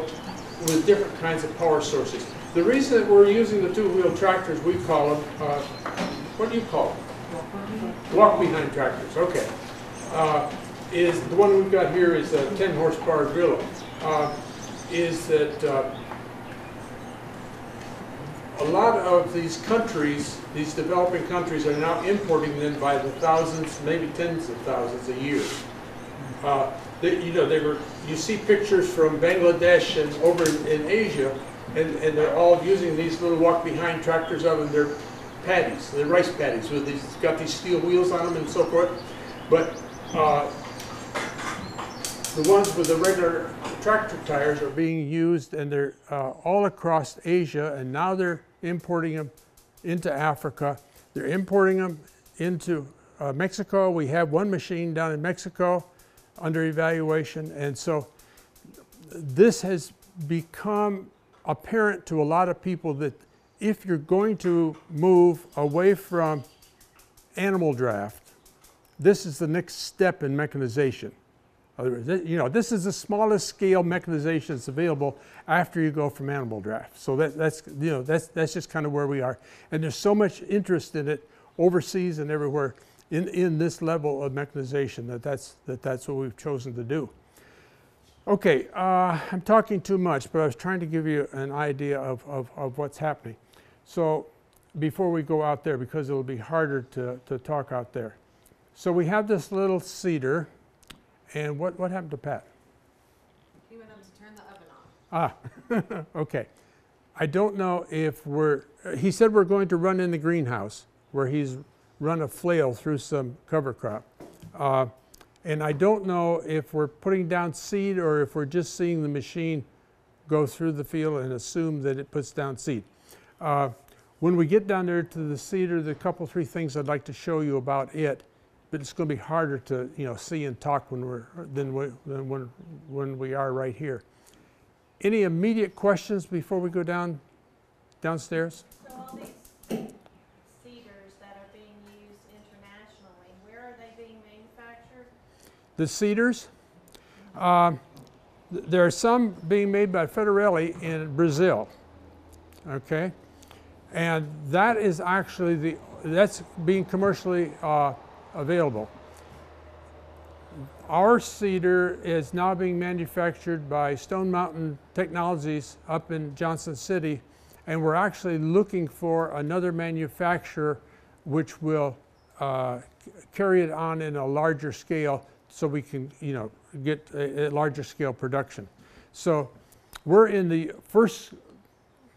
with different kinds of power sources. The reason that we're using the two-wheel tractors, we call them, uh, what do you call them? Walk-behind tractors, okay. Uh, is the one we've got here is a 10 horsepower Grillo. Uh, is that uh, a lot of these countries, these developing countries, are now importing them by the thousands, maybe tens of thousands a year. Uh, they, you know, they were. You see pictures from Bangladesh and over in, in Asia, and, and they're all using these little walk-behind tractors of them. They're paddies, they're rice paddies with these got these steel wheels on them and so forth. But uh, the ones with the regular tractor tires are being used, and they're uh, all across Asia, and now they're importing them into Africa. They're importing them into uh, Mexico. We have one machine down in Mexico under evaluation, and so this has become apparent to a lot of people that if you're going to move away from animal draft, this is the next step in mechanization. You know, this is the smallest scale mechanization that's available after you go from animal draft. So that, that's, you know, that's, that's just kind of where we are. And there's so much interest in it overseas and everywhere in, in this level of mechanization that that's, that that's what we've chosen to do. Okay, uh, I'm talking too much, but I was trying to give you an idea of, of, of what's happening. So before we go out there, because it'll be harder to, to talk out there. So we have this little seeder, and what, what happened to Pat? He went up to turn the oven on. Ah, okay. I don't know if we're, he said we're going to run in the greenhouse where he's run a flail through some cover crop. Uh, and I don't know if we're putting down seed or if we're just seeing the machine go through the field and assume that it puts down seed. Uh, when we get down there to the seeder, there are a couple, three things I'd like to show you about it, but it's going to be harder to you know see and talk when we're than, we, than when when we are right here. Any immediate questions before we go down downstairs? So all these seeders that are being used internationally, where are they being manufactured? The seeders. Uh, there are some being made by Fitarelli in Brazil. Okay, and that is actually the that's being commercially uh, available. Our seeder is now being manufactured by Stone Mountain Technologies up in Johnson City, and we're actually looking for another manufacturer which will uh, carry it on in a larger scale so we can, you know, get a, a larger scale production. So we're in the first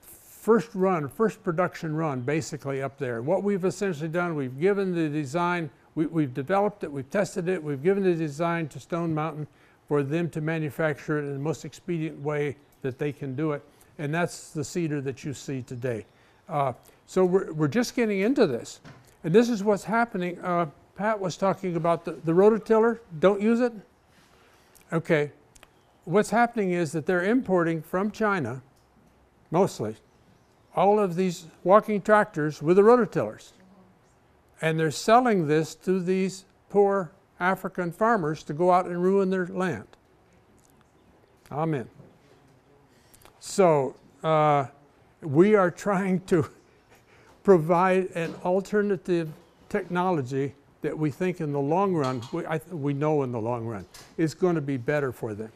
first run, first production run basically up there. What we've essentially done, we've given the design we, have developed it, we've tested it, we've given the design to Stone Mountain for them to manufacture it in the most expedient way that they can do it. And that's the seeder that you see today. Uh, so we're, we're just getting into this. And this is what's happening. Uh, Pat was talking about the, the rototiller. Don't use it? Okay. What's happening is that they're importing from China, mostly, all of these walking tractors with the rototillers. And they're selling this to these poor African farmers to go out and ruin their land. Amen. So uh, we are trying to provide an alternative technology that we think in the long run, we, I, we know in the long run, is going to be better for them.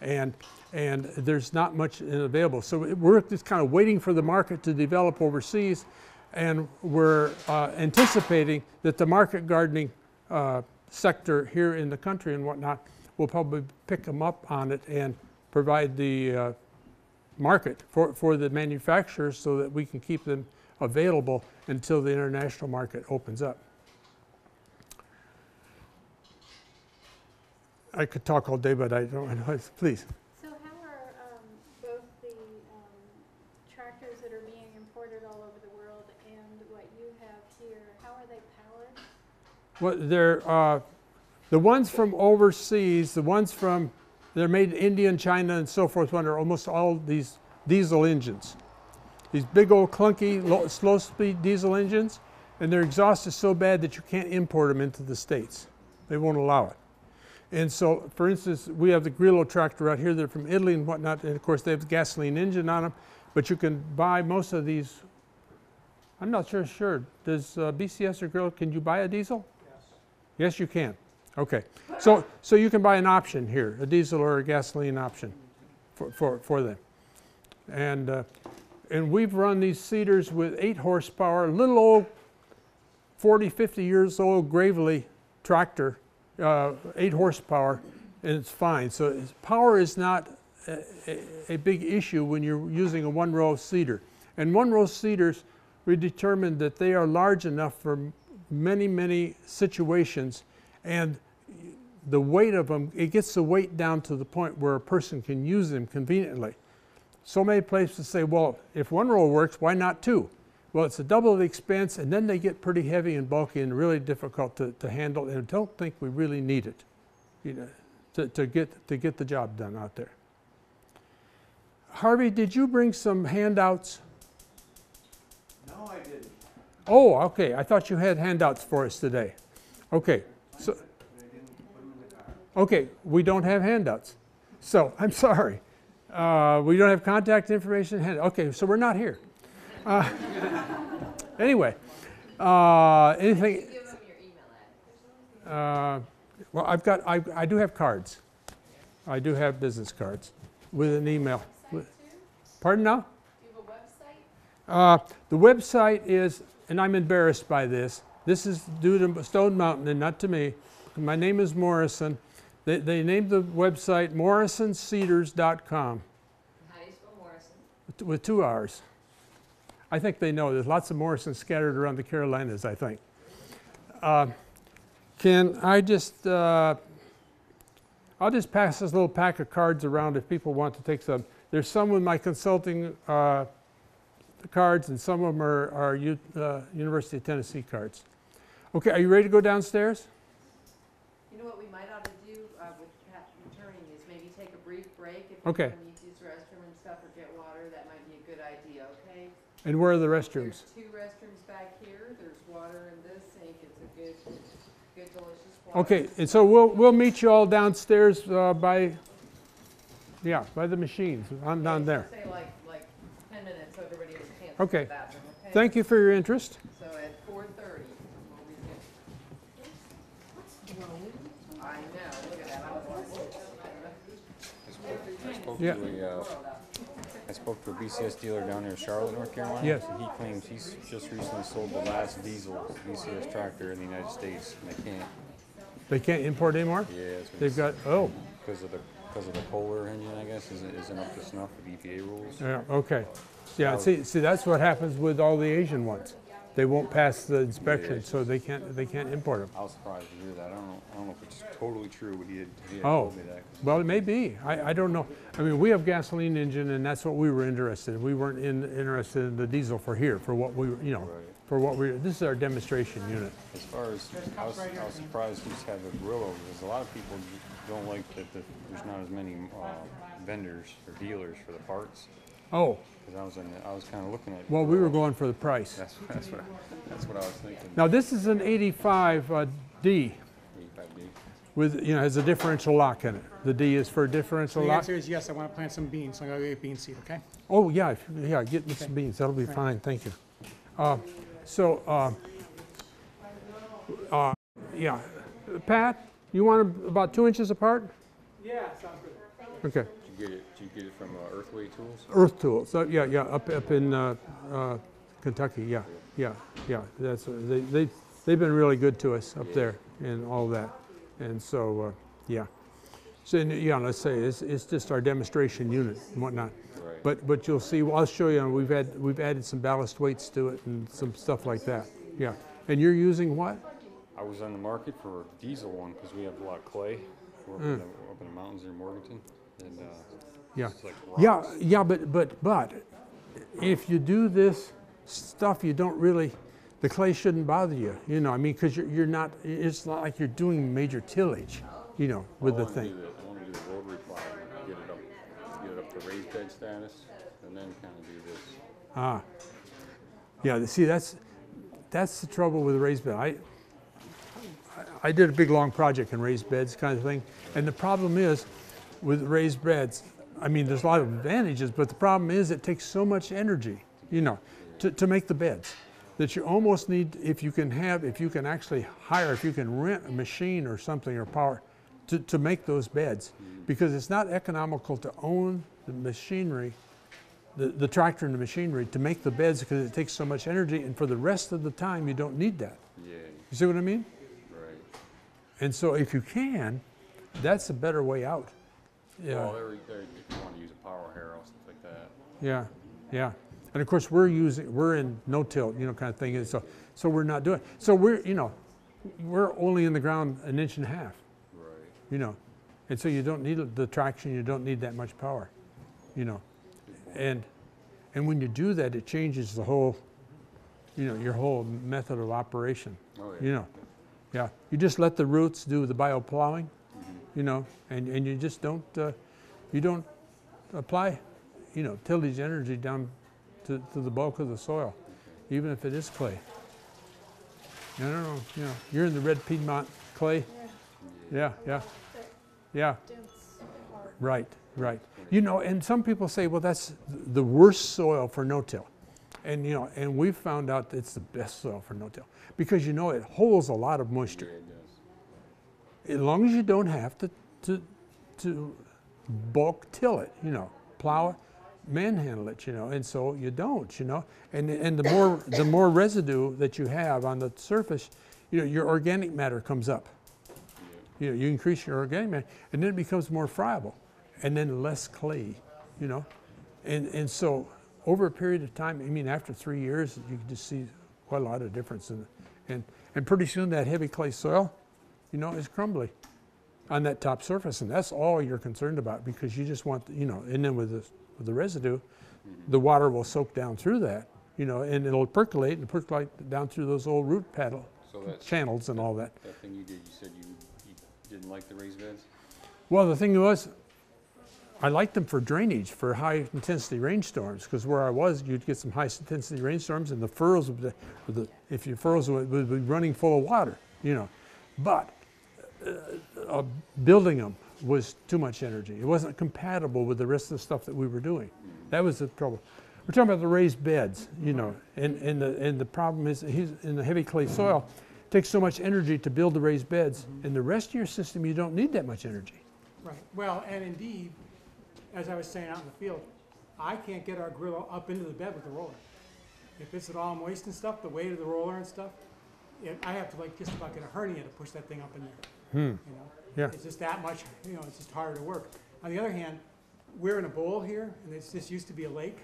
and and there's not much available. So we're just kind of waiting for the market to develop overseas, and we're uh, anticipating that the market gardening uh, sector here in the country and whatnot will probably pick them up on it and provide the uh, market for, for the manufacturers so that we can keep them available until the international market opens up. I could talk all day, but I don't, please. So how are um, both the um, tractors that are being imported all over the world and what you have here, how are they powered? Well, they're, uh, the ones from overseas, the ones from, they're made in India and China and so forth, one are almost all these diesel engines. These big old clunky, low, slow speed diesel engines, and their exhaust is so bad that you can't import them into the States. They won't allow it. And so, for instance, we have the Grillo tractor out here. They're from Italy and whatnot, and of course they have the gasoline engine on them. But you can buy most of these. I'm not sure. Sure, does uh, BCS or Grillo? Can you buy a diesel? Yes. Yes, you can. Okay. So, so you can buy an option here, a diesel or a gasoline option, for for, for them. And uh, and we've run these seeders with eight horsepower, little old 40, 50 years old Gravely tractor uh, eight horsepower, and it's fine. So power is not a, a, a big issue when you're using a one-row seeder. And one-row seeders, we determined that they are large enough for many, many situations, and the weight of them, it gets the weight down to the point where a person can use them conveniently. So many places say, well, if one row works, why not two? Well, it's a double the expense, and then they get pretty heavy and bulky and really difficult to, to handle, and I don't think we really need it, you know, to, to, get, to get the job done out there. Harvey, did you bring some handouts? No, I didn't. Oh, okay, I thought you had handouts for us today. Okay, so, okay, we don't have handouts. So, I'm sorry. Uh, we don't have contact information. Okay, so we're not here. Uh, anyway, uh, anything? Uh, well, I've got, I, I do have cards. I do have business cards with an email. Pardon now? Uh, the website is, and I'm embarrassed by this, this is due to Stone Mountain and not to me. My name is Morrison. They, they named the website morrisonseeders.com How do you spell Morrison? with- with two R's. I think they know. There's lots of Morrisons scattered around the Carolinas, I think. Uh, can I just, uh, I'll just pass this little pack of cards around if people want to take some. There's some with my consulting uh, cards, and some of them are, are U, uh, University of Tennessee cards. Okay, are you ready to go downstairs? You know what we might ought to do uh, with Pat returning is maybe take a brief break. If Okay. you need to use the restroom and stuff or get water, that might be a good idea, okay? And where are the restrooms? There's two restrooms back here. There's water in this sink. It's a good, good delicious water. Okay, and so we'll, we'll meet you all downstairs uh, by, yeah, by the machines, on down there. Say like, like ten minutes so everybody has a chance to Okay. the bathroom, okay? Thank you for your interest. So at four thirty, we'll begin. I know, look at that. I was like, I spoke Yeah. to a, uh, I spoke to a BCS dealer down there in Charlotte, North Carolina. Yes. and He claims he's just recently sold the last diesel BCS tractor in the United States, and they can't. They can't import anymore? Yeah, it's They've got, oh, Because of the, because of the Kohler engine, I guess, isn't, isn't up to snuff with EPA rules. yeah, okay. Yeah, see, see, that's what happens with all the Asian ones. They won't pass the inspection, so they can't, they can't import them. I was surprised to hear that. I don't know, I don't know if it's totally true, but he had, he had Oh, told me that. well, it may be. I, I don't know. I mean, we have gasoline engine, and that's what we were interested in. We weren't in, interested in the diesel for here, for what we, were you know, for what we, this is our demonstration unit. As far as, I was, I was surprised he's had the Grillo, because a lot of people don't like that the, there's not as many, uh, vendors or dealers for the parts. Oh, Because I was in, the- I was kind of looking at. well, we were going for the price. That's, that's what, I- that's what I was thinking. Now, this is an 85 uh, D 85D. with, you know, has a differential lock in it. The D is for differential The lock. answer is yes, I want to plant some beans, so I'm going to get bean seed, okay? Oh, yeah, if- yeah, get me some beans, that'll be Right. fine, thank you. Uh, So, uh, uh, yeah, Pat, you want 'em about two inches apart? Yeah, sounds good. Okay. You get it, did you get it from uh, Earthway Tools? Earth Tools, uh, yeah, yeah, up, up in uh, uh, Kentucky, yeah, yeah, yeah. That's, uh, they, they, they've been really good to us up Yeah. there and all that. And so, uh, yeah. So, and, yeah, let's say, it's, it's just our demonstration unit and whatnot. Right. But, but you'll see, I'll show you, we've had, we've added some ballast weights to it and some stuff like that, yeah. And you're using what? I was on the market for a diesel one because we have a lot of clay. We're up, Mm. in the, up in the mountains near Morganton. And uh, Yeah, like yeah, yeah, but, but, but, if you do this stuff, you don't really, the clay shouldn't bother you, you know, I mean, because you're, you're not, it's not like you're doing major tillage, you know, with the thing. I want to do the rotary plow, get it up, get it up to raised bed status, and then kind of do this. Ah, yeah, see, that's, that's the trouble with raised bed. I, I did a big, long project in raised beds kind of thing, and the problem is, with raised beds, I mean, there's a lot of advantages, but the problem is it takes so much energy, you know, to, to make the beds, that you almost need, if you can have, if you can actually hire, if you can rent a machine or something or power, to, to make those beds, because it's not economical to own the machinery the, the tractor and the machinery to make the beds because it takes so much energy and for the rest of the time you don't need that. Yeah. You see what I mean? Right. And so if you can, that's a better way out. Yeah. Well, there, there, if you want to use a power harrow, stuff like that. Yeah, yeah. And of course we're using we're in no till, you know, kind of thing. And so so we're not doing so we're you know we're only in the ground an inch and a half. Right. You know. And so you don't need the traction, you don't need that much power. You know. And and when you do that it changes the whole you know, your whole method of operation. Oh, yeah. You know. Yeah. You just let the roots do the bio plowing. You know, and, and you just don't uh, you don't apply, you know, tillage energy down to, to the bulk of the soil, even if it is clay. I don't know, you know, you're in the red Piedmont clay. Yeah, yeah, yeah. Right, right. You know, and some people say, well, that's the worst soil for no-till. And, you know, and we've found out it's the best soil for no-till because, you know, it holds a lot of moisture. As long as you don't have to, to, to bulk till it, you know, plow it, manhandle it, you know, and so you don't, you know. And, and the more the more residue that you have on the surface, you know, your organic matter comes up. You know, you increase your organic matter, and then it becomes more friable, and then less clay, you know. And and so over a period of time, I mean, after three years, you can just see quite a lot of difference in. And and pretty soon that heavy clay soil, you know, is crumbly on that top surface, and that's all you're concerned about because you just want, you know, and then with the, with the residue, mm-hmm. the water will soak down through that, you know, and it'll percolate and percolate down through those old root paddle So that's- channels and all that. That thing you did, you said you, you didn't like the raised beds? Well, the thing was, I liked them for drainage, for high intensity rainstorms, because where I was, you'd get some high intensity rainstorms, and the furrows would, be- would the, if your furrows would, would be running full of water, you know. But uh, uh, building them was too much energy. It wasn't compatible with the rest of the stuff that we were doing. That was the trouble. We're talking about the raised beds, you know, and, and, the, and the problem is he's in the heavy clay soil, it takes so much energy to build the raised beds, In the rest of your system, you don't need that much energy. Right, well, and indeed, as I was saying out in the field, I can't get our grill up into the bed with the roller. If it's at all moist and stuff, the weight of the roller and stuff, it, I have to like just about get a hernia to push that thing up in there. Hmm. You know, Yeah. it's just that much. You know, it's just harder to work. On the other hand, we're in a bowl here, and it's just used to be a lake.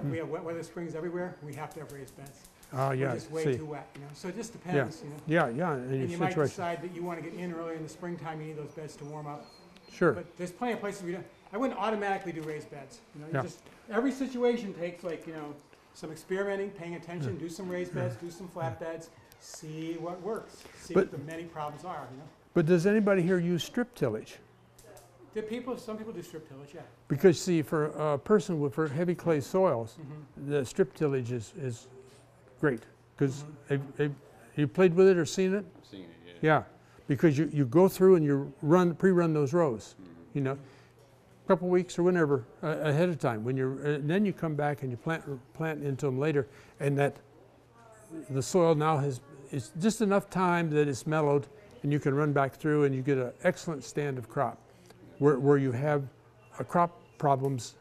Hmm. We have wet weather springs everywhere. We have to have raised beds. Oh, We're yeah, just way see. too wet. You know, so it just Yeah, depends. You know. yeah, yeah, and And you might decide that you want to get in early in the springtime. You need those beds to warm up. Sure. But there's plenty of places we don't. I wouldn't automatically do raised beds. You know, you Yeah. just every situation takes like you know some experimenting, paying attention, Yeah. do some raised beds, do some flat beds, see what works, see But- what the many problems are. You know, But does anybody here use strip tillage? the people, some people do strip tillage, yeah. Because see, for a person with for heavy clay soils, Mhm. the strip tillage is, is great. Because Mm-hmm. you played with it or seen it? I've seen it, yeah. Yeah, because you, you go through and you run, pre-run those rows, you know, a couple weeks or whenever uh, ahead of time. When you're, uh, then you come back and you plant, plant into them later, and that the soil now has, it's just enough time that it's mellowed, and you can run back through and you get an excellent stand of crop, where, where you have uh, crop problems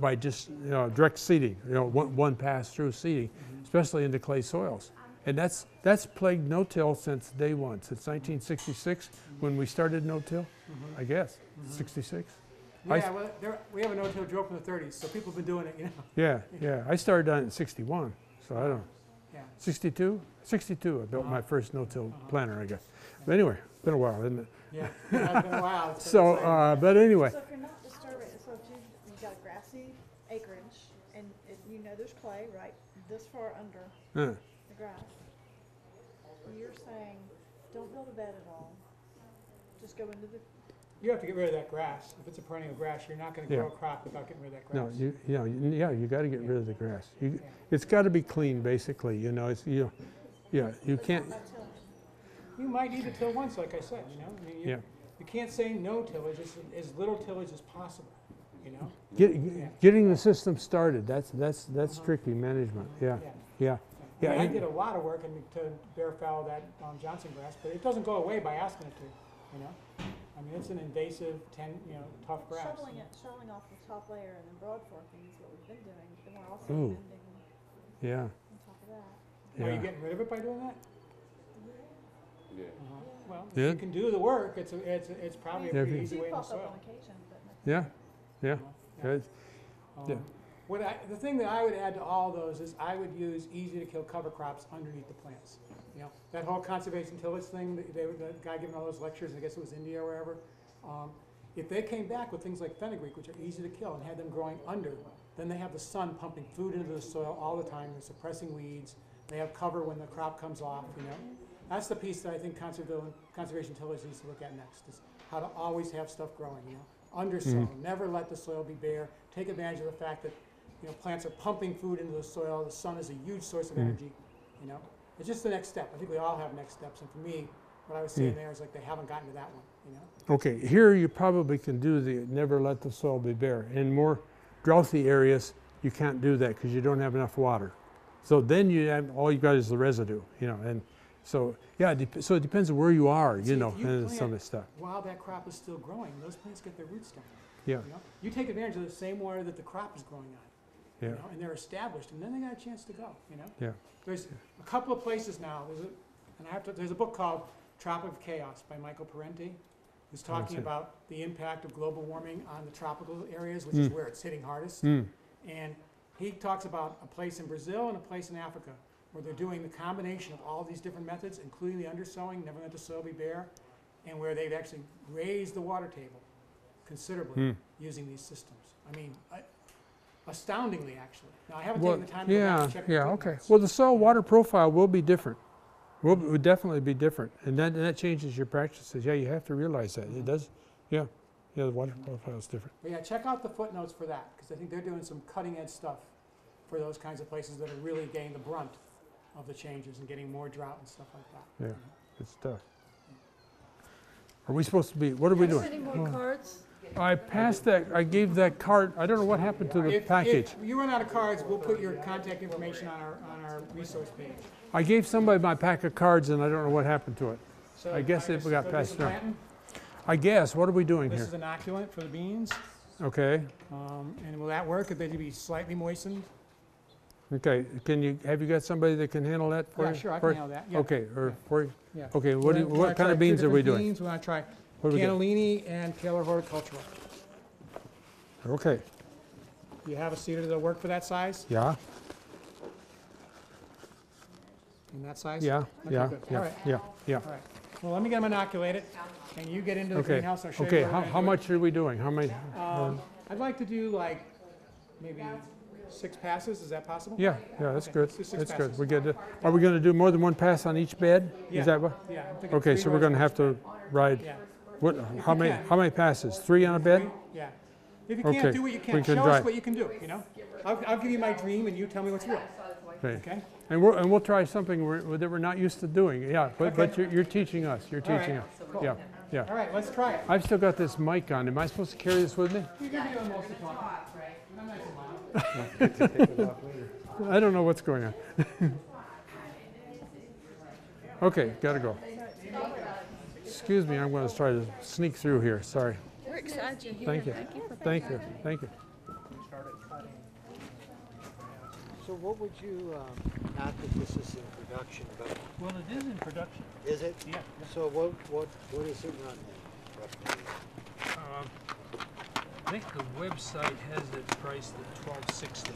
by just, you know, direct seeding, you know, one, one pass through seeding, especially into clay soils. And that's, that's plagued no-till since day one, since 1966, when we started no-till, I guess, 66? I s- Yeah, well, there, we have a no-till drill from the thirties, so people have been doing it, you know. Yeah, yeah, I started on it in 61, so I don't, Yeah. 62? 62, I built my Uh-huh. first no-till planter, I guess. But anyway, been a while, isn't it? Yeah, yeah, it's been a while. It's So, been- uh, but anyway, So if you're not disturbing, so if you, you've got a grassy acreage and it, you know there's clay right this far under uh, the grass, you're saying, don't build a bed at all. Just go into the, You have to get rid of that grass. If it's a perennial grass, you're not gonna Yeah. grow a crop without getting rid of that no, grass. you, you know, you- yeah, you gotta get rid of the grass. You, it's gotta be clean, basically, you know, it's, you, yeah, you can't, You might need to till once, like I said, you know, I mean, Yeah. you, you can't say no tillage, as, as little tillage as possible, you know? get, Yeah. getting the system started, that's, that's, that's tricky management, yeah, Yeah. yeah. I Yeah, mean, I and- did a lot of work in, to bear foul that um, Johnson grass, but it doesn't go away by asking it to, you know? I mean, it's an invasive, ten, you know, tough grass. shoveling it, shoveling off the top layer and then broad forking is what we've been doing, but then we're also Ooh. bending yeah, on top of that. Are you yeah. getting rid of it by doing that? Yeah. Uh-huh. Well, if Yeah. you can do the work, it's, a- it's, a- it's probably a Yeah, if pretty you- easy way to the pop soil. on occasion, but nothing. Yeah, yeah, Yeah. good. Yeah. Um, What I, the thing that I would add to all those is I would use easy to kill cover crops underneath the plants. You know, that whole conservation tillage thing, that they, the guy giving all those lectures, I guess it was India or wherever. Um, if they came back with things like fenugreek, which are easy to kill, and had them growing under, then they have the sun pumping food into the soil all the time, they're suppressing weeds, they have cover when the crop comes off, you know. That's the piece that I think conservation, conservation tillage needs to look at next, is how to always have stuff growing, you know. Under soil, never let the soil be bare, take advantage of the fact that, you know, plants are pumping food into the soil, the sun is a huge source of Mhm. energy, you know. It's just the next step, I think we all have next steps, and for me, what I was saying Mm. there is like they haven't gotten to that one, you know. Okay, here you probably can do the, never let the soil be bare. In more droughty areas, you can't do that because you don't have enough water. So then you have, all you got is the residue, you know, and so, yeah, it so it depends on where you are, See, you know, you and some of this stuff. While that crop is still growing, those plants get their roots down. Yeah, You know, you take advantage of the same water that the crop is growing on. You yeah, know, and they're established, and then they got a chance to go. You know, yeah. there's a couple of places now. There's a, and I have to. There's a book called Tropic of Chaos by Michael Parenti, who's talking see. about the impact of global warming on the tropical areas, which is Mm. where it's hitting hardest. Mm, And he talks about a place in Brazil and a place in Africa where they're doing the combination of all these different methods, including the undersowing, never let the soil be bare, and where they've actually raised the water table considerably mm. using these systems. I mean, I- astoundingly, actually. Now, I haven't Well, taken the time to yeah, check yeah, okay. Well, the soil water profile will be different. Will, will definitely be different, and that, and that changes your practices. Yeah, you have to realize that. It does, yeah, yeah, the water profile is different. But yeah, check out the footnotes for that, because I think they're doing some cutting-edge stuff for those kinds of places that are really getting the brunt of the changes and getting more drought and stuff like that. Yeah, good stuff. Are we supposed to be, what are we doing? Any more cards? I passed that, I gave that card, I don't know what happened to the If- package. If you run out of cards, we'll put your contact information on our, on our resource page. I gave somebody my pack of cards and I don't know what happened to it. So I guess it so got this passed is around. planting. I guess, what are we doing This here? is inoculant for the beans. Okay, Um, and will that work if they be slightly moistened? Okay, can you, have you got somebody that can handle that for you? Yeah, sure, I can you? handle that, yeah. Okay, or for you? Yeah. Okay, what do We're you, gonna what kind try of two beans are we different doing? beans. We want to try What do we got? cannellini and Taylor horticultural. Okay, Do you have a seeder that'll work for that size? yeah, In that size? yeah, Okay, yeah, good. yeah, All right. yeah, yeah. All right. Well, let me get them inoculated, and you get into the Okay, greenhouse. I'll show you okay, what we're how, gonna how do. much are we doing? How many? Um, I'd like to do like maybe six passes. Is that possible? Yeah, yeah, that's Okay, good, six that's good. passes. We get, to- are we gonna do more than one pass on each bed? Yeah, Is that what? yeah, I'm thinking Okay, three so we're rows gonna on have to ride, Yeah. what, how many, can. how many passes? Three on a bed? Yeah. If you Okay, can't do what you we can, can show try. us what you can do, you know? I'll, I'll give you my dream and you tell me what's real. Okay. Okay? And we're, and we'll try something we're, that we're not used to doing, yeah, but, but Okay. you're, you're teaching us, you're All right, teaching us. cool. Yeah, yeah. All right, let's try it. I've still got this mic on, am I supposed to carry this with me? You can be doing most of the talking. I'm loud. I don't know what's going on. Okay, gotta go. Excuse me, I'm gonna try to sneak through here, sorry. Rick, excited you're Thank you. here. Thank you Thank you. Thank you. So what would you, um, not that this is in production, but Well, it is in production. is it? Yeah. So what, what, what is it run roughly? Um, I think the website has it priced at twelve sixty.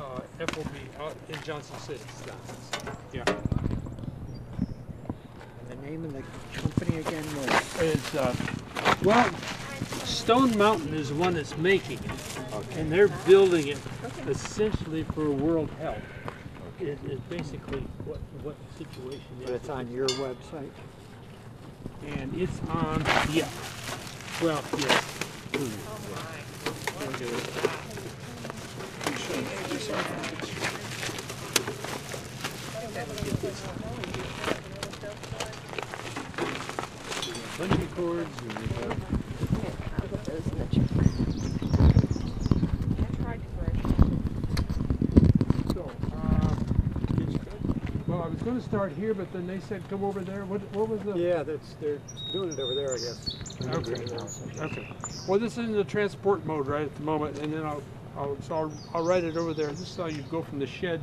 Uh, FOB, uh, in Johnson City. Yeah. And the name of the company again was? It's, uh, well, Stone Mountain is the one that's making it, and they're building it essentially for World Health. It is basically what, what the situation is. But it's on your website? And it's on, yeah, well, yes. Bungee cords So, uh, well, I was gonna start here, but then they said come over there. What, what was the? Yeah, that's, they're doing it over there, I guess. Okay, okay. Well, this is in the transport mode right at the moment, and then I'll, I'll, so I'll, I'll write it over there. This is how you go from the shed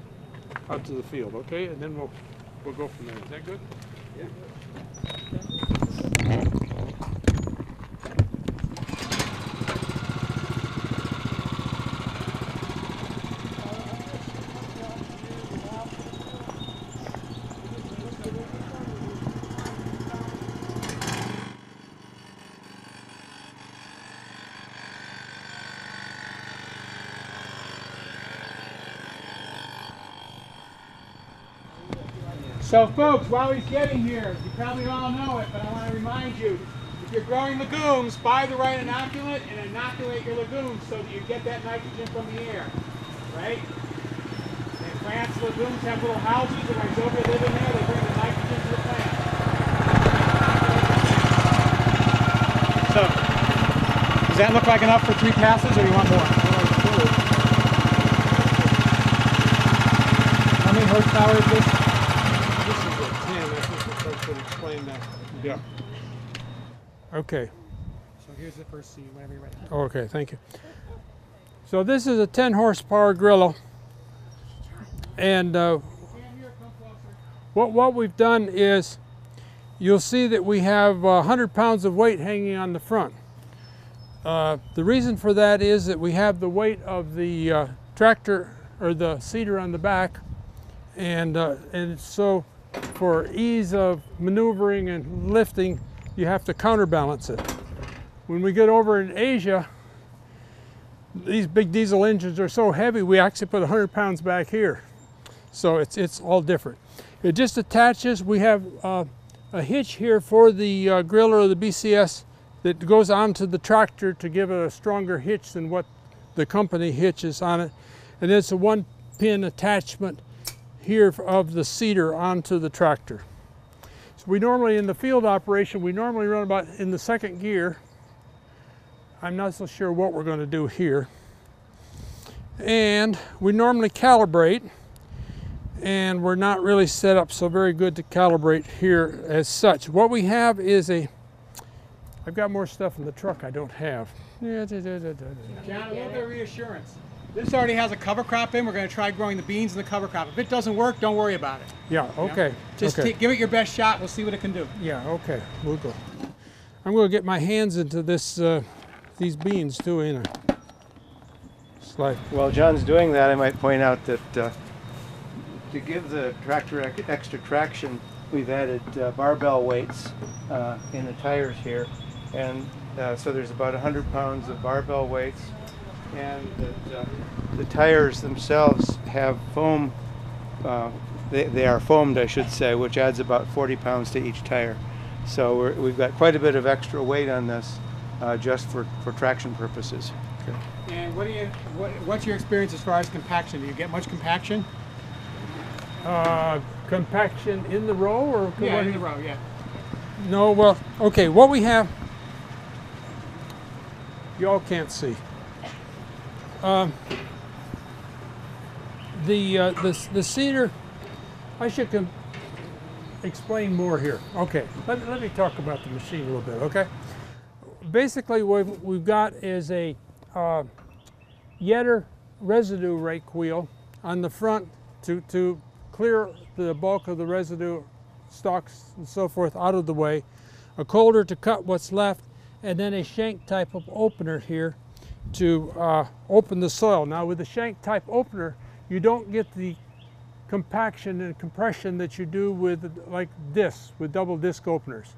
out to the field, okay? And then we'll, we'll go from there. Is that good? Yeah. So folks, while he's getting here, you probably all know it, but I want to remind you, if you're growing legumes, buy the right inoculant and inoculate your legumes so that you get that nitrogen from the air, right? And plants, legumes have little houses, and over live in there, they bring the nitrogen to the plant. So, does that look like enough for three passes, or do you want more? How many horsepower is? This is a ten, I think the explain that. Yeah. Okay. So here's the first seed, whenever you're ready. Okay, thank you. So this is a 10 horsepower Grillo. And uh, what, what we've done is you'll see that we have uh, 100 pounds of weight hanging on the front. Uh, the reason for that is that we have the weight of the uh, tractor or the seeder on the back and, uh, and so for ease of maneuvering and lifting you have to counterbalance it. When we get over in Asia these big diesel engines are so heavy we actually put 100 pounds back here. So it's it's all different. It just attaches we have uh, a hitch here for the uh, Grillo or the BCS that goes onto the tractor to give it a stronger hitch than what the company hitches on it. And it's a one pin attachment here of the seeder onto the tractor so we normally in the field operation we normally run about in the second gear I'm not so sure what we're going to do here. And we normally calibrate, and we're not really set up so very good to calibrate here as such. What we have is a, I've got more stuff in the truck I don't have. Yeah, da, da, da, da, da. John, a little bit of reassurance. This already has a cover crop in. We're going to try growing the beans in the cover crop. If it doesn't work, don't worry about it. Yeah, You know? okay. Just okay. give it your best shot. We'll see what it can do. Yeah, okay, we'll go. I'm going to get my hands into this, uh, these beans too, ain't I? Slide. While John's doing that, I might point out that uh, to give the tractor extra traction, we've added uh, barbell weights uh, in the tires here. And uh, so there's about 100 pounds of barbell weights. And that, uh, the tires themselves have foam, uh, they, they are foamed, I should say, which adds about 40 pounds to each tire. So we're, we've got quite a bit of extra weight on this uh, just for, for traction purposes. And what do you? What, what's your experience as far as compaction? Do you get much compaction? Uh, compaction in the row or Yeah, in the row. Yeah. No, well, okay, what we have, y'all can't see. Um, the, uh, the, the seeder, I should explain more here. Okay, let, let me talk about the machine a little bit, okay? basically what we've got is a uh, Yetter residue rake wheel on the front to, to clear the bulk of the residue stalks and so forth out of the way, a coulter to cut what's left, and then a shank type of opener here to uh, open the soil. Now with the shank type opener, you don't get the compaction and compression that you do with like discs, with double disc openers.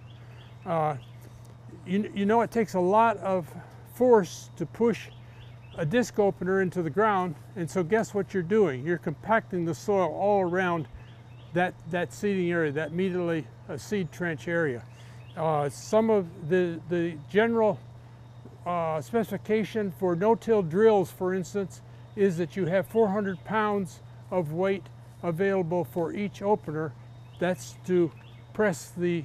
Uh, you, you know it takes a lot of force to push a disc opener into the ground and so guess what you're doing? You're compacting the soil all around that, that seeding area, that immediately uh, seed trench area. Uh, some of the, the general uh, specification for no-till drills, for instance, is that you have 400 pounds of weight available for each opener. That's to press the,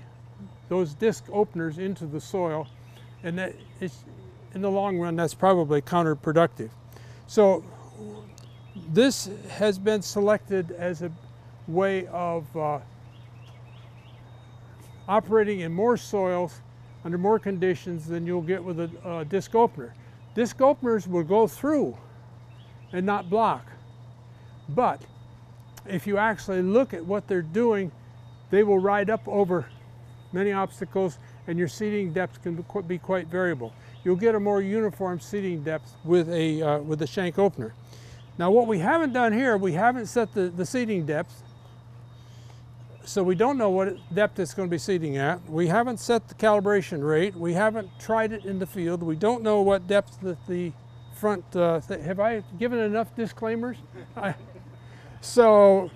those disc openers into the soil. And that is, in the long run, that's probably counterproductive. So this has been selected as a way of uh, operating in more soils under more conditions than you'll get with a, a disc opener. Disc openers will go through and not block. But if you actually look at what they're doing, they will ride up over many obstacles and your seeding depth can be quite variable. You'll get a more uniform seeding depth with a, uh, with a shank opener. Now what we haven't done here, we haven't set the, the seeding depth so we don't know what depth it's going to be seeding at. We haven't set the calibration rate. We haven't tried it in the field. We don't know what depth that the front, uh, th have I given enough disclaimers? I, so,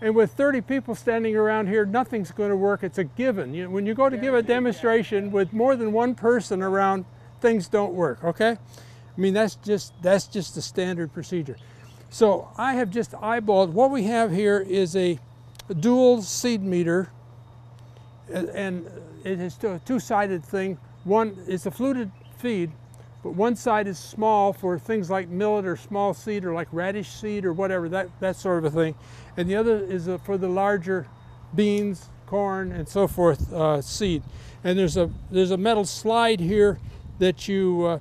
and with 30 people standing around here, nothing's going to work. It's a given. You, when you go to give a demonstration with more than one person around, things don't work, okay? I mean, that's just, that's just the standard procedure. So I have just eyeballed, what we have here is a a dual seed meter and it is a two-sided thing. One is a fluted feed, but one side is small for things like millet or small seed or like radish seed or whatever, that, that sort of a thing. And the other is for the larger beans, corn, and so forth uh, seed. And there's a, there's a metal slide here that you uh,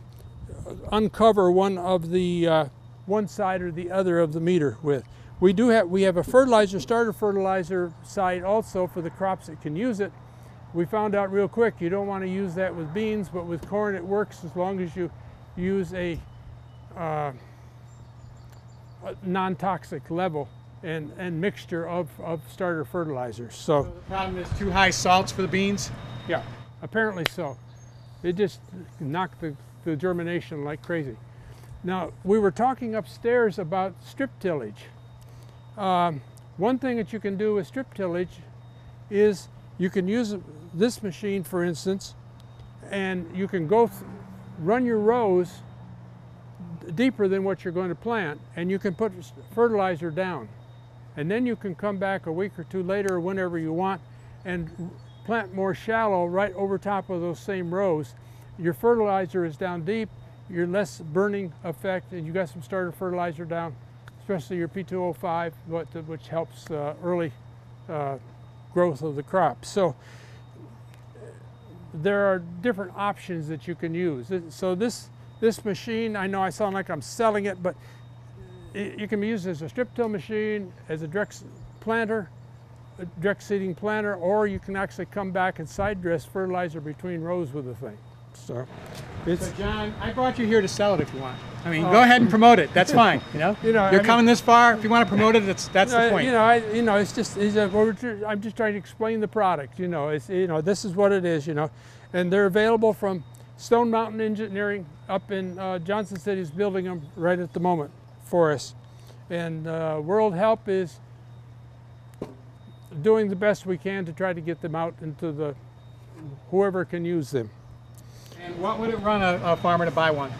uncover one of the, uh, one side or the other of the meter with. We do have, we have a fertilizer, starter fertilizer site also for the crops that can use it. We found out real quick you don't want to use that with beans, but with corn it works as long as you use a, uh, a non-toxic level and, and mixture of, of starter fertilizers. So, so the problem is too high salts for the beans? Yeah, apparently so. It just knocked the, the germination like crazy. Now, we were talking upstairs about strip tillage. Um, one thing that you can do with strip tillage is you can use this machine, for instance, and you can go run your rows deeper than what you're going to plant, and you can put fertilizer down. And then you can come back a week or two later, or whenever you want, and plant more shallow right over top of those same rows. Your fertilizer is down deep, you're less burning effect, and you got some starter fertilizer down especially your P2O5, which helps uh, early uh, growth of the crop. So there are different options that you can use. So this, this machine, I know I sound like I'm selling it, but it, it can be used as a strip till machine, as a direct planter, a direct seeding planter, or you can actually come back and side dress fertilizer between rows with the thing. So, so John, I brought you here to sell it if you want. I mean, uh, go ahead and promote it. That's fine. You know, you know, you're I coming mean, this far. If you want to promote it, that's that's the point. You know, I, you know, it's just, it's a, I'm just trying to explain the product. You know, it's you know, this is what it is. You know, and they're available from Stone Mountain Engineering up in uh, Johnson City is building them right at the moment for us, and uh, World Help is doing the best we can to try to get them out into the whoever can use them. And what would it run a, a farmer to buy one?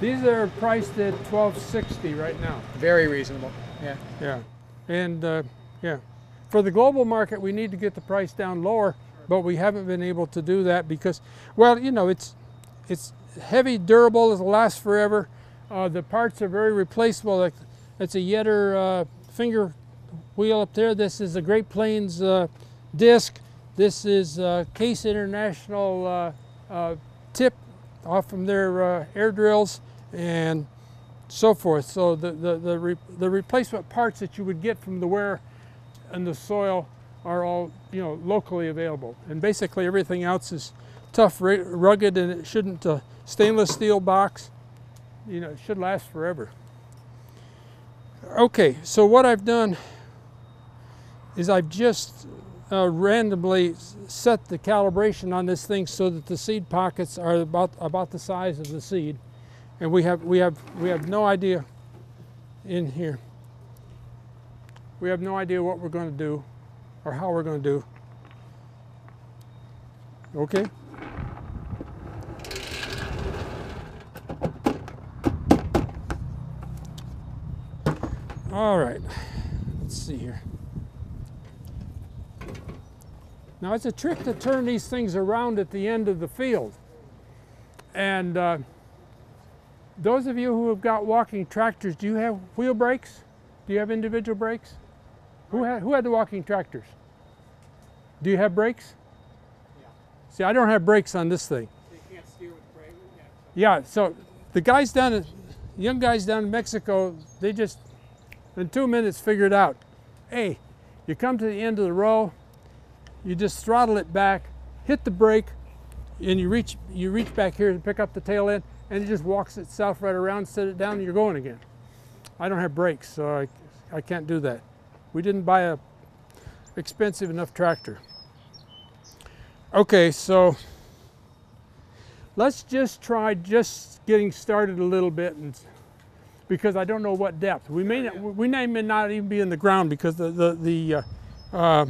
These are priced at twelve sixty right now. Very reasonable. Yeah. Yeah, and uh, yeah, for the global market, we need to get the price down lower, but we haven't been able to do that because, well, you know, it's it's heavy, durable, it'll last forever. Uh, the parts are very replaceable. Like, it's a Yetter uh, finger wheel up there. This is a Great Plains uh, disc. This is uh, Case International uh, uh, tip off from their uh, air drills and so forth. So the, the, the, re the replacement parts that you would get from the wear and the soil are all you know locally available. And basically everything else is tough, rugged, and it shouldn't, uh, stainless steel box, you know, it should last forever. Okay, so what I've done is I've just uh, randomly set the calibration on this thing so that the seed pockets are about, about the size of the seed. And we have, we, have, we have no idea in here. We have no idea what we're going to do or how we're going to do. Okay? All right, let's see here. Now it's a trick to turn these things around at the end of the field. And uh, those of you who have got walking tractors, do you have wheel brakes? Do you have individual brakes? Who had, who had the walking tractors? Do you have brakes? Yeah. See, I don't have brakes on this thing. You can't steer with brake. Yeah, so the guys down in, young guys down in Mexico, they just in two minutes figured out, hey, you come to the end of the row, you just throttle it back, hit the brake, and you reach, you reach back here to pick up the tail end, and it just walks itself right around, set it down, and you're going again. I don't have brakes, so I, I can't do that. We didn't buy a expensive enough tractor. Okay, so let's just try just getting started a little bit and because I don't know what depth. We may not, we may not even be in the ground because the the the, uh, uh,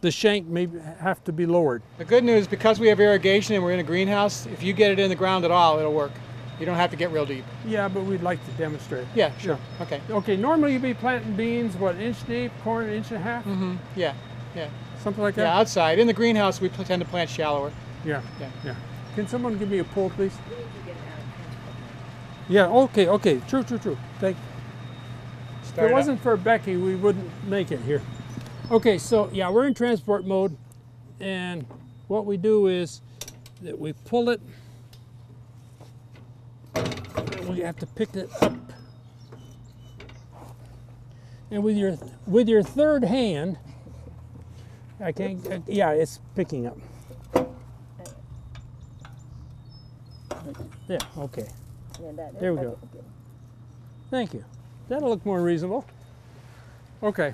the shank may have to be lowered. The good news, because we have irrigation and we're in a greenhouse, if you get it in the ground at all, it'll work. You don't have to get real deep. Yeah, but we'd like to demonstrate. Yeah, sure. Yeah. Okay. Okay. Normally you'd be planting beans, what, inch deep, corn an inch and a half. Mm-hmm. Yeah. Yeah. Something like that. Yeah, outside. In the greenhouse, we tend to plant shallower. Yeah. Yeah. Yeah. Can someone give me a pull, please? Yeah, okay, okay, true, true, true. Thank Start. If it wasn't for Becky, we wouldn't make it here. Okay, so yeah, we're in transport mode, and what we do is that we pull it, we have to pick it up. And with your with your third hand, I can't, uh, yeah, it's picking up. Yeah, okay. There we go. Thank you. That'll look more reasonable. Okay.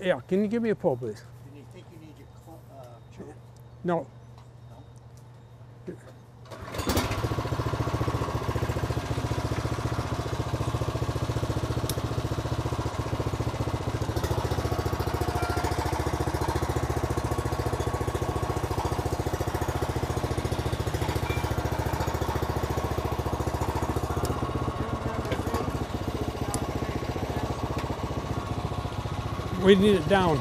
Yeah, can you give me a pull, please? You think you need your uh, No. We need it down.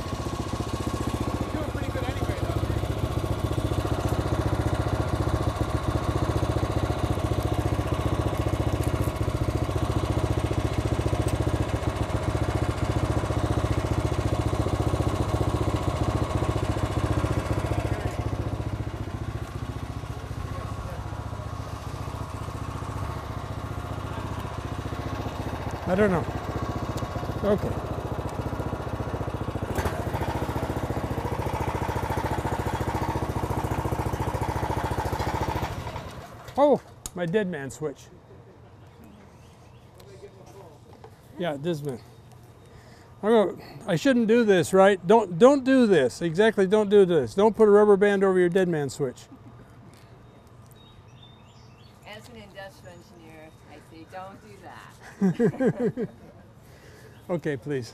I don't know. Okay. Oh, my dead man switch. Yeah, this man. I shouldn't do this, right? Don't don't do this. Exactly, don't do this. Don't put a rubber band over your dead man switch. As an industrial engineer, I say don't do that. okay, please.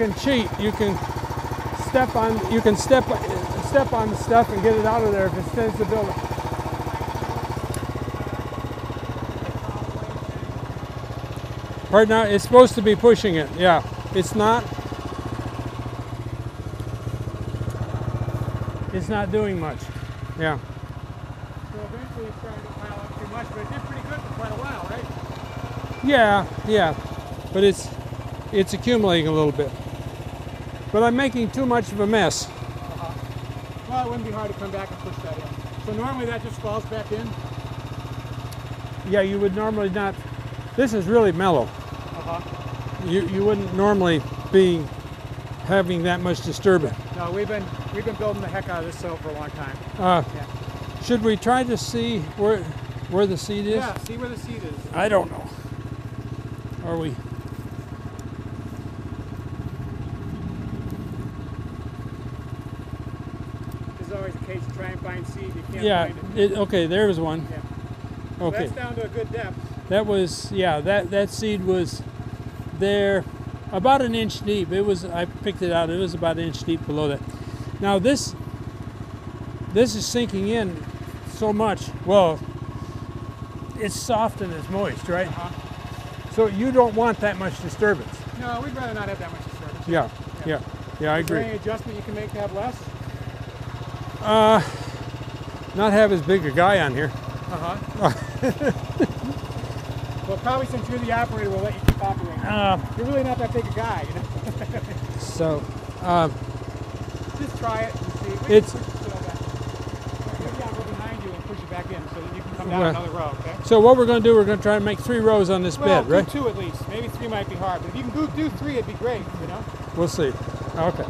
can cheat. You can step on you can step step on the stuff and get it out of there if it tends the building. Right now, it's supposed to be pushing it. Yeah, it's not. It's not doing much. Yeah. So eventually, it's starting to pile up too much, but it did pretty good for quite a while, right? Yeah, yeah, but it's it's accumulating a little bit. But I'm making too much of a mess. Uh-huh. Well, it wouldn't be hard to come back and push that in. So normally that just falls back in? Yeah, you would normally not. This is really mellow. Uh-huh. You you wouldn't normally be having that much disturbance. No, we've been we've been building the heck out of this soil for a long time. Uh, yeah. Should we try to see where where the seed is? Yeah, see where the seed is. I don't know. Are we? There's always a case you try and find seed, you can't Yeah. it. It, okay, there was one. Yeah. So Okay. that's down to a good depth. That was yeah. That that seed was there about an inch deep. It was I picked it out. It was about an inch deep below that. Now this this is sinking in so much. Well, it's soft and it's moist, right? Uh-huh. So you don't want that much disturbance. No, we'd rather not have that much disturbance. Yeah, yeah, yeah. I Is there agree. any adjustment you can make to have less? Uh, not have as big a guy on here. Uh-huh. well, probably since you're the operator, we'll let you keep operating. Uh, you're really not that big a guy, you know? So, um, Just try it and see. We It's- can push the soil back. Maybe I'll go behind you and push it back in so that you can come down Well, another row, okay? so what we're going to do, we're going to try to make three rows on this well, bed, right? two at least. Maybe three might be hard, but if you can do, do three, it'd be great, you know? We'll see. Okay.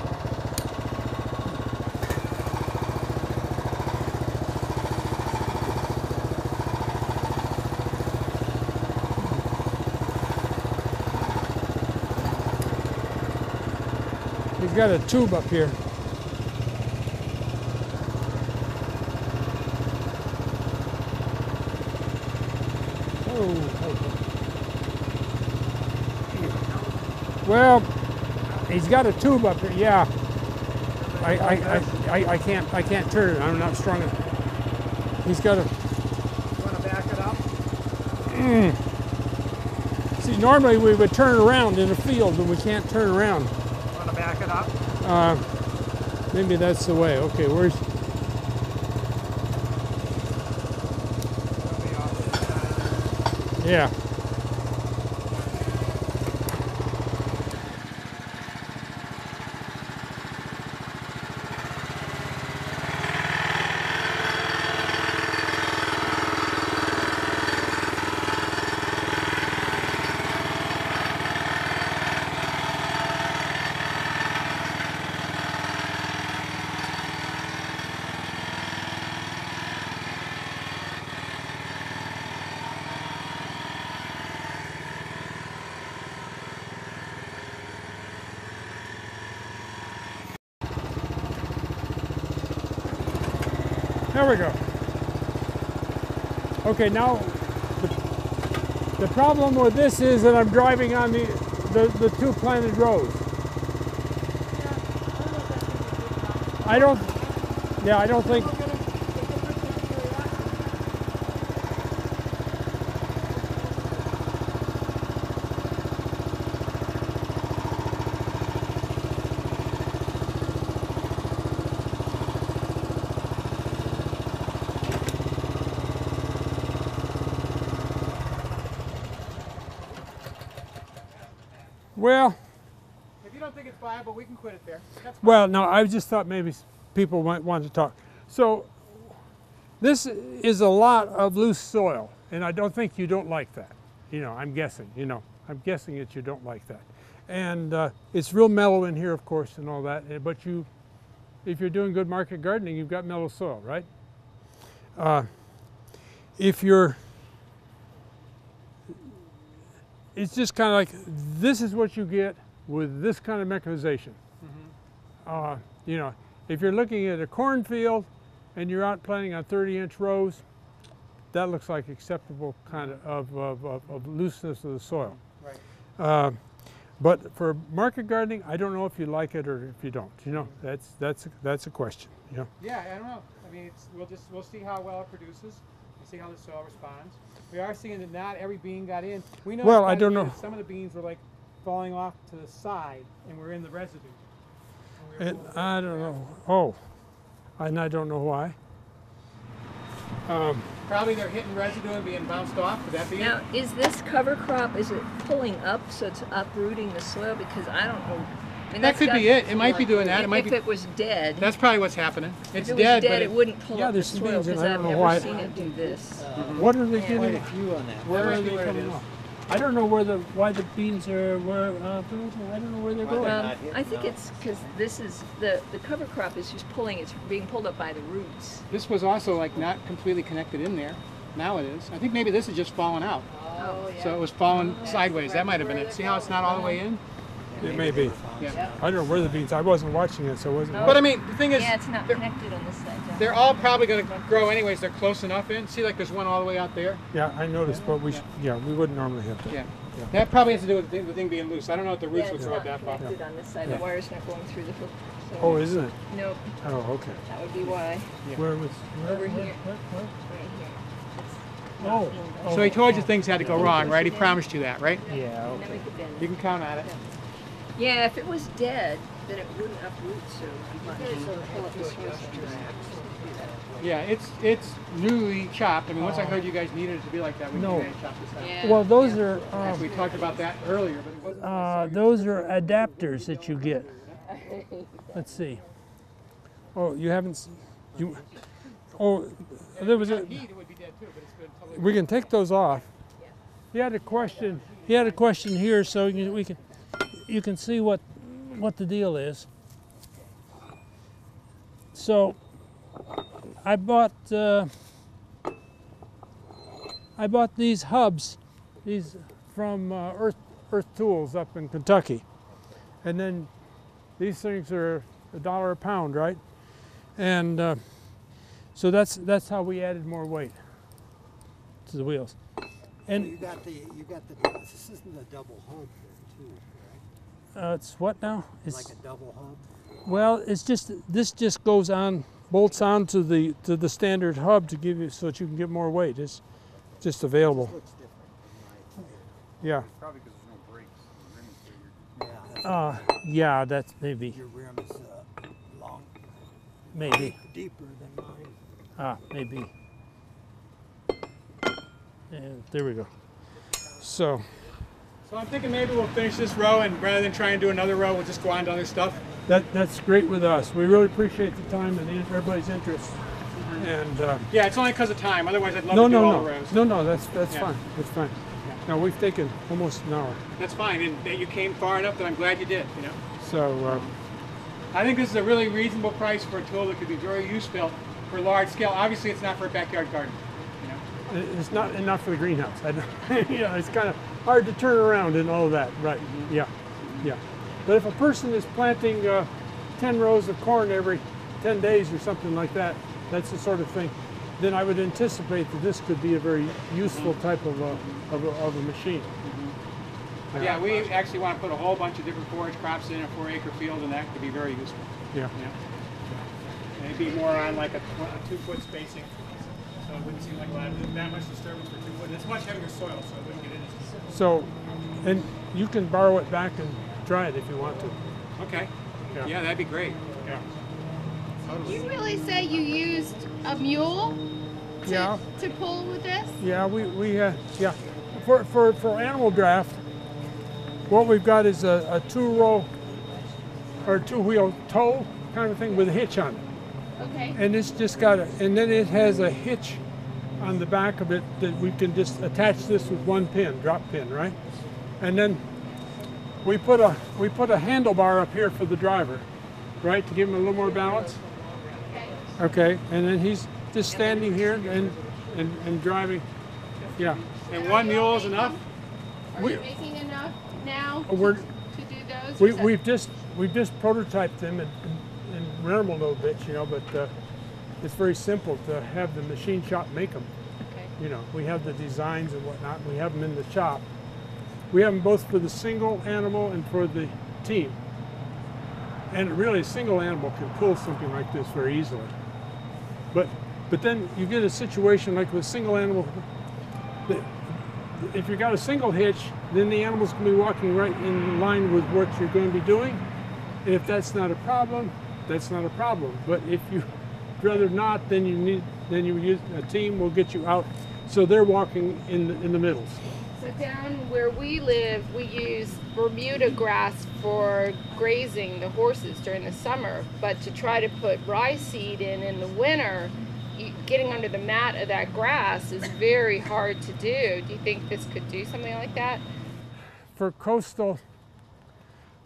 Got a tube up here. Oh, Well, he's got a tube up here. Yeah. I, I, I, I, I can't I can't turn it. I'm not strong enough. He's got a. Want to back it up? Mm. See, normally we would turn around in a field, but we can't turn around. Back it up? Uh, maybe that's the way. Okay, where's? Yeah. There we go. Okay, now the, the problem with this is that I'm driving on the, the, the two planted rows. I don't, yeah, I don't think, well, If you don't think it's viable, we can quit it there. That's fine. Well, no, I just thought maybe people might want to talk. So this is a lot of loose soil, and I don't think you don't like that. You know, I'm guessing, you know, I'm guessing that you don't like that. And uh, it's real mellow in here, of course, and all that, eh, but you, if you're doing good market gardening, you've got mellow soil, right? Uh, if you're, it's just kind of like, this is what you get with this kind of mechanization. Uh, you know, if you're looking at a cornfield and you're out planting on 30 inch rows, that looks like acceptable kind of, of, of, of looseness of the soil. Right. Uh, but for market gardening, I don't know if you like it or if you don't. You know, that's that's that's a question. You know. Yeah, I don't know. I mean, it's, we'll just we'll see how well it produces and see how the soil responds. We are seeing that not every bean got in. We know Well, I don't know. Some of the beans were like falling off to the side and were in the residue. And I don't know. Oh, and I don't know why. Um, Probably they're hitting residue and being bounced off. Could that be Now, it? is this cover crop, is it pulling up so it's uprooting the soil? Because I don't know. I mean, That could be it. It feel might be doing that. It if- might If be- it was dead. That's probably what's happening. It's if it dead, dead, but it, wouldn't pull Yeah, up the soil because it. I I've never why- seen it do this. What are they Yeah. getting? Quite a few on that. Where That are might they where it coming is. off? I don't know where the why the beans are where uh, I don't know where they're going. Um, I think it's because this is the the cover crop is just pulling. It's being pulled up by the roots. This was also like not completely connected in there. Now it is. I think maybe this is just falling out. Oh, yeah. So it was falling sideways. That might have been it. See how it's not all the way in? It may be. Yeah. I don't know where the beans. I wasn't watching it, so I wasn't. But I mean, the thing is, yeah, it's not connected on this side. John. they're all probably going to grow anyways. They're close enough in. See, like there's one all the way out there. Yeah, I noticed, but we should, yeah we wouldn't normally have to. Yeah. That probably has to do with the thing, the thing being loose. I don't know if the roots yeah, would it's grow not that far. connected on this side. Yeah. The wire's not going through the hook. So Oh, isn't it? Nope. Oh, okay. That would be why. Where was? Where, Over where- here. where- where? Right here. It's Oh. So he told you things had to go wrong, right? He promised you that, right? Yeah. And then we could bend You can count on it. Yeah, if it was dead, then it wouldn't uproot so much. So pull up the soil sometimes. Yeah, it's it's newly chopped. I mean, once I heard you guys needed it to be like that, we No. no. chop this out. Yeah. Well, those are we um, talked about that earlier, but it wasn't. uh, those are adapters that you get. Let's see. Oh, you haven't. s- You. Oh, there was a. Heat, it would be dead too, but it's been totally. We can take those off. He had a question. He had a question here, so you, we can you can see what what the deal is. So I bought uh, I bought these hubs, these from uh, Earth Earth Tools up in Kentucky, and then these things are a dollar a pound, right? And uh, so that's that's how we added more weight to the wheels. And you got the you got the this isn't a double hub there too, uh, it's what now? It's Like a double hub. well, it's just this just goes on, bolts onto the to the standard hub to give you so that you can get more weight. It's just available. Yeah. Probably because there's no brakes. The rim is bigger. Yeah, that's Uh, yeah, that's maybe your rim is uh, long, maybe deeper than mine. ah maybe. And there we go. So So I'm thinking maybe we'll finish this row, and rather than try and do another row, we'll just go on to other stuff. that that's great with us. We really appreciate the time and everybody's interest. And uh, Yeah, it's only because of time. Otherwise, I'd love no, to do no, all no, the rows. no, no. That's that's Yeah. fine. That's fine. No, we've taken almost an hour. That's fine, and that you came far enough that I'm glad you did. You know, So uh, I think this is a really reasonable price for a tool that could be very useful for large scale. Obviously, it's not for a backyard garden. You know, it- it's not enough for the greenhouse. I don't, you know, it's kind of hard to turn around and all of that. Right? Yeah, yeah. But if a person is planting uh, ten rows of corn every ten days or something like that, that's the sort of thing. Then I would anticipate that this could be a very useful type of a, of a, of a machine. yeah, we actually want to put a whole bunch of different forage crops in a four-acre field, and that could be very useful. Yeah. You know? And it'd be more on like a, a two-foot spacing, so it wouldn't seem like a lot of, that much disturbance for two foot. And it's much heavier soil, so it wouldn't get in. as- So, and you can borrow it back and dry it if you want to. Okay. Yeah. Yeah, that'd be great. Yeah. You really say you used a mule to, Yeah. to pull with this? Yeah, we, we uh, yeah. For, for, for animal draft, what we've got is a, a two row or two wheel tow kind of thing with a hitch on it. Okay. And it's just got a, and then it has a hitch on the back of it that we can just attach this with one pin, drop pin, right? And then we put a, we put a handlebar up here for the driver, right, to give him a little more balance. Okay, and then he's just standing here and, and, and driving, yeah. And one mule is enough? Are We- you making enough now to, We're, to, to do those. We, we've just we've just prototyped them and, and, them a little bit, you know, but uh, it's very simple to have the machine shop make them. Okay. You know, we have the designs and whatnot. We have them in the shop. We have them both for the single animal and for the team. And really, a single animal can pull something like this very easily. But But then you get a situation like with single animal, that if you got a single hitch, then the animal's going to be walking right in line with what you're going to be doing. And if that's not a problem, that's not a problem. But if you'd rather not, then you need, then you use a team will get you out, so they're walking in the, in the middles. So down where we live, we use Bermuda grass for grazing the horses during the summer. But to try to put rye seed in in the winter, you, getting under the mat of that grass is very hard to do. Do you think this could do something like that? For coastal,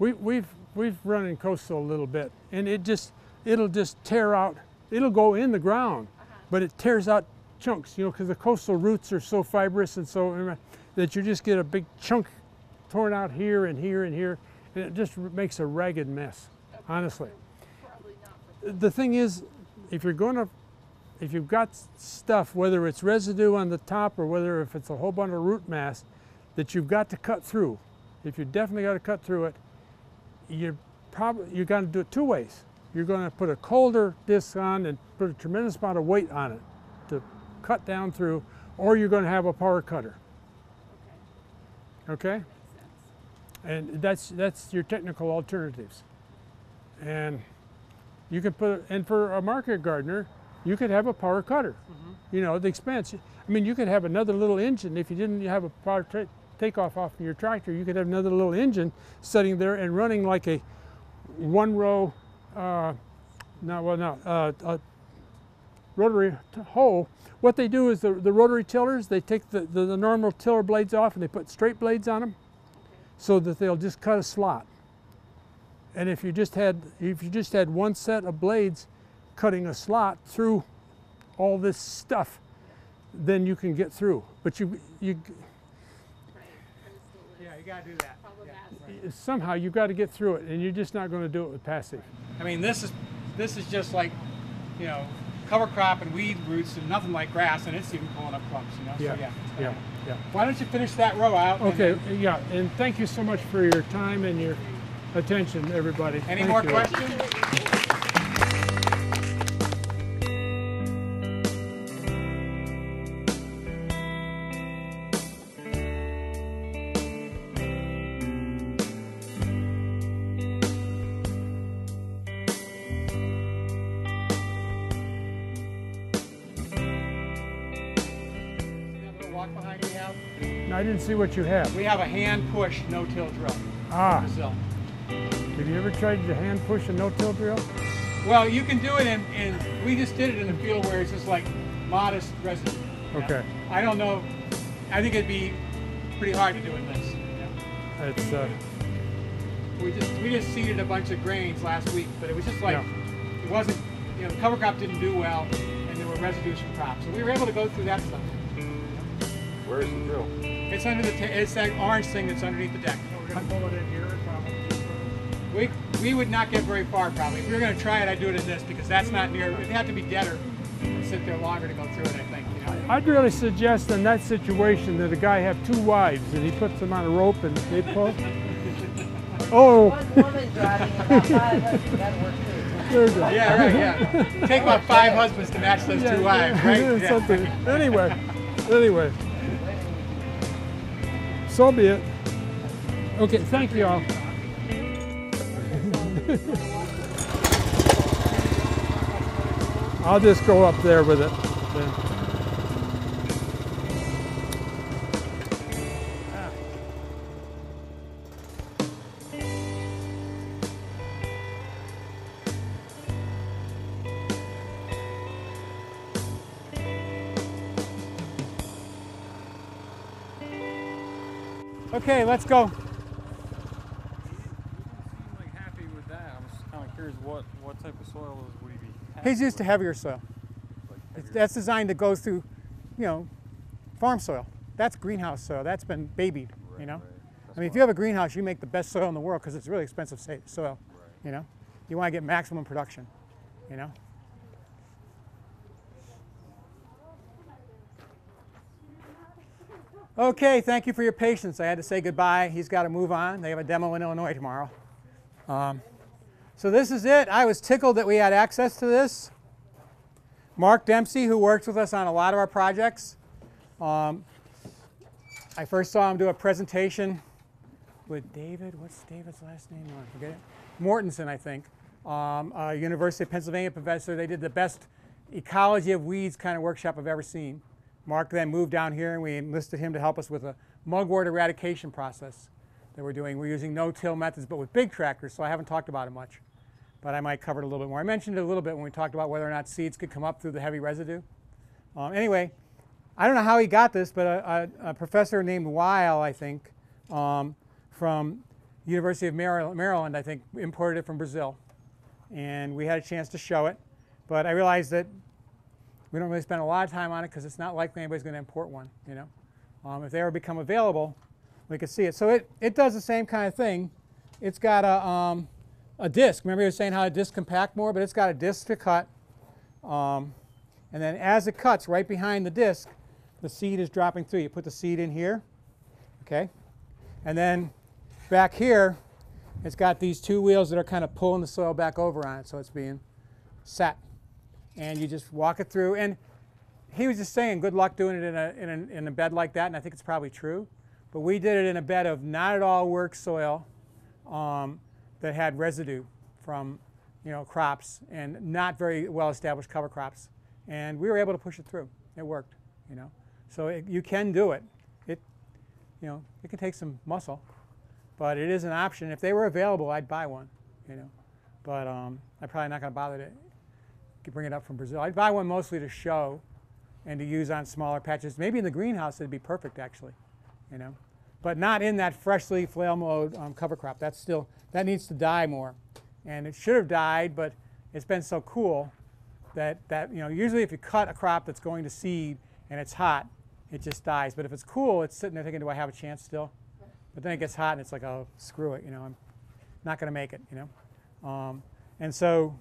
we, we've we've run in coastal a little bit, and it just it'll just tear out. It'll go in the ground, but it tears out chunks. You know, because the coastal roots are so fibrous and so that you just get a big chunk torn out here and here and here, and it just makes a ragged mess. Honestly, the thing is, if you're going to if you've got stuff, whether it's residue on the top or whether if it's a whole bunch of root mass, that you've got to cut through. If you definitely got to cut through it, you're probably you're going to do it two ways. You're going to put a coulter disc on and put a tremendous amount of weight on it to cut down through, or you're going to have a power cutter. Okay. okay? And that's that's your technical alternatives. And you can put and for a market gardener, you could have a power cutter. Mm -hmm. You know, the expense. I mean, you could have another little engine if you didn't have a power takeoff off of your tractor. You could have another little engine sitting there and running like a one row, uh, no, well, no, uh, rotary hoe. What they do is the, the rotary tillers, they take the, the, the, normal tiller blades off and they put straight blades on them so that they'll just cut a slot. And if you just had, if you just had one set of blades, cutting a slot through all this stuff, then you can get through. But you you got to do that. Yeah, Somehow you've got to get through it, and you're just not going to do it with passive. I mean, this is this is just like, you know, cover crop and weed roots and nothing like grass, and it's even pulling up clumps, you know. Yeah, so, yeah, yeah, yeah. Why don't you finish that row out? Okay, and yeah, and thank you so much for your time and your attention, everybody. Any thank more you. questions? Didn't see what you have. We have a hand push no-till drill. Ah. Brazil. Have you ever tried to hand push a no-till drill? Well, you can do it in, in, we just did it in a field where it's just like modest residue. Okay. I don't know, I think it'd be pretty hard to do in this. Yeah. It's, uh, we just we just seeded a bunch of grains last week, but it was just like, yeah. it wasn't, you know, the cover crop didn't do well, and there were residues from crops. So we were able to go through that stuff. Where's the drill? It's under the, it's that orange thing that's underneath the deck. We're going to pull it in here We, we would not get very far probably. If we were going to try it, I'd do it in this because that's not near, it'd have to be deader and sit there longer to go through it, I think. You know? I'd really suggest in that situation that a guy have two wives and he puts them on a rope and they pull. oh! One woman driving about five husbands, that'd work too. Yeah, right, yeah. Take about five husbands to match those yeah, two wives, right? Yeah. Something. Anyway, anyway. So be it. Okay, thank you all. I'll just go up there with it. Then. Okay, let's go. Like happy with that. Kind of curious what what type of soil would he be? He's used to heavier soil. Like heavier that's designed to go through, you know, farm soil. That's greenhouse soil. That's been babied. Right, you know. Right. I mean, if you have a greenhouse, you make the best soil in the world because it's really expensive soil. Right. You know, you want to get maximum production. You know. Okay, thank you for your patience. I had to say goodbye. He's got to move on. They have a demo in Illinois tomorrow. Um, so this is it. I was tickled that we had access to this. Mark Dempsey, who works with us on a lot of our projects. Um, I first saw him do a presentation with David. What's David's last name? Oh, I forget it. Mortensen, I think. Um, a University of Pennsylvania professor. They did the best ecology of weeds kind of workshop I've ever seen. Mark then moved down here and we enlisted him to help us with a mugwort eradication process that we're doing. We're using no-till methods, but with big tractors, so I haven't talked about it much. But I might cover it a little bit more. I mentioned it a little bit when we talked about whether or not seeds could come up through the heavy residue. Um, anyway, I don't know how he got this, but a, a, a professor named Weil, I think, um, from University of Maryland, I think, imported it from Brazil. And we had a chance to show it. But I realized that we don't really spend a lot of time on it because it's not likely anybody's going to import one, you know. Um, if they ever become available, we could see it. So it, it does the same kind of thing. It's got a, um, a disc. Remember you were saying how a disc can pack more, but it's got a disc to cut. Um, and then as it cuts right behind the disc, the seed is dropping through. You put the seed in here, okay? And then back here, it's got these two wheels that are kind of pulling the soil back over on it, so it's being set. And you just walk it through. And he was just saying, good luck doing it in a, in a, in a bed like that, and I think it's probably true. But we did it in a bed of not at all work soil um, that had residue from you know, crops and not very well established cover crops. And we were able to push it through. It worked, you know. So it, you can do it. It, you know, it can take some muscle, but it is an option. If they were available, I'd buy one, you know. But um, I'm probably not going to bother to bring it up from Brazil. I'd buy one mostly to show and to use on smaller patches. Maybe in the greenhouse it'd be perfect actually, you know. But not in that freshly flail mowed um, cover crop. That's still, that needs to die more. And it should have died, but it's been so cool that, that you know, usually if you cut a crop that's going to seed and it's hot, it just dies. But if it's cool, it's sitting there thinking, do I have a chance still? But then it gets hot and it's like, oh, screw it, you know, I'm not going to make it, you know. Um, and so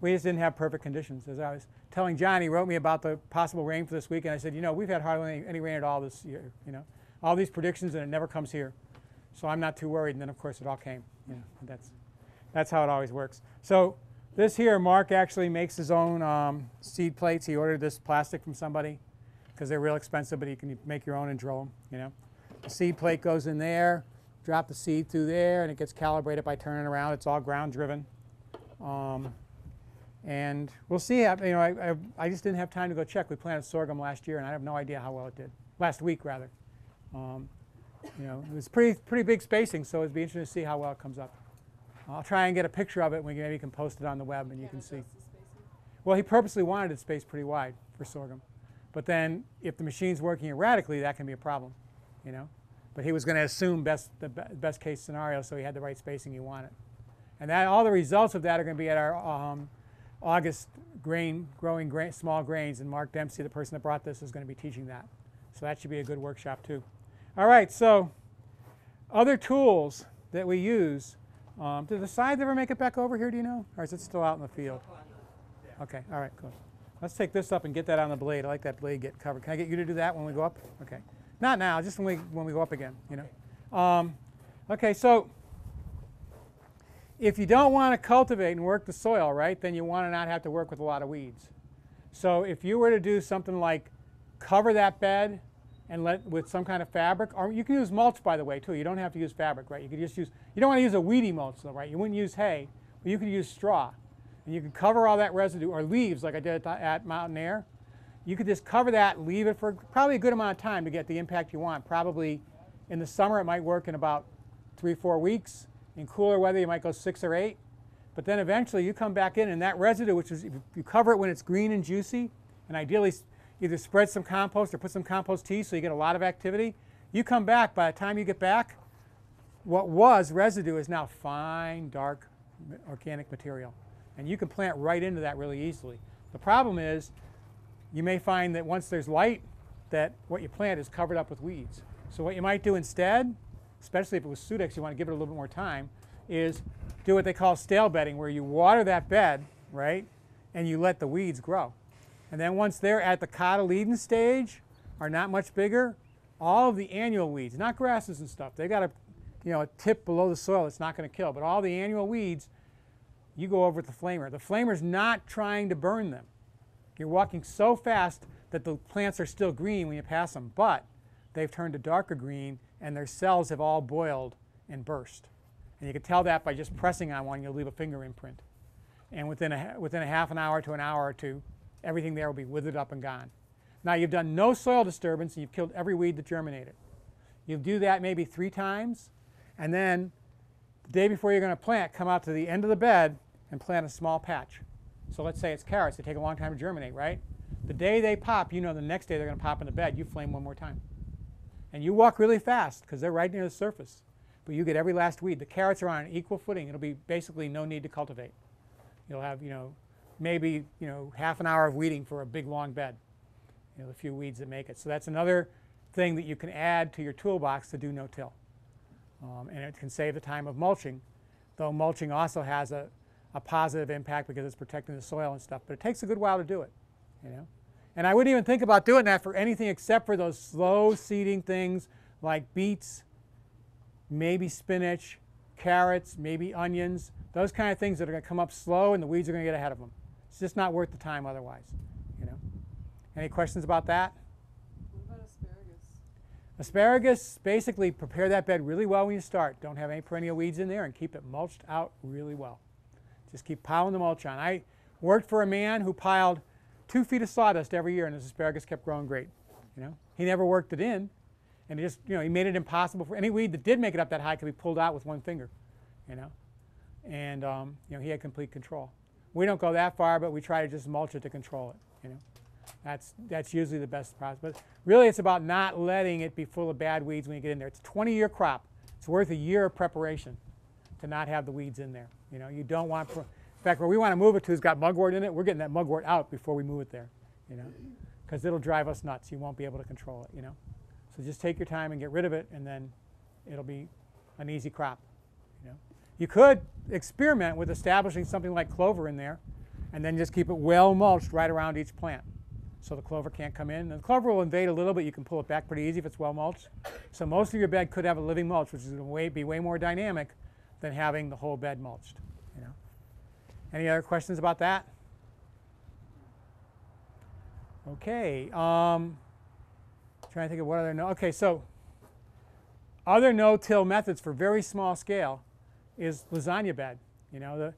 we just didn't have perfect conditions. As I was telling John, he wrote me about the possible rain for this week, and I said, you know, we've had hardly any, any rain at all this year, you know. All these predictions and it never comes here. So I'm not too worried. And then, of course, it all came. You know, that's, that's how it always works. So this here, Mark actually makes his own um, seed plates. He ordered this plastic from somebody because they're real expensive, but you can make your own and drill them, you know. The seed plate goes in there, drop the seed through there, and it gets calibrated by turning around. It's all ground driven. Um, and we'll see. you know, I, I, I, just didn't have time to go check. We planted sorghum last year, and I have no idea how well it did. Last week, rather. Um, you know, it was pretty, pretty big spacing, so it'd be interesting to see how well it comes up. I'll try and get a picture of it, and we can, maybe can post it on the web, and you can see. Well, he purposely wanted it spaced pretty wide for sorghum. But then if the machine's working erratically, that can be a problem, you know. But he was going to assume best, the best case scenario, so he had the right spacing he wanted. And that, all the results of that are going to be at our um, August grain, growing grain, small grains, and Mark Dempsey, the person that brought this, is going to be teaching that. So that should be a good workshop too. All right, so other tools that we use. Um, did the scythes ever make it back over here, do you know? Or is it still out in the field? Okay, all right, cool. Let's take this up and get that on the blade. I like that blade get covered. Can I get you to do that when we go up? Okay. Not now, just when we, when we go up again, you know. Um, okay, so if you don't want to cultivate and work the soil, right, then you want to not have to work with a lot of weeds. So if you were to do something like cover that bed and let with some kind of fabric, or you can use mulch by the way too. You don't have to use fabric, right? You could just use, you don't want to use a weedy mulch though, right? You wouldn't use hay, but you could use straw. And you can cover all that residue, or leaves like I did at, at Mountain Air. You could just cover that, leave it for probably a good amount of time to get the impact you want. Probably in the summer it might work in about three, four weeks. In cooler weather you might go six or eight. But then eventually you come back in and that residue, which is, you cover it when it's green and juicy, and ideally either spread some compost or put some compost tea so you get a lot of activity, you come back, by the time you get back, what was residue is now fine, dark organic material. And you can plant right into that really easily. The problem is you may find that once there's light, that what you plant is covered up with weeds. So what you might do instead, especially if it was Sudex, you want to give it a little bit more time, is do what they call stale bedding, where you water that bed, right, and you let the weeds grow. And then once they're at the cotyledon stage, are not much bigger, all of the annual weeds, not grasses and stuff, they got a, you know, a tip below the soil it's not going to kill, but all the annual weeds you go over with the flamer. The flamer's not trying to burn them. You're walking so fast that the plants are still green when you pass them, but they've turned to darker green and their cells have all boiled and burst. And you can tell that by just pressing on one, you'll leave a finger imprint. And within a, within a half an hour to an hour or two, everything there will be withered up and gone. Now you've done no soil disturbance and you've killed every weed that germinated. You do that maybe three times, and then the day before you're going to plant, come out to the end of the bed and plant a small patch. So let's say it's carrots. They take a long time to germinate, right? The day they pop, you know the next day they're going to pop in the bed. You flame one more time. And you walk really fast because they're right near the surface. But you get every last weed. The carrots are on an equal footing. It'll be basically no need to cultivate. You'll have, you know, maybe, you know, half an hour of weeding for a big long bed. You know, the few weeds that make it. So that's another thing that you can add to your toolbox to do no-till. Um, and it can save the time of mulching, though mulching also has a, a positive impact because it's protecting the soil and stuff. But it takes a good while to do it, you know. And I wouldn't even think about doing that for anything except for those slow seeding things like beets, maybe spinach, carrots, maybe onions, those kind of things that are going to come up slow and the weeds are going to get ahead of them. It's just not worth the time otherwise, you know. Any questions about that? What about asparagus? Asparagus, basically prepare that bed really well when you start. Don't have any perennial weeds in there and keep it mulched out really well. Just keep piling the mulch on. I worked for a man who piled two feet of sawdust every year and his asparagus kept growing great. You know, he never worked it in and he just, you know, he made it impossible for any weed that did make it up that high could be pulled out with one finger, you know. And, um, you know, he had complete control. We don't go that far, but we try to just mulch it to control it, you know. That's, that's usually the best process. But really it's about not letting it be full of bad weeds when you get in there. It's a 20 year crop. It's worth a year of preparation to not have the weeds in there. You know, you don't want, in fact, where we want to move it to has got mugwort in it. We're getting that mugwort out before we move it there, you know, because it'll drive us nuts. You won't be able to control it, you know. So just take your time and get rid of it, and then it'll be an easy crop. You, know. you could experiment with establishing something like clover in there, and then just keep it well mulched right around each plant. So the clover can't come in. And the clover will invade a little, but you can pull it back pretty easy if it's well mulched. So most of your bed could have a living mulch, which is going to be way more dynamic than having the whole bed mulched. Any other questions about that? Okay. Um, trying to think of what other no. Okay, so other no-till methods for very small scale is lasagna bed. You know, the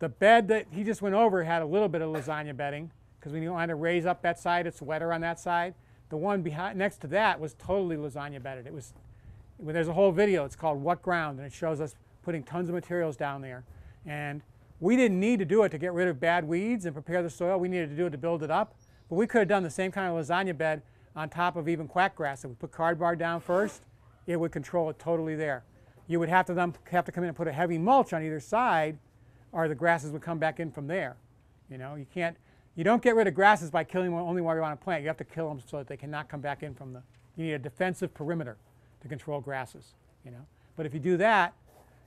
the bed that he just went over had a little bit of lasagna bedding because when you want to raise up that side, it's wetter on that side. The one behind next to that was totally lasagna bedded. It was when there's a whole video. It's called What Ground, and it shows us putting tons of materials down there. And we didn't need to do it to get rid of bad weeds and prepare the soil. We needed to do it to build it up. But we could have done the same kind of lasagna bed on top of even quack grass. If we put cardboard down first, it would control it totally there. You would have to then have to come in and put a heavy mulch on either side, or the grasses would come back in from there. You know, you can't, you don't get rid of grasses by killing them only while you're on a plant. You have to kill them so that they cannot come back in from the. You need a defensive perimeter to control grasses. You know, but if you do that,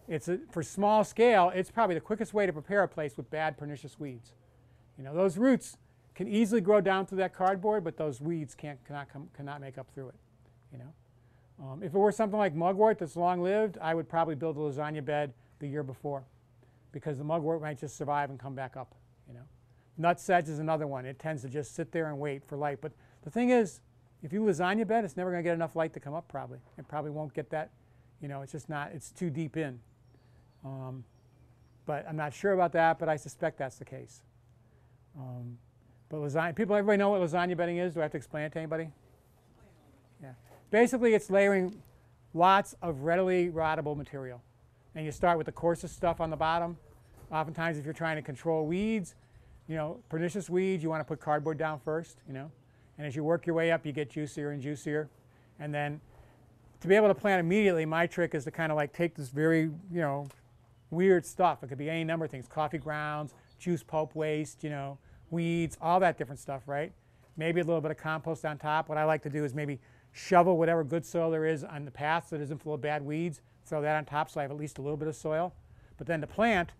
it's a, for small scale. It's probably the quickest way to prepare a place with bad pernicious weeds. You know, those roots can easily grow down through that cardboard, but those weeds can't, cannot, come, cannot make up through it. You know? Um, if it were something like mugwort that's long-lived, I would probably build a lasagna bed the year before because the mugwort might just survive and come back up. You know? Nutsedge is another one. It tends to just sit there and wait for light. But the thing is, if you lasagna bed, it's never going to get enough light to come up probably. It probably won't get that, you know, it's just not, it's too deep in. Um, but I'm not sure about that, but I suspect that's the case. Um, but lasagna, people, everybody know what lasagna bedding is? Do I have to explain it to anybody? Yeah. Basically, it's layering lots of readily rottable material. And you start with the coarsest stuff on the bottom. Oftentimes, if you're trying to control weeds, you know, pernicious weeds, you want to put cardboard down first, you know. And as you work your way up, you get juicier and juicier. And then to be able to plant immediately, my trick is to kind of like take this very, you know, weird stuff. It could be any number of things, coffee grounds, juice pulp waste, you know, weeds, all that different stuff, right? Maybe a little bit of compost on top. What I like to do is maybe shovel whatever good soil there is on the path so that isn't full of bad weeds, throw that on top so I have at least a little bit of soil. But then to plant,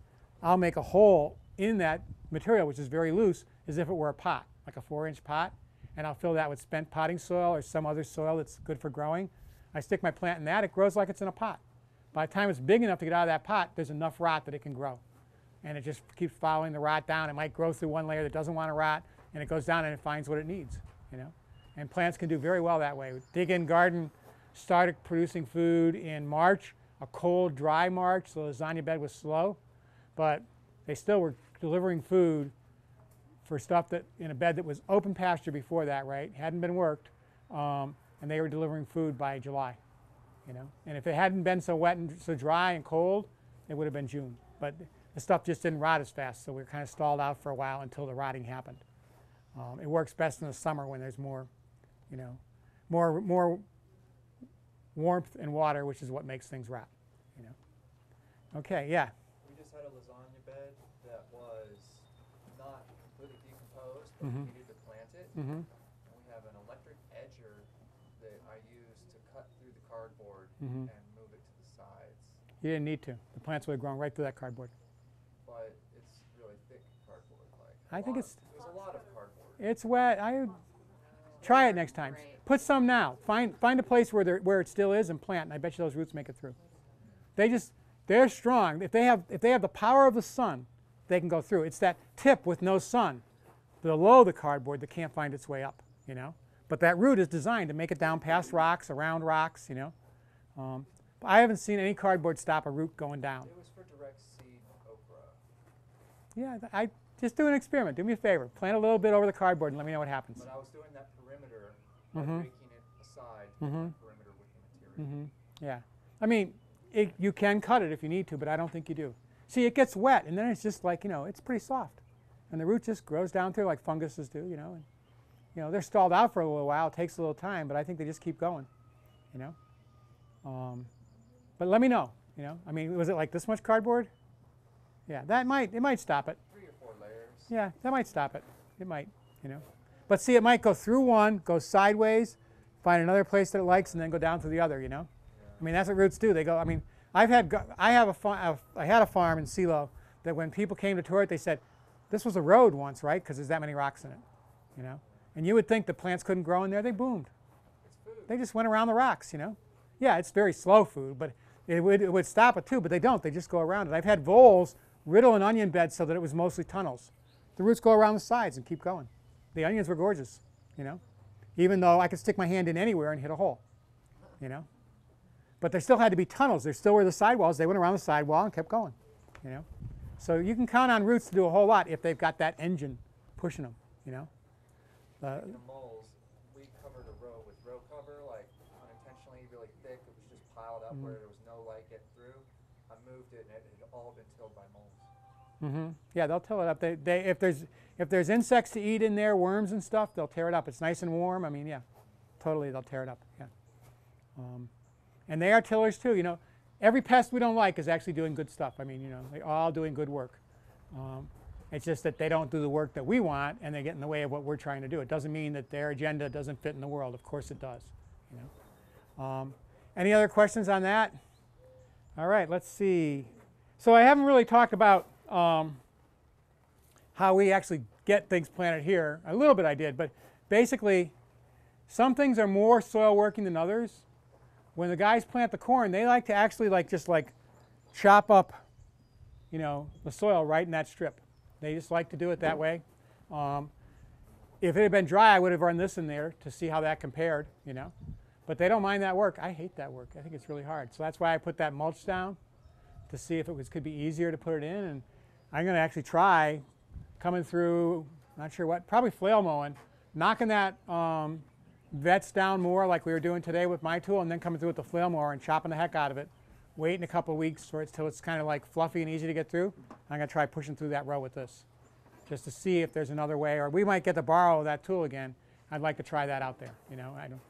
I'll make a hole in that material, which is very loose, as if it were a pot, like a four inch pot. And I'll fill that with spent potting soil or some other soil that's good for growing. I stick my plant in that, it grows like it's in a pot. By the time it's big enough to get out of that pot, there's enough rot that it can grow and it just keeps following the rot down. It might grow through one layer that doesn't want to rot, and it goes down and it finds what it needs, you know. And plants can do very well that way. Dig In Garden started producing food in March, a cold, dry March, so the lasagna bed was slow, but they still were delivering food for stuff that in a bed that was open pasture before that, right? Hadn't been worked, um, and they were delivering food by July, you know. And if it hadn't been so wet and so dry and cold, it would have been June. But the stuff just didn't rot as fast, so we were kind of stalled out for a while until the rotting happened. Um, it works best in the summer when there's more, you know, more more warmth and water, which is what makes things rot, you know. Okay, yeah. We just had a lasagna bed that was not completely decomposed, but Mhm. we needed to plant it. Mhm. And we have an electric edger that I use to cut through the cardboard Mhm. and move it to the sides. You didn't need to. The plants would have grown right through that cardboard. But it's really thick cardboard. Like I a think it's- Of, it a lot of cardboard. It's wet. I would try it next time. Put some now. Find find a place where there, where it still is and plant. And I bet you those roots make it through. They just they're strong. If they have if they have the power of the sun, they can go through. It's that tip with no sun, below the cardboard that can't find its way up. You know. But that root is designed to make it down past rocks, around rocks. You know. Um, I haven't seen any cardboard stop a root going down. It was for direct seed okra. Yeah, I just do an experiment. Do me a favor. Plant a little bit over the cardboard and let me know what happens. But I was doing that perimeter by Mhm. breaking it aside to Mhm. perimeter with the material. hmm Yeah. I mean, it, you can cut it if you need to, but I don't think you do. See, it gets wet, and then it's just like, you know, it's pretty soft. And the root just grows down through like funguses do, you know. You know, they're stalled out for a little while. It takes a little time, but I think they just keep going, you know. Um, but let me know, you know. I mean, was it like this much cardboard? Yeah, that might, it might stop it. Three or four layers. Yeah, that might stop it. It might, you know. But see, it might go through one, go sideways, find another place that it likes, and then go down to the other, you know. I mean, that's what roots do. They go. I mean, I've had I have a farm. I had a farm in Silo that when people came to tour it, they said, "This was a road once, right? Because there's that many rocks in it, you know." And you would think the plants couldn't grow in there. They boomed. They just went around the rocks, you know. Yeah, it's very slow food, but it would it would stop it too. But they don't. They just go around it. I've had voles riddle an onion bed so that it was mostly tunnels. The roots go around the sides and keep going. The onions were gorgeous, you know. Even though I could stick my hand in anywhere and hit a hole, you know. But there still had to be tunnels. There still were the sidewalls. They went around the sidewall and kept going, you know. So you can count on roots to do a whole lot if they've got that engine pushing them, you know. Uh, the moles, we covered a row with row cover, like unintentionally really thick. It was just piled up Mhm. where there was no light getting through. I moved it and it had all been tilled by moles. Mm -hmm. Yeah, they'll till it up. They, they, if there's if there's insects to eat in there, worms and stuff, they'll tear it up. It's nice and warm. I mean, yeah, totally, they'll tear it up. Yeah. Um, and they are tillers too. You know, every pest we don't like is actually doing good stuff. I mean, you know, they're all doing good work. Um, it's just that they don't do the work that we want, and they get in the way of what we're trying to do. It doesn't mean that their agenda doesn't fit in the world. Of course, it does. You know. Um, any other questions on that? All right, let's see. So I haven't really talked about um, how we actually get things planted here. A little bit I did, but basically, some things are more soil working than others. When the guys plant the corn, they like to actually like just like chop up, you know, the soil right in that strip. They just like to do it that way. Um, if it had been dry, I would have run this in there to see how that compared, you know. But they don't mind that work. I hate that work. I think it's really hard. So that's why I put that mulch down to see if it was, could be easier to put it in. And I'm going to actually try coming through, not sure what, probably flail mowing, knocking that um, vetch down more like we were doing today with my tool, and then coming through with the flail mower and chopping the heck out of it. Waiting a couple of weeks for it till it's kind of like fluffy and easy to get through. I'm going to try pushing through that row with this, just to see if there's another way, or we might get to borrow that tool again. I'd like to try that out there. You know, I don't,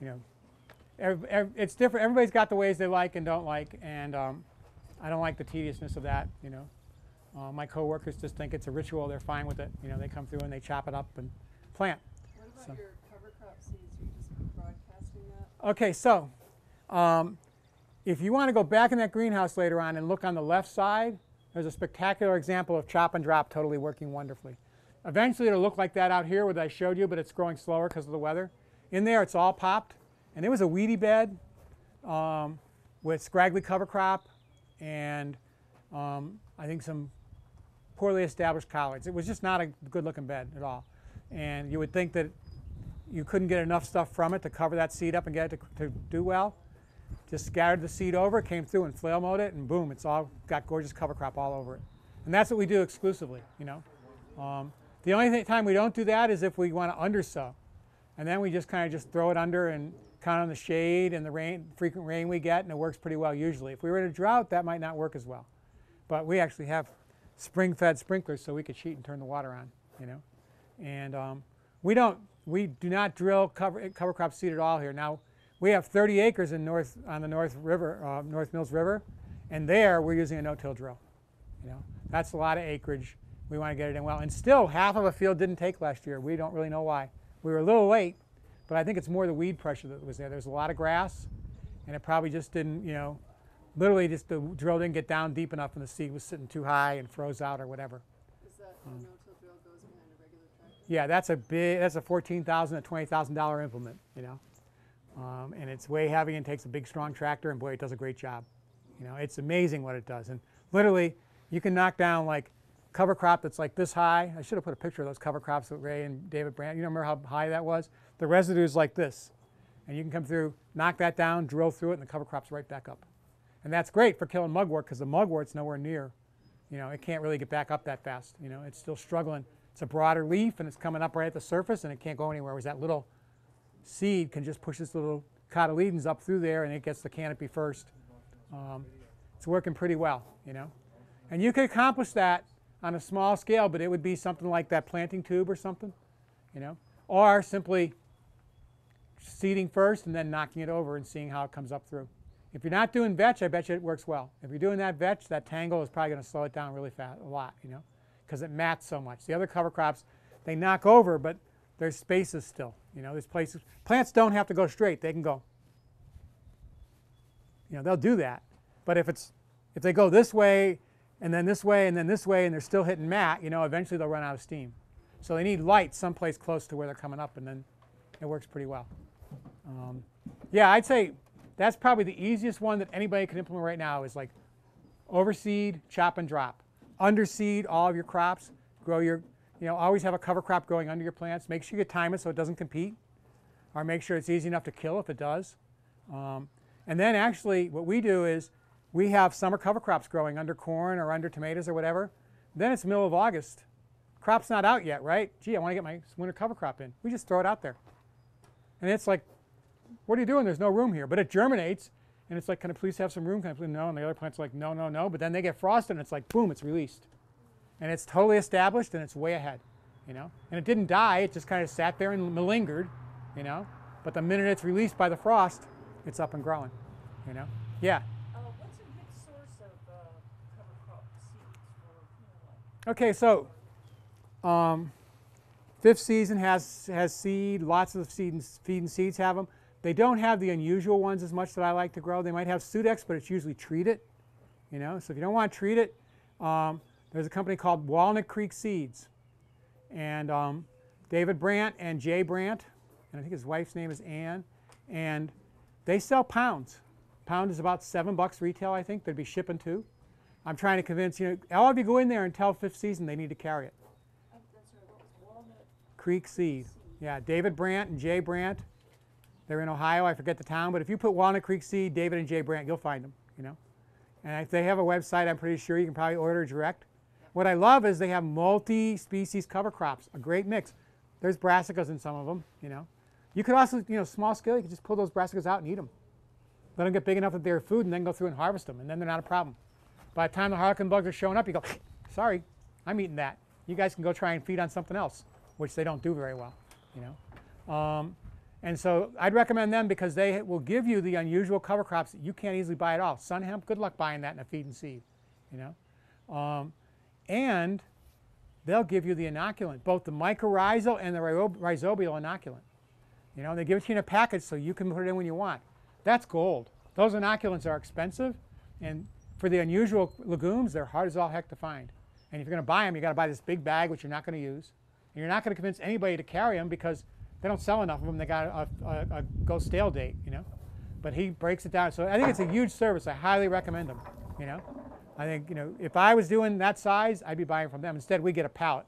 you know, it's different. Everybody's got the ways they like and don't like, and um, I don't like the tediousness of that. You know, uh, my coworkers just think it's a ritual. They're fine with it. You know, they come through and they chop it up and plant. What about So- your cover crop seeds? Are you just broadcasting that? Okay, so um, if you want to go back in that greenhouse later on and look on the left side, there's a spectacular example of chop and drop totally working wonderfully. Eventually it'll look like that out here where I showed you, but it's growing slower because of the weather. In there it's all popped, and it was a weedy bed um, with scraggly cover crop and um, I think some poorly established collards. It was just not a good looking bed at all. And you would think that you couldn't get enough stuff from it to cover that seed up and get it to, to do well. Just scattered the seed over, came through and flail mowed it, and boom, it's all got gorgeous cover crop all over it. And that's what we do exclusively, you know. Um, the only th time we don't do that is if we want to undersow. And then we just kind of just throw it under and count on the shade and the rain, frequent rain we get, and it works pretty well usually. If we were in a drought, that might not work as well. But we actually have spring-fed sprinklers so we could sheet and turn the water on, you know. And um, we don't, we do not drill cover, cover crop seed at all here. Now, we have 30 acres in north, on the North River, uh, North Mills River, and there we're using a no-till drill. You know, that's a lot of acreage. We want to get it in well. And still, half of a field didn't take last year. We don't really know why. We were a little late, but I think it's more the weed pressure that was there. There was a lot of grass, and it probably just didn't, you know, literally just the drill didn't get down deep enough and the seed was sitting too high and froze out or whatever. Is that Um, no-till drill goes behind a regular tractor? Yeah, that's a big, that's a fourteen thousand to twenty thousand dollar implement, you know. Um, and it's way heavy and takes a big strong tractor and boy, it does a great job. You know, it's amazing what it does. And literally, you can knock down like cover crop that's like this high. I should have put a picture of those cover crops with Ray and David Brandt, you remember how high that was? The residue is like this. And you can come through, knock that down, drill through it, and the cover crop's right back up. And that's great for killing mugwort because the mugwort's nowhere near. You know, it can't really get back up that fast. You know, it's still struggling. It's a broader leaf and it's coming up right at the surface and it can't go anywhere. Whereas that little seed can just push this little cotyledons up through there and it gets the canopy first. Um, it's working pretty well, you know. And you could accomplish that on a small scale, but it would be something like that planting tube or something, you know, or simply seeding first and then knocking it over and seeing how it comes up through. If you're not doing vetch, I bet you it works well. If you're doing that vetch, that tangle is probably going to slow it down really fast, a lot, you know, because it mats so much. The other cover crops, they knock over, but there's spaces still. You know, there's places. Plants don't have to go straight; they can go. You know, they'll do that. But if it's if they go this way, and then this way, and then this way, and they're still hitting mat, you know, eventually they'll run out of steam. So they need light someplace close to where they're coming up, and then it works pretty well. Um, yeah, I'd say that's probably the easiest one that anybody can implement right now is like overseed, chop and drop. Underseed all of your crops, grow your, you know, always have a cover crop growing under your plants. Make sure you time it so it doesn't compete, or make sure it's easy enough to kill if it does. Um, and then actually what we do is we have summer cover crops growing under corn or under tomatoes or whatever. Then it's middle of August. Crop's not out yet, right? Gee, I want to get my winter cover crop in. We just throw it out there. And it's like, what are you doing? There's no room here. But it germinates, and it's like, can I please have some room? Can I please? No. And the other plant's like, no, no, no. But then they get frosted, and it's like, boom, it's released. And it's totally established, and it's way ahead, you know? And it didn't die. It just kind of sat there and malingered, you know? But the minute it's released by the frost, it's up and growing, you know? Yeah. Uh, what's a good source of uh, cover crop seeds for, you know, like Okay, so um, fifth season has has seed. Lots of seed and, feed and seeds have them. They don't have the unusual ones as much that I like to grow. They might have Sudex, but it's usually treated. You know, so if you don't want to treat it, um, there's a company called Walnut Creek Seeds, and um, David Brandt and Jay Brandt, and I think his wife's name is Ann, and they sell pounds. Pound is about seven bucks retail, I think. They'd be shipping too. I'm trying to convince you. Know, all of you go in there and tell fifth season they need to carry it. I'm sorry, what was walnut? Creek Seed. Yeah, David Brandt and Jay Brandt. They're in Ohio. I forget the town, but if you put Walnut Creek Seed, David and Jay Brandt, you'll find them. You know, and if they have a website, I'm pretty sure you can probably order direct. What I love is they have multi-species cover crops, a great mix. There's brassicas in some of them. You know, you could also, you know, small scale, you could just pull those brassicas out and eat them. Let them get big enough that they're food, and then go through and harvest them, and then they're not a problem. By the time the harlequin bugs are showing up, you go, sorry, I'm eating that. You guys can go try and feed on something else, which they don't do very well, you know. Um, and so I'd recommend them because they will give you the unusual cover crops that you can't easily buy at all. Sun hemp, good luck buying that in a feed and seed, you know. Um, and they'll give you the inoculant, both the mycorrhizal and the rhizobial inoculant. You know, they give it to you in a package so you can put it in when you want. That's gold. Those inoculants are expensive, and for the unusual legumes, they're hard as all heck to find. And if you're going to buy them, you've got to buy this big bag, which you're not going to use. And you're not going to convince anybody to carry them because they don't sell enough of them. They got a, a, a go stale date, you know. But he breaks it down. So I think it's a huge service. I highly recommend them. You know, I think you know if I was doing that size, I'd be buying from them. Instead, we get a pallet.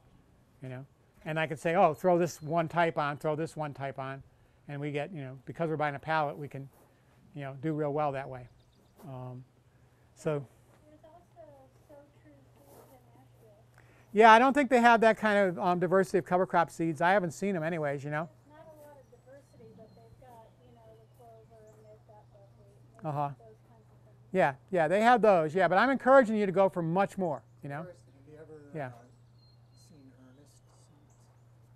You know, And I can say, oh, throw this one type on, throw this one type on, and we get, you know, because we're buying a pallet, we can, you know, do real well that way. Um, so. Yeah, I don't think they have that kind of um, diversity of cover crop seeds. I haven't seen them anyways, you know. not a lot of diversity but they've got Uh huh. Yeah, yeah, they have those. Yeah, but I'm encouraging you to go for much more. You know. Have you ever Yeah. uh, seen Ernest?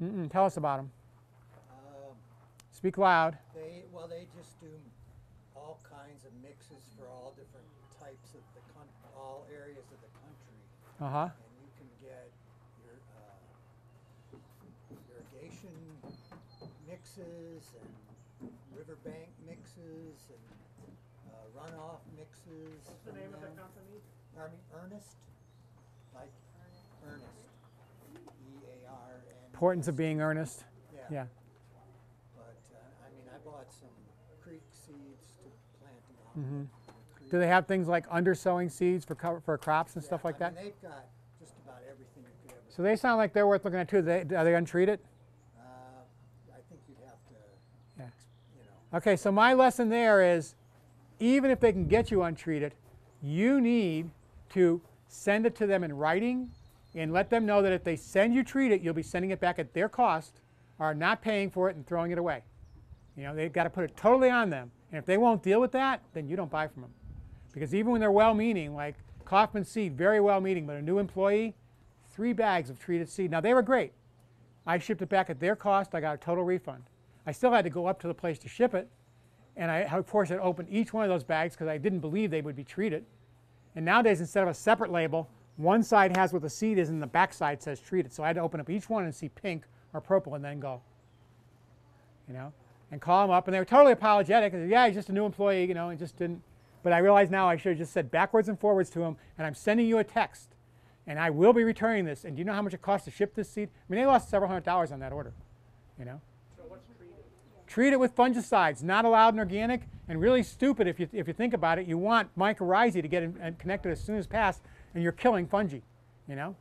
Mm-mm, tell us about them. Um, Speak loud. They well, they just do all kinds of mixes for all different types of the coun- all areas of the country. Uh huh. And you can get your uh, irrigation mixes and riverbank mixes and uh, runoff mixes. What's the from name of the them. company? Pardon me, Ernest, like Ernest, E A R N. Importance of being earnest. Yeah. Yeah. But uh, I mean, I bought some creek seeds to plant them out. hmm Do they have things like undersowing seeds for cover, for crops and Yeah, stuff like I that? mean, they've got just about everything you could ever. So they sound like they're worth looking at too. They, are they untreated? Uh, I think you'd have to, Yeah. you know. Okay, so my lesson there is even if they can get you untreated, you need to send it to them in writing and let them know that if they send you treated, you'll be sending it back at their cost or not paying for it and throwing it away. You know, they've got to put it totally on them. And if they won't deal with that, then you don't buy from them. Because even when they're well-meaning, like Kaufman Seed, very well-meaning, but a new employee, three bags of treated seed. Now, they were great. I shipped it back at their cost. I got a total refund. I still had to go up to the place to ship it. And I, of course, had opened each one of those bags because I didn't believe they would be treated. And nowadays, instead of a separate label, one side has what the seed is and the back side says treated. So I had to open up each one and see pink or purple and then go, you know, and call them up. And they were totally apologetic. Said, yeah, he's just a new employee, you know, and just didn't. But I realize now I should have just said backwards and forwards to him, and I'm sending you a text. And I will be returning this. And do you know how much it costs to ship this seed? I mean, they lost several hundred dollars on that order, you know. So what's treated? Treat it with fungicides, not allowed in organic, and really stupid if you, if you think about it. You want mycorrhizae to get in, and connected as soon as passed, and you're killing fungi, you know?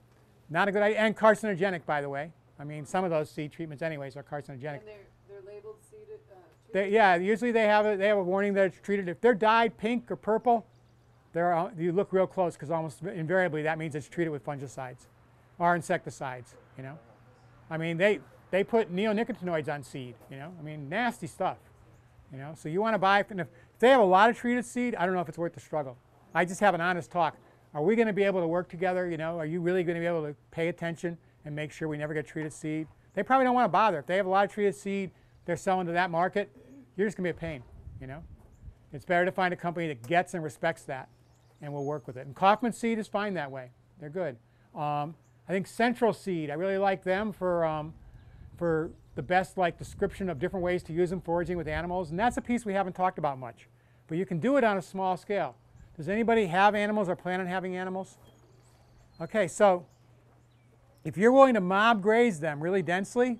Not a good idea, and carcinogenic, by the way. I mean, some of those seed treatments anyways are carcinogenic. And they're, they're labeled seeded, uh, They, yeah, usually they have a, they have a warning that it's treated. If they're dyed pink or purple, they're, you look real close because almost invariably that means it's treated with fungicides or insecticides, you know? I mean, they, they put neonicotinoids on seed, you know? I mean, nasty stuff, you know? So you want to buy, if, if they have a lot of treated seed, I don't know if it's worth the struggle. I just have an honest talk. Are we going to be able to work together, you know? Are you really going to be able to pay attention and make sure we never get treated seed? They probably don't want to bother. If they have a lot of treated seed, they're selling to that market, you're just going to be a pain, you know? It's better to find a company that gets and respects that and will work with it. And Kaufman Seed is fine that way. They're good. Um, I think Central Seed, I really like them for, um, for the best like description of different ways to use them foraging with animals. And that's a piece we haven't talked about much. But you can do it on a small scale. Does anybody have animals or plan on having animals? Okay, so if you're willing to mob graze them really densely,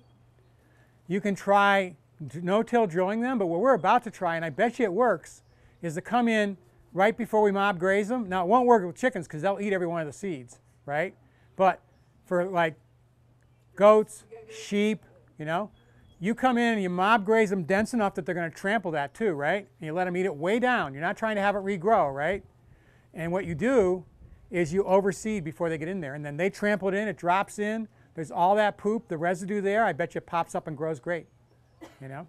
you can try no-till drilling them. But what we're about to try, and I bet you it works, is to come in right before we mob graze them. Now, it won't work with chickens because they'll eat every one of the seeds, right? But for like goats, sheep, you know, you come in and you mob graze them dense enough that they're going to trample that too, right? And you let them eat it way down. You're not trying to have it regrow, right? And what you do is you overseed before they get in there. And then they trample it in, it drops in. There's all that poop, the residue there, I bet you it pops up and grows great, you know?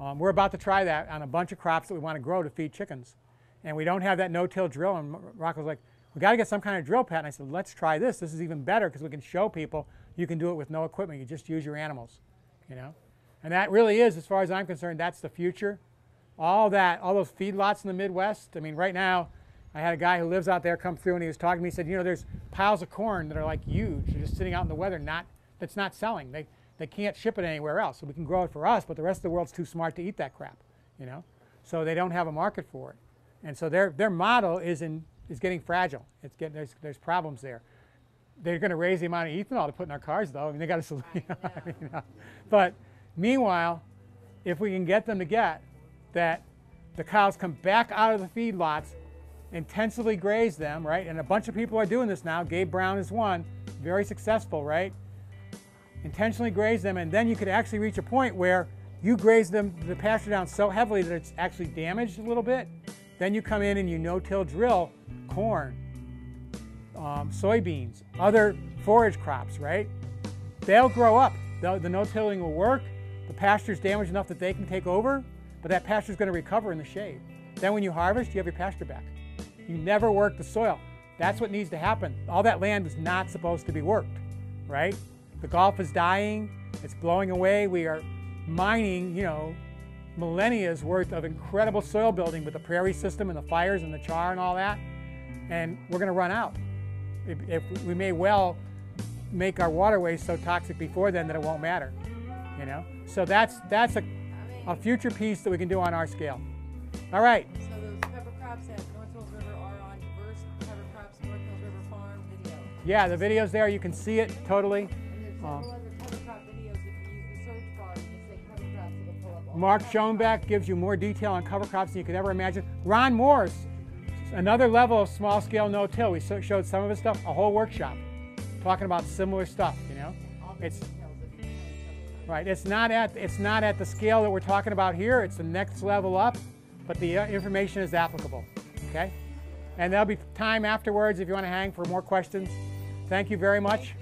Um, we're about to try that on a bunch of crops that we want to grow to feed chickens. And we don't have that no-till drill. And Rocco's like, we got to get some kind of drill, Pat. And I said, let's try this. This is even better because we can show people you can do it with no equipment. You just use your animals, you know? And that really is, as far as I'm concerned, that's the future. All that, all those feedlots in the Midwest. I mean, right now, I had a guy who lives out there come through and he was talking to me. He said, you know, there's piles of corn that are like huge. They're just sitting out in the weather, not, that's not selling. They, they can't ship it anywhere else. So we can grow it for us, but the rest of the world's too smart to eat that crap, you know? So they don't have a market for it. And so their, their model is, in, is getting fragile. It's getting, there's, there's problems there. They're going to raise the amount of ethanol to put in our cars, though. I mean, they got to, you know, I mean, uh, but meanwhile, if we can get them to get that the cows come back out of the feedlots, intensively graze them, right? And a bunch of people are doing this now. Gabe Brown is one, very successful, right? intentionally graze them, and then you could actually reach a point where you graze them, the pasture down so heavily that it's actually damaged a little bit. Then you come in and you no-till drill corn, um, soybeans, other forage crops, right? They'll grow up. The, the no-tilling will work. The pasture's damaged enough that they can take over, but that pasture's going to recover in the shade. Then when you harvest, you have your pasture back. You never work the soil. That's what needs to happen. All that land was not supposed to be worked, right? The Gulf is dying. It's blowing away. We are mining, you know, millennia's worth of incredible soil building with the prairie system and the fires and the char and all that. And we're going to run out. If, we may well make our waterways so toxic before then that it won't matter, you know? So that's, that's a, a future piece that we can do on our scale. All right. So those cover crops at North Mills River are on diverse cover crops North Mills River Farm video. Yeah, the video's there. You can see it totally. And there's several other cover crop videos. If you use the search bar, you can say cover crops, it'll pull up all. Mark Schonbeck gives you more detail on cover crops than you could ever imagine. Ron Morse, another level of small scale no-till. We showed some of his stuff, a whole workshop, talking about similar stuff. You know, it's right. It's not at it's not at the scale that we're talking about here. It's the next level up, but the uh, information is applicable. Okay, and there'll be time afterwards if you want to hang for more questions. Thank you very much.